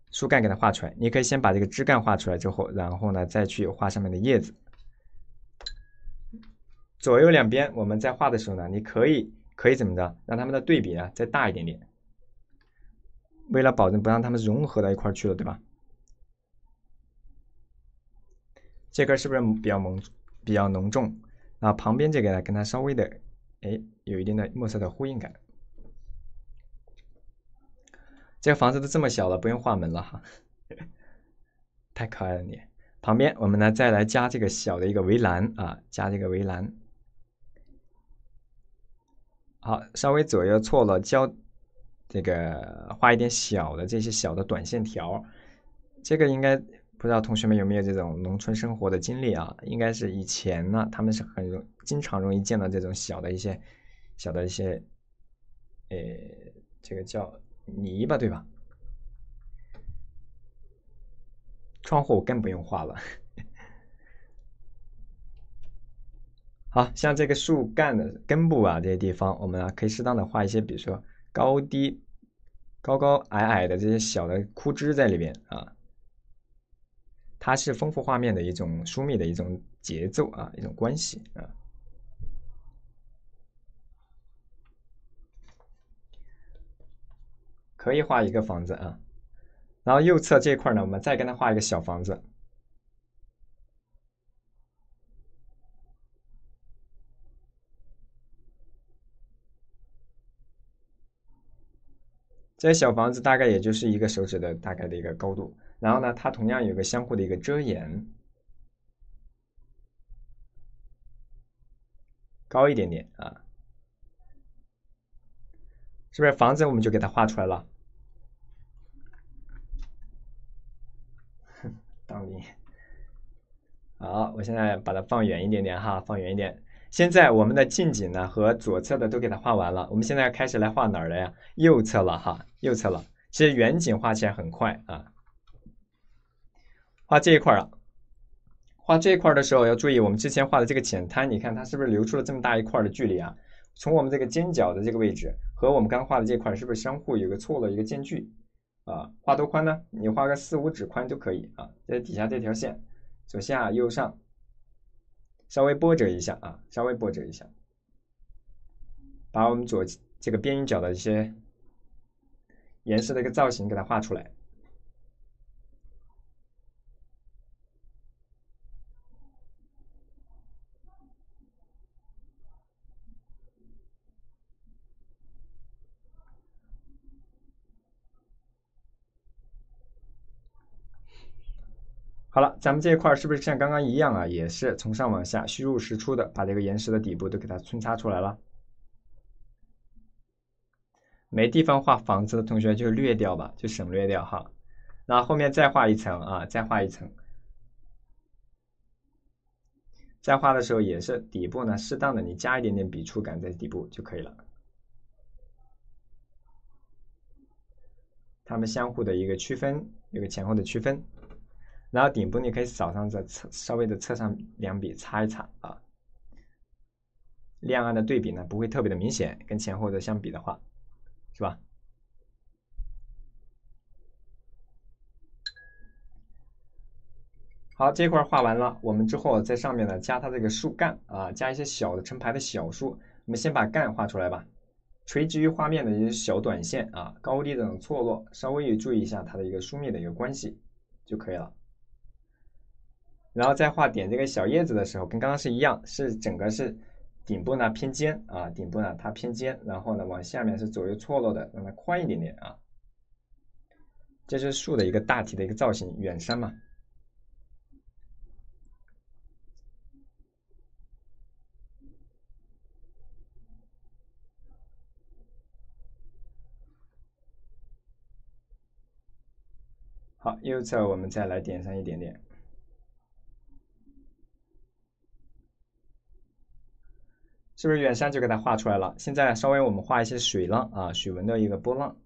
树干给它画出来。你可以先把这个枝干画出来之后，然后呢再去画上面的叶子。左右两边我们在画的时候呢，你可以可以怎么着，让它们的对比呢再大一点点，为了保证不让它们融合到一块去了，对吧？这根是不是比较浓比较浓重？然后旁边这个呢，跟它稍微的哎有一定的墨色的呼应感。这个房子都这么小了，不用画门了哈，太可爱了你。旁边我们呢再来加这个小的一个围栏啊，加这个围栏。好，稍微左右错了，交这个画一点小的这些小的短线条。这个应该不知道同学们有没有这种农村生活的经历啊？应该是以前呢，他们是很容经常容易见到这种小的一些小的一些，呃，这个叫。泥巴对吧？窗户更不用画了。好像这个树干的根部啊这些地方，我们啊可以适当的画一些，比如说高低、高高矮矮的这些小的枯枝在里边啊。它是丰富画面的一种疏密的一种节奏啊，一种关系啊。可以画一个房子啊，然后右侧这块呢，我们再跟它画一个小房子。这小房子大概也就是一个手指的大概的一个高度，然后呢，它同样有个相互的一个遮掩，高一点点啊，是不是房子我们就给它画出来了？当你好，我现在把它放远一点点哈，放远一点。现在我们的近景呢和左侧的都给它画完了，我们现在开始来画哪儿了呀？右侧了哈，右侧了。其实远景画起来很快啊，画这一块儿啊，画这一块的时候要注意，我们之前画的这个浅滩，你看它是不是留出了这么大一块的距离啊？从我们这个尖角的这个位置和我们刚画的这块是不是相互有个错落一个间距啊？画多宽呢？你画个四五指宽就可以啊。在底下这条线，左下右上。稍微波折一下啊，稍微波折一下，把我们左这个边角的一些颜色的一个造型给它画出来。好了，咱们这一块是不是像刚刚一样啊？也是从上往下虚入实出的，把这个岩石的底部都给它穿插出来了。没地方画房子的同学就略掉吧，就省略掉哈。那后面再画一层啊，再画一层。再画的时候也是底部呢，适当的你加一点点笔触感在底部就可以了。它们相互的一个区分，一个前后的区分。然后顶部你可以扫上这侧稍微的侧上两笔擦一擦啊，亮暗的对比呢不会特别的明显，跟前后的相比的话，是吧？好，这块画完了，我们之后在上面呢加它这个树干啊，加一些小的成排的小树。我们先把干画出来吧，垂直于画面的一些小短线啊，高低这种错落，稍微注意一下它的一个疏密的一个关系就可以了。然后再画点这个小叶子的时候，跟刚刚是一样，是整个是顶部呢偏尖啊，顶部呢它偏尖，然后呢往下面是左右错落的，让它宽一点点啊。这是树的一个大体的一个造型，远山嘛。好，右侧我们再来点上一点点。是不是远山就给它画出来了？现在稍微我们画一些水浪啊，水纹的一个波浪。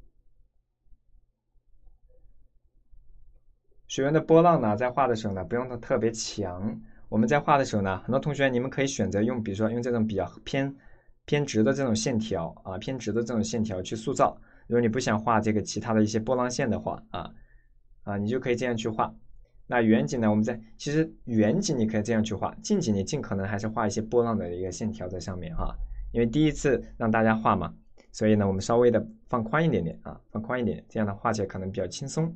水纹的波浪呢，在画的时候呢，不用它特别强。我们在画的时候呢，很多同学你们可以选择用，比如说用这种比较偏偏直的这种线条啊，偏直的这种线条去塑造。如果你不想画这个其他的一些波浪线的话啊啊，你就可以这样去画。那远景呢？我们在其实远景你可以这样去画，近景你尽可能还是画一些波浪的一个线条在上面哈。因为第一次让大家画嘛，所以呢我们稍微的放宽一点点啊，放宽一点，这样的画起来可能比较轻松。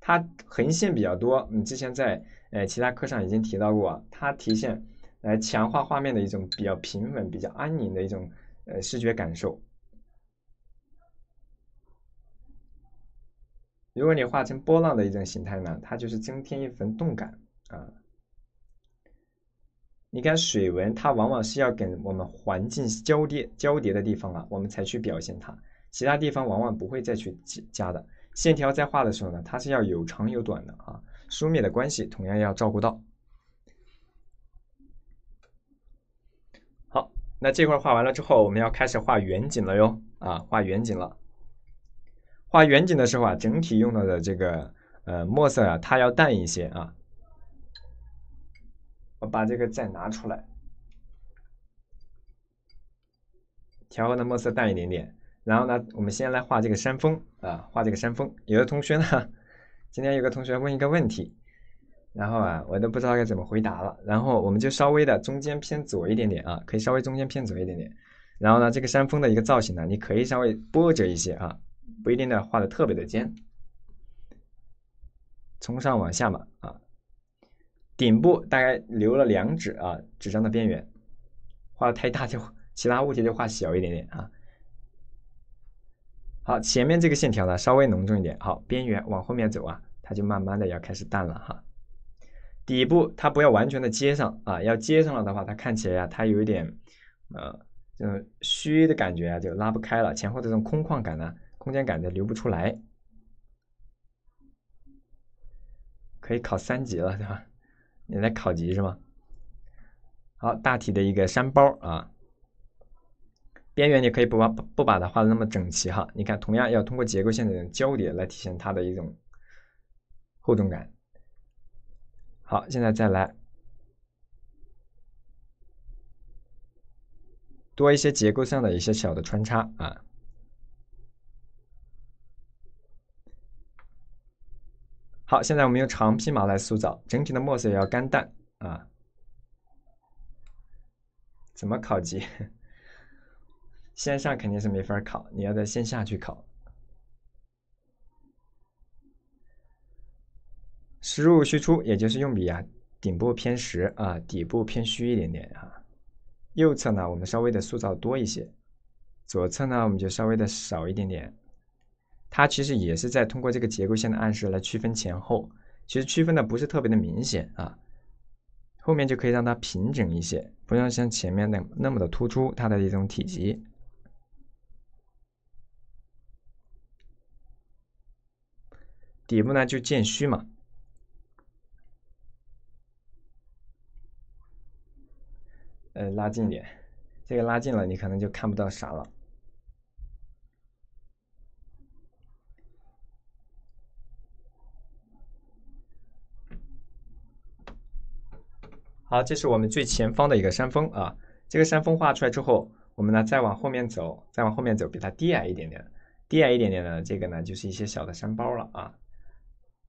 它横线比较多，你之前在呃其他课上已经提到过，它体现来强化画面的一种比较平稳、比较安宁的一种呃视觉感受。如果你画成波浪的一种形态呢，它就是增添一份动感啊。你看水纹，它往往是要跟我们环境交叠交叠的地方啊，我们才去表现它，其他地方往往不会再去加的。线条在画的时候呢，它是要有长有短的啊，疏密的关系同样要照顾到。好，那这块画完了之后，我们要开始画远景了哟啊，画远景了。画远景的时候啊，整体用到的这个呃墨色啊，它要淡一些啊。我把这个再拿出来，调和的墨色淡一点点。然后呢，我们先来画这个山峰啊，画这个山峰。有的同学呢，今天有个同学问一个问题，然后啊，我都不知道该怎么回答了。然后我们就稍微的中间偏左一点点啊，可以稍微中间偏左一点点。然后呢，这个山峰的一个造型呢，你可以稍微波折一些啊，不一定呢画的特别的尖，从上往下嘛啊，顶部大概留了两指啊，纸张的边缘，画的太大就其他物体就画小一点点啊。好，前面这个线条呢稍微浓重一点。好，边缘往后面走啊，它就慢慢的要开始淡了哈。底部它不要完全的接上啊，要接上了的话，它看起来呀，它有一点呃这种虚的感觉啊，就拉不开了。前后这种空旷感呢，空间感就流不出来。可以考三级了，对吧？你在考级是吗？好，大体的一个山包啊。边缘你可以不把不把它画的那么整齐哈，你看，同样要通过结构线的交叠来体现它的一种厚重感。好，现在再来多一些结构上的一些小的穿插啊。好，现在我们用长披毛来塑造，整体的墨色也要干淡啊。怎么考级？线上肯定是没法考，你要在线下去考。实入虚出，也就是用笔啊，顶部偏实啊，底部偏虚一点点啊。右侧呢，我们稍微的塑造多一些；左侧呢，我们就稍微的少一点点。它其实也是在通过这个结构线的暗示来区分前后，其实区分的不是特别的明显啊。后面就可以让它平整一些，不要像前面那那么的突出它的一种体积。底部呢就渐虚嘛，呃，拉近点，这个拉近了，你可能就看不到啥了。好，这是我们最前方的一个山峰啊。这个山峰画出来之后，我们呢再往后面走，再往后面走，比它低矮一点点，低矮一点点的这个呢就是一些小的山包了啊。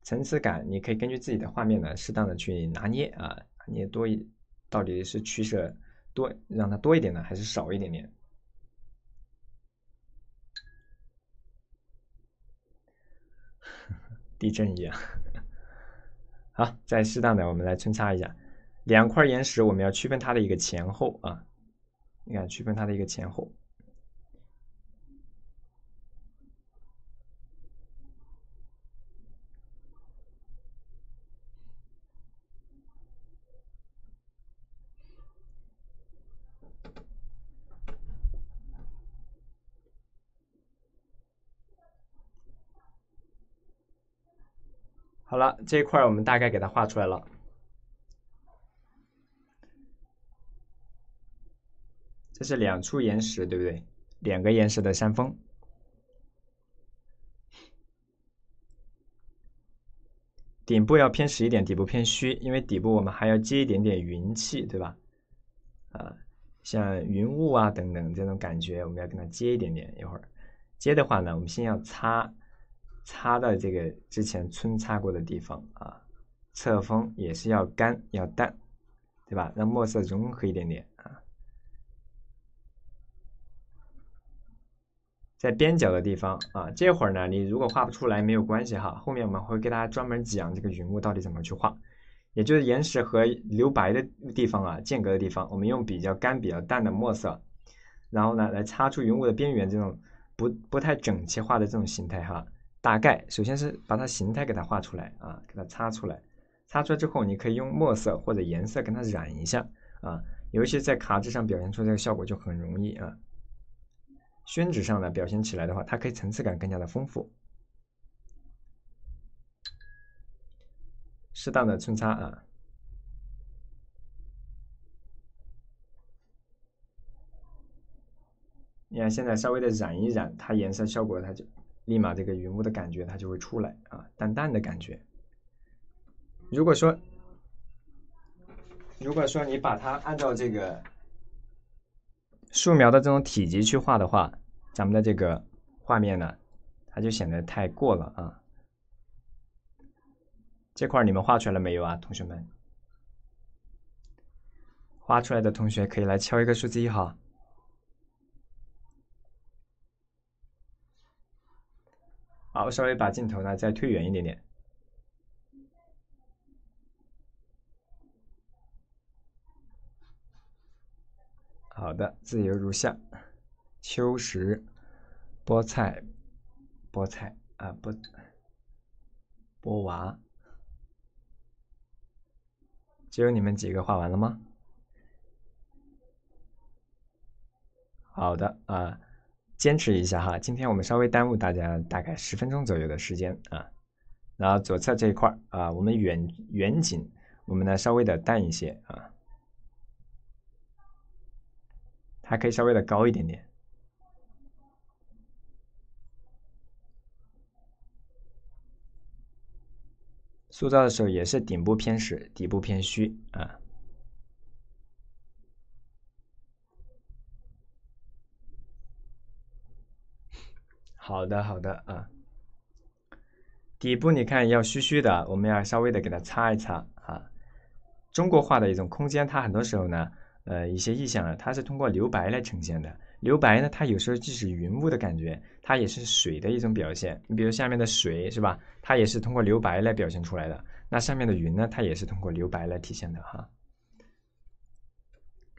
层次感，你可以根据自己的画面呢，适当的去拿捏啊，拿捏多一，到底是取舍多，让它多一点呢，还是少一点点？地震一样。好，再适当的，我们来穿插一下，两块岩石，我们要区分它的一个前后啊，你看，区分它的一个前后。好了，这一块我们大概给它画出来了。这是两处岩石，对不对？两个岩石的山峰，顶部要偏实一点，底部偏虚，因为底部我们还要接一点点云气，对吧？啊，像云雾啊等等这种感觉，我们要跟它接一点点。一会儿接的话呢，我们先要擦。擦到这个之前皴擦过的地方啊，侧锋也是要干要淡，对吧？让墨色融合一点点啊。在边角的地方啊，这会儿呢，你如果画不出来没有关系哈，后面我们会给大家专门讲这个云雾到底怎么去画，也就是岩石和留白的地方啊，间隔的地方，我们用比较干、比较淡的墨色，然后呢，来擦出云雾的边缘这种不不太整齐画的这种形态哈。大概首先是把它形态给它画出来啊，给它擦出来，擦出来之后，你可以用墨色或者颜色跟它染一下啊，尤其在卡纸上表现出这个效果就很容易啊。宣纸上呢表现起来的话，它可以层次感更加的丰富。适当的皴擦啊，你看现在稍微的染一染，它颜色效果它就。立马这个云雾的感觉它就会出来啊，淡淡的感觉。如果说，如果说你把它按照这个素描的这种体积去画的话，咱们的这个画面呢，它就显得太过了啊。这块你们画出来了没有啊，同学们？画出来的同学可以来敲一个数字一哈。好，稍微把镜头呢再推远一点点。好的，自由如下。秋实，菠菜，菠菜啊，菠，菠娃，只有你们几个画完了吗？好的啊，坚持一下哈。今天我们稍微耽误大家大概十分钟左右的时间啊。然后左侧这一块啊，我们远远景，我们呢稍微的淡一些啊。还可以稍微的高一点点。塑造的时候也是顶部偏实，底部偏虚啊。好的，好的啊。底部你看要虚虚的，我们要稍微的给它擦一擦啊。中国画的一种空间，它很多时候呢。呃，一些意象啊，它是通过留白来呈现的。留白呢，它有时候既是云雾的感觉，它也是水的一种表现。你比如下面的水是吧？它也是通过留白来表现出来的。那上面的云呢，它也是通过留白来体现的哈。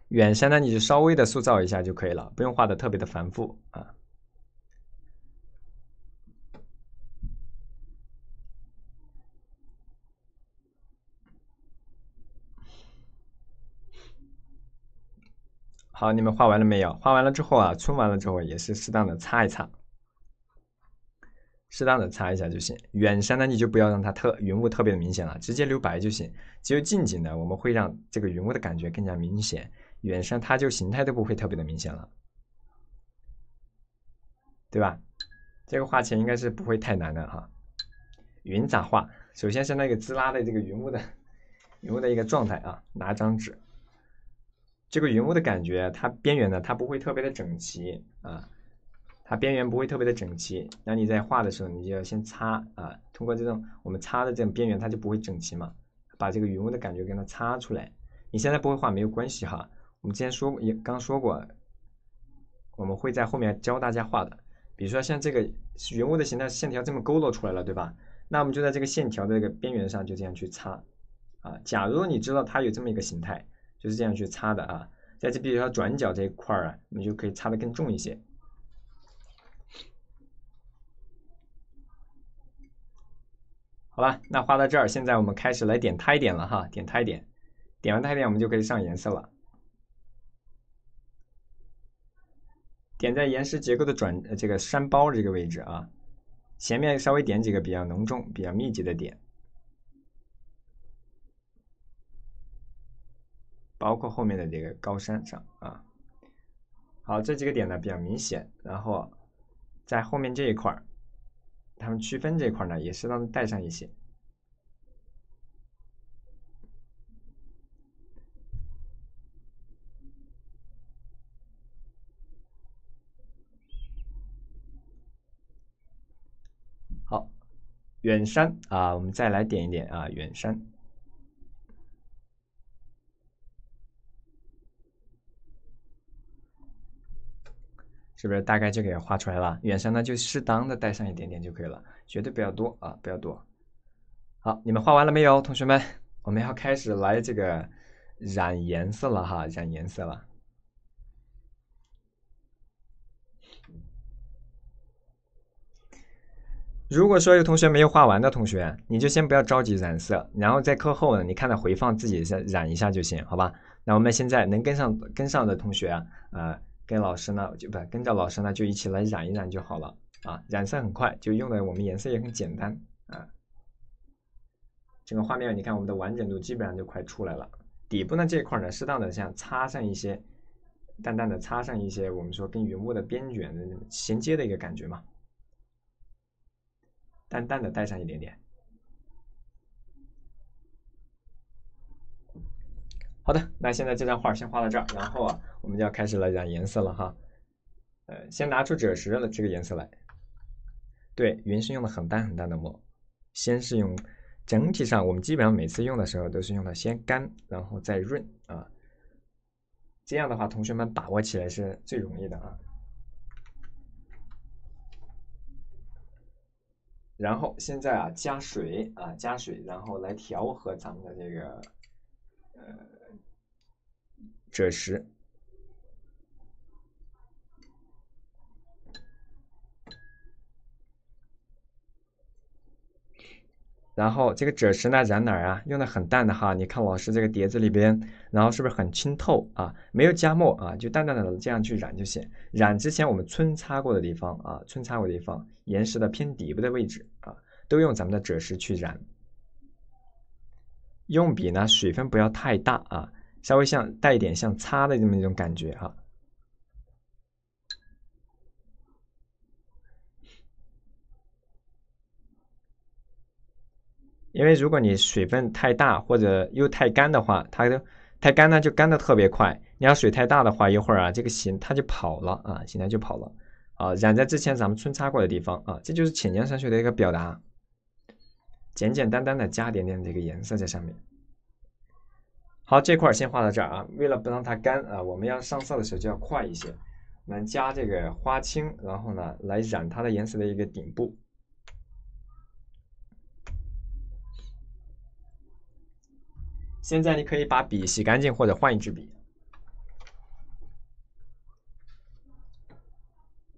远山呢，你就稍微的塑造一下就可以了，不用画的特别的繁复啊。好，你们画完了没有？画完了之后啊，冲完了之后也是适当的擦一擦，适当的擦一下就行。远山呢，你就不要让它特云雾特别的明显了，直接留白就行。只有近景呢，我们会让这个云雾的感觉更加明显。远山它就形态都不会特别的明显了，对吧？这个画起来应该是不会太难的哈。云咋画？首先是那个滋啦的这个云雾的 云雾的一个状态啊，拿张纸。这个云雾的感觉，它边缘呢，它不会特别的整齐啊，它边缘不会特别的整齐。那你在画的时候，你就要先擦啊，通过这种我们擦的这种边缘，它就不会整齐嘛。把这个云雾的感觉给它擦出来。你现在不会画没有关系哈，我们之前说过也刚说过，我们会在后面教大家画的。比如说像这个云雾的形态，线条这么勾勒出来了，对吧？那我们就在这个线条的这个边缘上就这样去擦啊。假如你知道它有这么一个形态。就是这样去擦的啊，在这比如说转角这一块儿啊，你就可以擦的更重一些。好吧，那画到这儿，现在我们开始来点胎点了哈，点胎点，点完胎点我们就可以上颜色了。点在岩石结构的转这个山包这个位置啊，前面稍微点几个比较浓重、比较密集的点。包括后面的这个高山上啊，好，这几个点呢比较明显，然后在后面这一块儿，它们区分这一块呢也适当的带上一些。好，远山啊，我们再来点一点啊，远山。是不是大概就给画出来了？远山呢就适当的带上一点点就可以了，绝对不要多啊，不要多。好，你们画完了没有，同学们？我们要开始来这个染颜色了哈，染颜色了。如果说有同学没有画完的同学，你就先不要着急染色，然后在课后呢，你看到回放自己再染一下就行，好吧？那我们现在能跟上跟上的同学啊，呃。跟老师呢，就不跟着老师呢，就一起来染一染就好了啊！染色很快，就用的我们颜色也很简单啊。整个画面你看，我们的完整度基本上就快出来了。底部呢这一块呢，适当的像擦上一些，淡淡的擦上一些，我们说跟云雾的边卷的衔接的一个感觉嘛，淡淡的带上一点点。好的，那现在这张画先画到这儿，然后啊。我们就要开始来染颜色了哈。呃，先拿出赭石的这个颜色来。对，云是用的很淡很淡的墨，先是用，整体上我们基本上每次用的时候都是用的先干，然后再润啊。这样的话，同学们把握起来是最容易的啊。然后现在啊，加水啊，加水，然后来调和咱们的这个呃赭石。然后这个赭石呢染哪儿啊？用的很淡的哈，你看老师这个碟子里边，然后是不是很清透啊？没有加墨啊，就淡淡的这样去染就行。染之前我们皴擦过的地方啊，皴擦过的地方，岩石的偏底部的位置啊，都用咱们的赭石去染。用笔呢，水分不要太大啊，稍微像带一点像擦的这么一种感觉哈。因为如果你水分太大或者又太干的话，它太干呢就干的特别快。你要水太大的话，一会儿啊这个形它就跑了啊，形态就跑了啊。染在之前咱们皴擦过的地方啊，这就是浅颜色学的一个表达。简简单单的加点点这个颜色在上面。好，这块先画到这儿啊。为了不让它干啊，我们要上色的时候就要快一些。我们加这个花青，然后呢来染它的颜色的一个顶部。现在你可以把笔洗干净，或者换一支笔，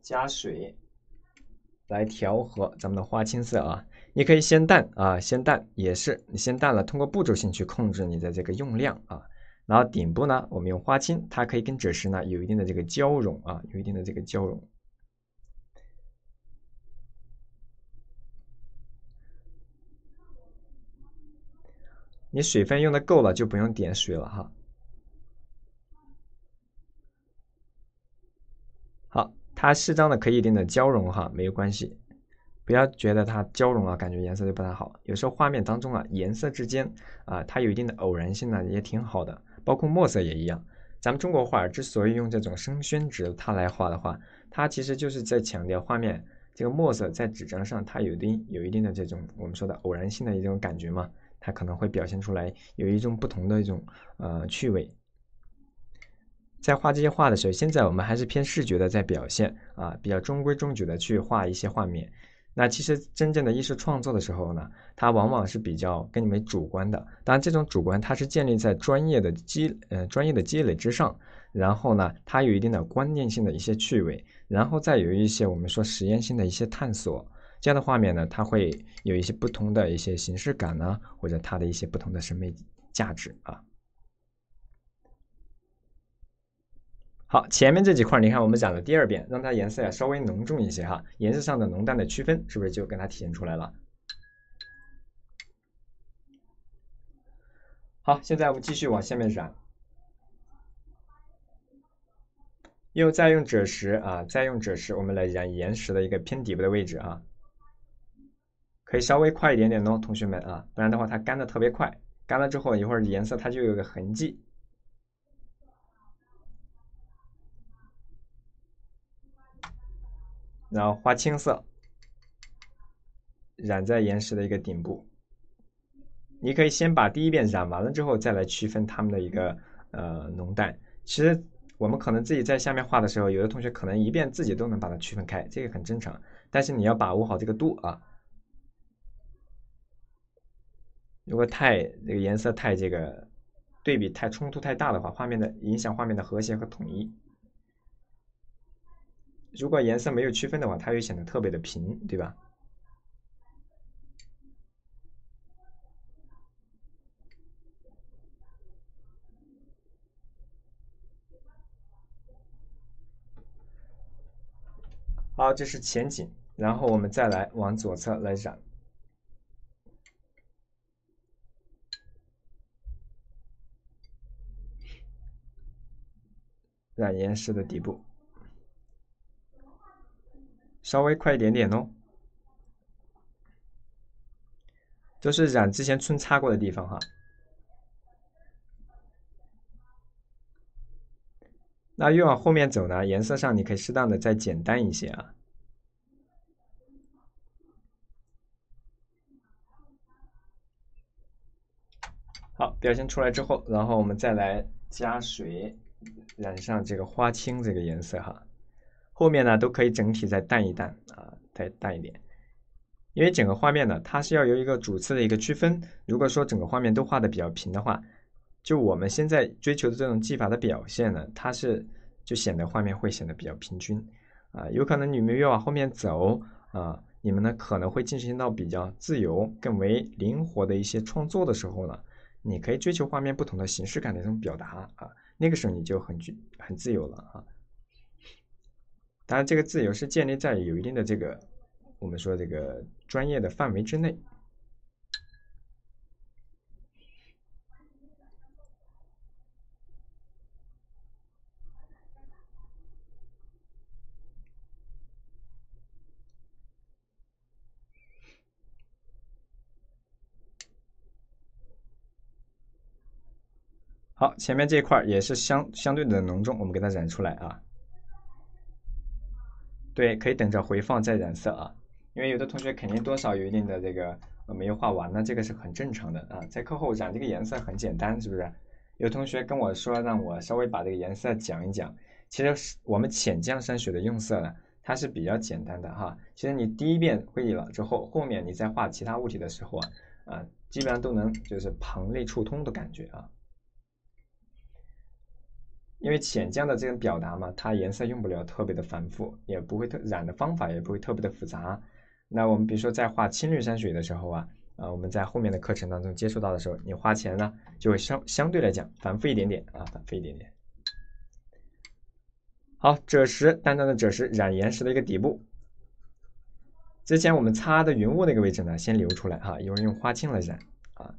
加水来调和咱们的花青色啊。你可以先淡啊，先淡也是你先淡了，通过步骤性去控制你的这个用量啊。然后顶部呢，我们用花青，它可以跟赭石呢有一定的这个交融啊，有一定的这个交融。你水分用的够了，就不用点水了哈。好，它适当的可以一定的交融哈，没有关系，不要觉得它交融了，感觉颜色就不太好。有时候画面当中啊，颜色之间啊，它有一定的偶然性呢，也挺好的。包括墨色也一样。咱们中国画之所以用这种生宣纸它来画的话，它其实就是在强调画面这个墨色在纸张上它有一定有一定的这种我们说的偶然性的一种感觉嘛。它可能会表现出来有一种不同的一种呃趣味，在画这些画的时候，现在我们还是偏视觉的在表现啊，比较中规中矩的去画一些画面。那其实真正的艺术创作的时候呢，它往往是比较跟你们主观的。当然，这种主观它是建立在专业的积呃专业的积累之上，然后呢，它有一定的观念性的一些趣味，然后再有一些我们说实验性的一些探索。这样的画面呢，它会有一些不同的一些形式感呢，或者它的一些不同的审美价值啊。好，前面这几块，你看我们讲了第二遍，让它颜色呀稍微浓重一些哈，颜色上的浓淡的区分，是不是就跟它体现出来了？好，现在我们继续往下面染，又再用赭石啊，再用赭石，我们来染岩石的一个偏底部的位置啊。可以稍微快一点点哦，同学们啊，不然的话它干的特别快，干了之后一会儿颜色它就有个痕迹。然后花青色染在岩石的一个顶部，你可以先把第一遍染完了之后再来区分它们的一个呃浓淡。其实我们可能自己在下面画的时候，有的同学可能一遍自己都能把它区分开，这个很正常。但是你要把握好这个度啊。如果太这个颜色太这个对比太冲突太大的话，画面的影响画面的和谐和统一。如果颜色没有区分的话，它又显得特别的平，对吧？好，这是前景，然后我们再来往左侧来染。染岩石的底部，稍微快一点点哦。都是染之前皴擦过的地方哈。那越往后面走呢，颜色上你可以适当的再简单一些啊。好，表现出来之后，然后我们再来加水，染上这个花青这个颜色哈。后面呢都可以整体再淡一淡啊，再淡一点。因为整个画面呢，它是要有一个主次的一个区分。如果说整个画面都画的比较平的话，就我们现在追求的这种技法的表现呢，它是就显得画面会显得比较平均啊。有可能你们越往后面走啊，你们呢可能会进行到比较自由、更为灵活的一些创作的时候呢，你可以追求画面不同的形式感的这种表达啊，那个时候你就很具很自由了啊。当然，这个自由是建立在有一定的这个我们说这个专业的范围之内。好，前面这一块也是相相对的浓重，我们给它染出来啊。对，可以等着回放再染色啊，因为有的同学肯定多少有一定的这个没有画完那，这个是很正常的啊。在课后染这个颜色很简单，是不是？有同学跟我说让我稍微把这个颜色讲一讲，其实我们浅绛山水的用色呢，它是比较简单的哈。其实你第一遍会了之后，后面你再画其他物体的时候啊，啊，基本上都能就是旁类触通的感觉啊。因为浅浆的这种表达嘛，它颜色用不了特别的繁复，也不会特染的方法也不会特别的复杂。那我们比如说在画青绿山水的时候啊，啊我们在后面的课程当中接触到的时候，你花钱呢就会相相对来讲繁复一点点啊，繁复一点点。好，赭石淡淡的赭石染岩石的一个底部。之前我们擦的云雾那个位置呢，先留出来哈，一会儿用花青来染啊，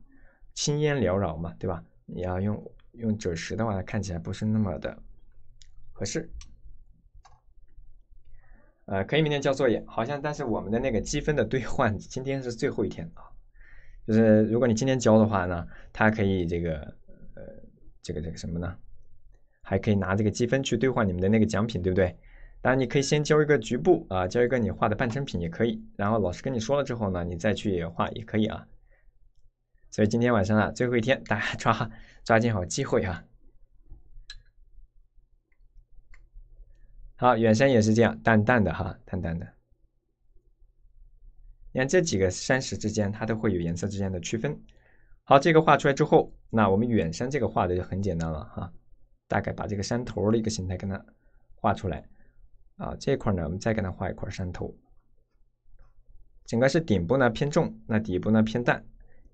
青烟缭绕嘛，对吧？你要用。用九十的话，看起来不是那么的合适。呃，可以明天交作业，好像但是我们的那个积分的兑换今天是最后一天啊。就是如果你今天交的话呢，它可以这个呃这个这个什么呢？还可以拿这个积分去兑换你们的那个奖品，对不对？当然你可以先交一个局部啊，交一个你画的半成品也可以。然后老师跟你说了之后呢，你再去画也可以啊。所以今天晚上啊，最后一天，大家抓抓紧好机会啊！好，远山也是这样，淡淡的哈，淡淡的。你看这几个山石之间，它都会有颜色之间的区分。好，这个画出来之后，那我们远山这个画的就很简单了哈，大概把这个山头的一个形态跟它画出来啊。这块呢，我们再给它画一块山头，整个是顶部呢偏重，那底部呢偏淡。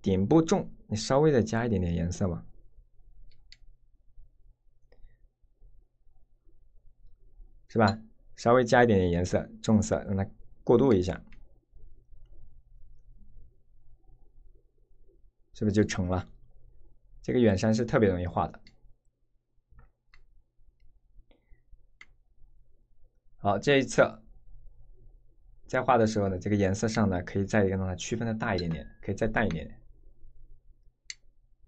顶部重，你稍微的加一点点颜色嘛，是吧？稍微加一点点颜色，重色让它过渡一下，是不是就成了？这个远山是特别容易画的。好，这一侧在画的时候呢，这个颜色上呢，可以再一个让它区分的大一点点，可以再淡一点点。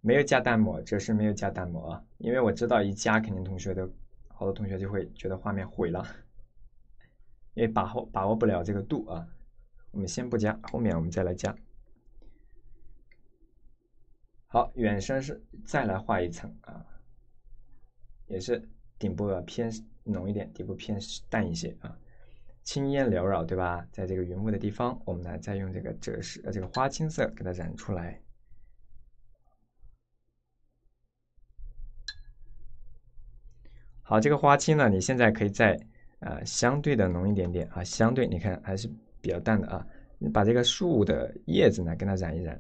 没有加淡墨，这是没有加淡墨啊，因为我知道一加肯定同学的好多同学就会觉得画面毁了，因为把握把握不了这个度啊。我们先不加，后面我们再来加。好，远山是再来画一层啊，也是顶部偏浓一点，底部偏淡一些啊。青烟缭绕，对吧？在这个云雾的地方，我们来再用这个赭石呃这个花青色给它染出来。好，这个花青呢，你现在可以再呃相对的浓一点点啊，相对你看还是比较淡的啊。你把这个树的叶子呢跟它染一染，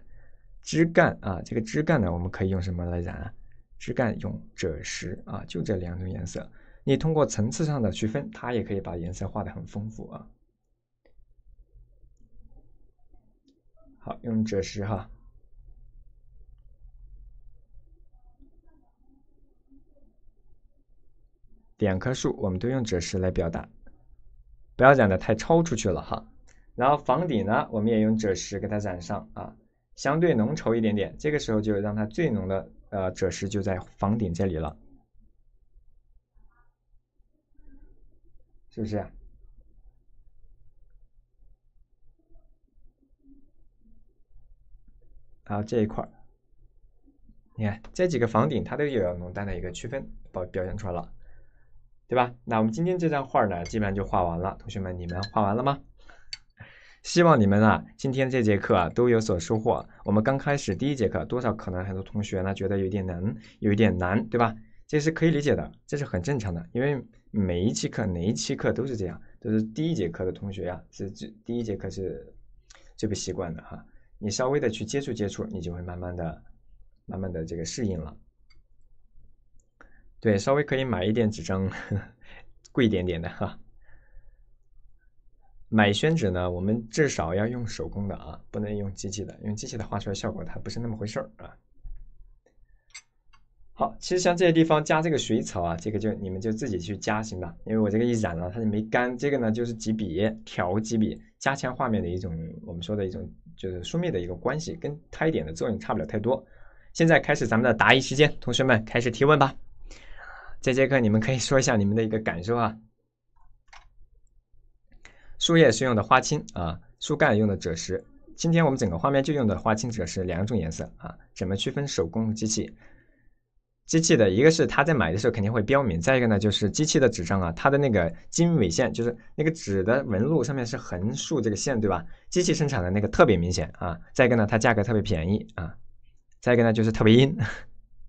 枝干啊，这个枝干呢我们可以用什么来染啊？枝干用赭石啊，就这两种颜色。你通过层次上的区分，它也可以把颜色画的很丰富啊。好，用赭石哈。两棵树，我们都用赭石来表达，不要染的太超出去了哈。然后房顶呢，我们也用赭石给它染上啊，相对浓稠一点点。这个时候就让它最浓的呃赭石就在房顶这里了。是不是？然后这一块，你看这几个房顶，它都有浓淡的一个区分，表表现出来了，对吧？那我们今天这张画呢，基本上就画完了。同学们，你们画完了吗？希望你们啊，今天这节课啊都有所收获。我们刚开始第一节课，多少可能很多同学呢觉得有点难，有一点难，对吧？这是可以理解的，这是很正常的，因为每一期课，哪一期课都是这样，都是第一节课的同学呀，是这第一节课是最不习惯的哈。你稍微的去接触接触，你就会慢慢的、慢慢的这个适应了。对，稍微可以买一点纸张，贵一点点的哈。买宣纸呢，我们至少要用手工的啊，不能用机器的，用机器的画出来效果它不是那么回事儿啊。好，其实像这些地方加这个水草啊，这个就你们就自己去加行吧，因为我这个一染了它就没干。这个呢就是几笔调几笔，加强画面的一种我们说的一种就是疏密的一个关系，跟它一点的作用差不了太多。现在开始咱们的答疑时间，同学们开始提问吧。这节课你们可以说一下你们的一个感受啊。树叶是用的花青啊，树干用的赭石。今天我们整个画面就用的花青、赭石两种颜色啊。怎么区分手工机器？机器的一个是他在买的时候肯定会标明，再一个呢就是机器的纸张啊，它的那个经纬线就是那个纸的纹路上面是横竖这个线，对吧？机器生产的那个特别明显啊。再一个呢，它价格特别便宜啊。再一个呢就是特别硬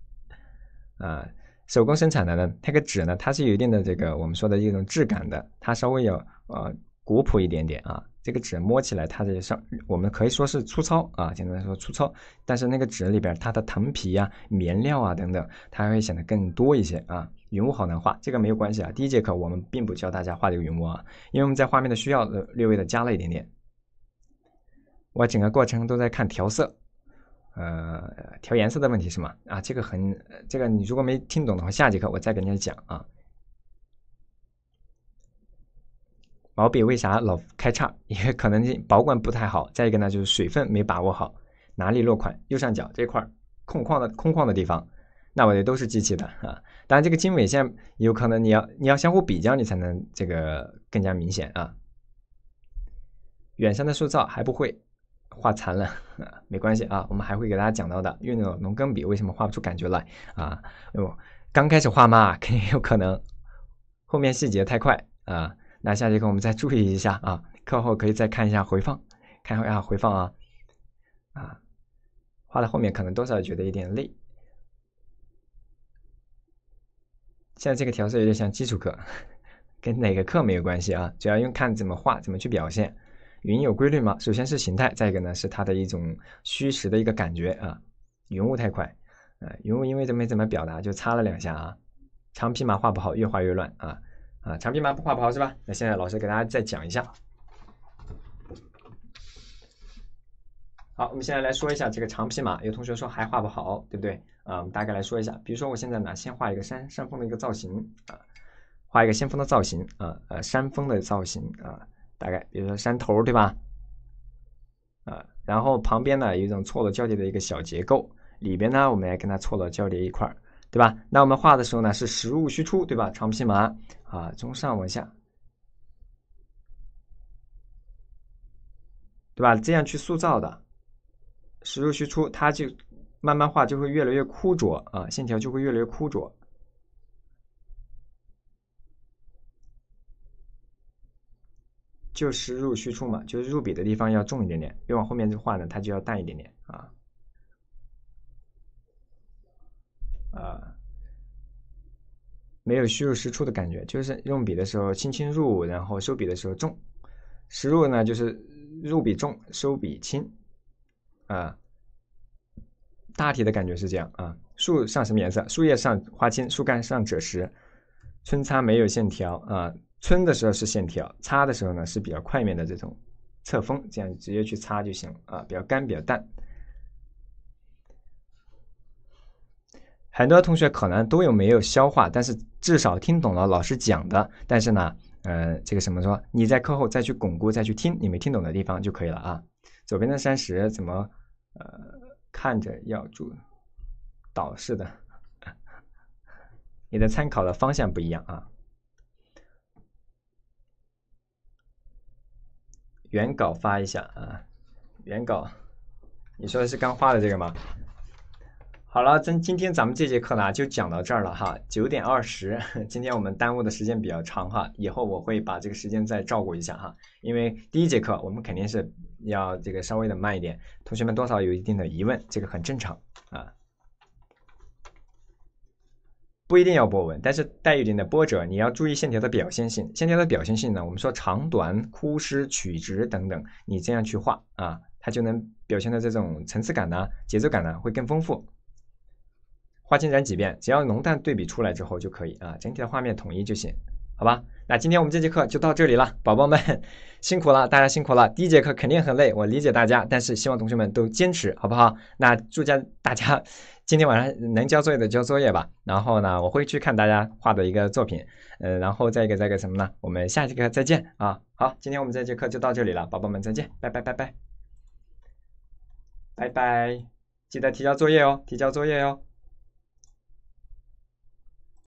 啊。手工生产的呢，它个纸呢，它是有一定的这个我们说的一种质感的，它稍微有呃古朴一点点啊。这个纸摸起来，它的上我们可以说是粗糙啊，简单来说粗糙。但是那个纸里边，它的藤皮呀、棉料啊等等，它会显得更多一些啊。云雾好难画，这个没有关系啊。第一节课我们并不教大家画这个云雾啊，因为我们在画面的需要略微的加了一点点。我整个过程都在看调色，呃，调颜色的问题是吗？啊，这个很，这个你如果没听懂的话，下节课我再给你讲啊。毛笔为啥老开叉？因为可能保管不太好，再一个呢就是水分没把握好。哪里落款？右上角这块空旷的空旷的地方，那我的都是机器的啊。当然这个经纬线有可能你要你要相互比较，你才能这个更加明显啊。远山的塑造还不会画残了，没关系啊，我们还会给大家讲到的。用那种农耕笔为什么画不出感觉来啊？哟，刚开始画嘛，肯定有可能，后面细节太快啊。那下节课我们再注意一下啊，课后可以再看一下回放，看一下回放啊，啊，画到后面可能多少觉得有点累。现在这个调色有点像基础课，跟哪个课没有关系啊，主要用看怎么画，怎么去表现。云有规律吗？首先是形态，再一个呢是它的一种虚实的一个感觉啊。云雾太快，啊，云雾因为这没怎么表达，就擦了两下啊。长皮马画不好，越画越乱啊。啊，长皮马不画不好是吧？那现在老师给大家再讲一下。好，我们现在来说一下这个长皮马。有同学说还画不好，对不对？啊，我们大概来说一下。比如说我现在呢，先画一个山山峰的一个造型啊，画一个先锋的造型啊，呃，山峰的造型啊，大概比如说山头对吧？啊，然后旁边呢有一种错落交叠的一个小结构，里边呢我们来跟它错落交叠一块儿。对吧？那我们画的时候呢，是实入虚出，对吧？长皮马啊，从上往下，对吧？这样去塑造的，实入虚出，它就慢慢画就会越来越枯浊啊，线条就会越来越枯浊，就实入虚出嘛，就是入笔的地方要重一点点，越往后面画呢，它就要淡一点点啊。啊，没有虚入实出的感觉，就是用笔的时候轻轻入，然后收笔的时候重。实入呢，就是入笔重，收笔轻。啊，大体的感觉是这样啊。树上什么颜色？树叶上花青，树干上赭石。皴擦没有线条啊，皴的时候是线条，擦的时候呢是比较快面的这种侧锋，这样直接去擦就行啊，比较干，比较淡。很多同学可能都有没有消化，但是至少听懂了老师讲的。但是呢，呃，这个什么说？你在课后再去巩固，再去听你没听懂的地方就可以了啊。左边的山石怎么呃看着要注导式的？你的参考的方向不一样啊。原稿发一下啊，原稿，你说的是刚画的这个吗？好了，今今天咱们这节课呢就讲到这儿了哈，九点二十，今天我们耽误的时间比较长哈，以后我会把这个时间再照顾一下哈，因为第一节课我们肯定是要这个稍微的慢一点，同学们多少有一定的疑问，这个很正常啊，不一定要波纹，但是带一点的波折，你要注意线条的表现性，线条的表现性呢，我们说长短、枯湿、曲直等等，你这样去画啊，它就能表现的这种层次感呢、节奏感呢会更丰富。画进染几遍，只要浓淡对比出来之后就可以啊，整体的画面统一就行，好吧？那今天我们这节课就到这里了，宝宝们辛苦了，大家辛苦了。第一节课肯定很累，我理解大家，但是希望同学们都坚持，好不好？那祝家大家今天晚上能交作业的交作业吧。然后呢，我会去看大家画的一个作品，呃，然后再一个再一个什么呢？我们下节课再见啊！好，今天我们这节课就到这里了，宝宝们再见，拜拜拜拜，拜拜，记得提交作业哦，提交作业哦。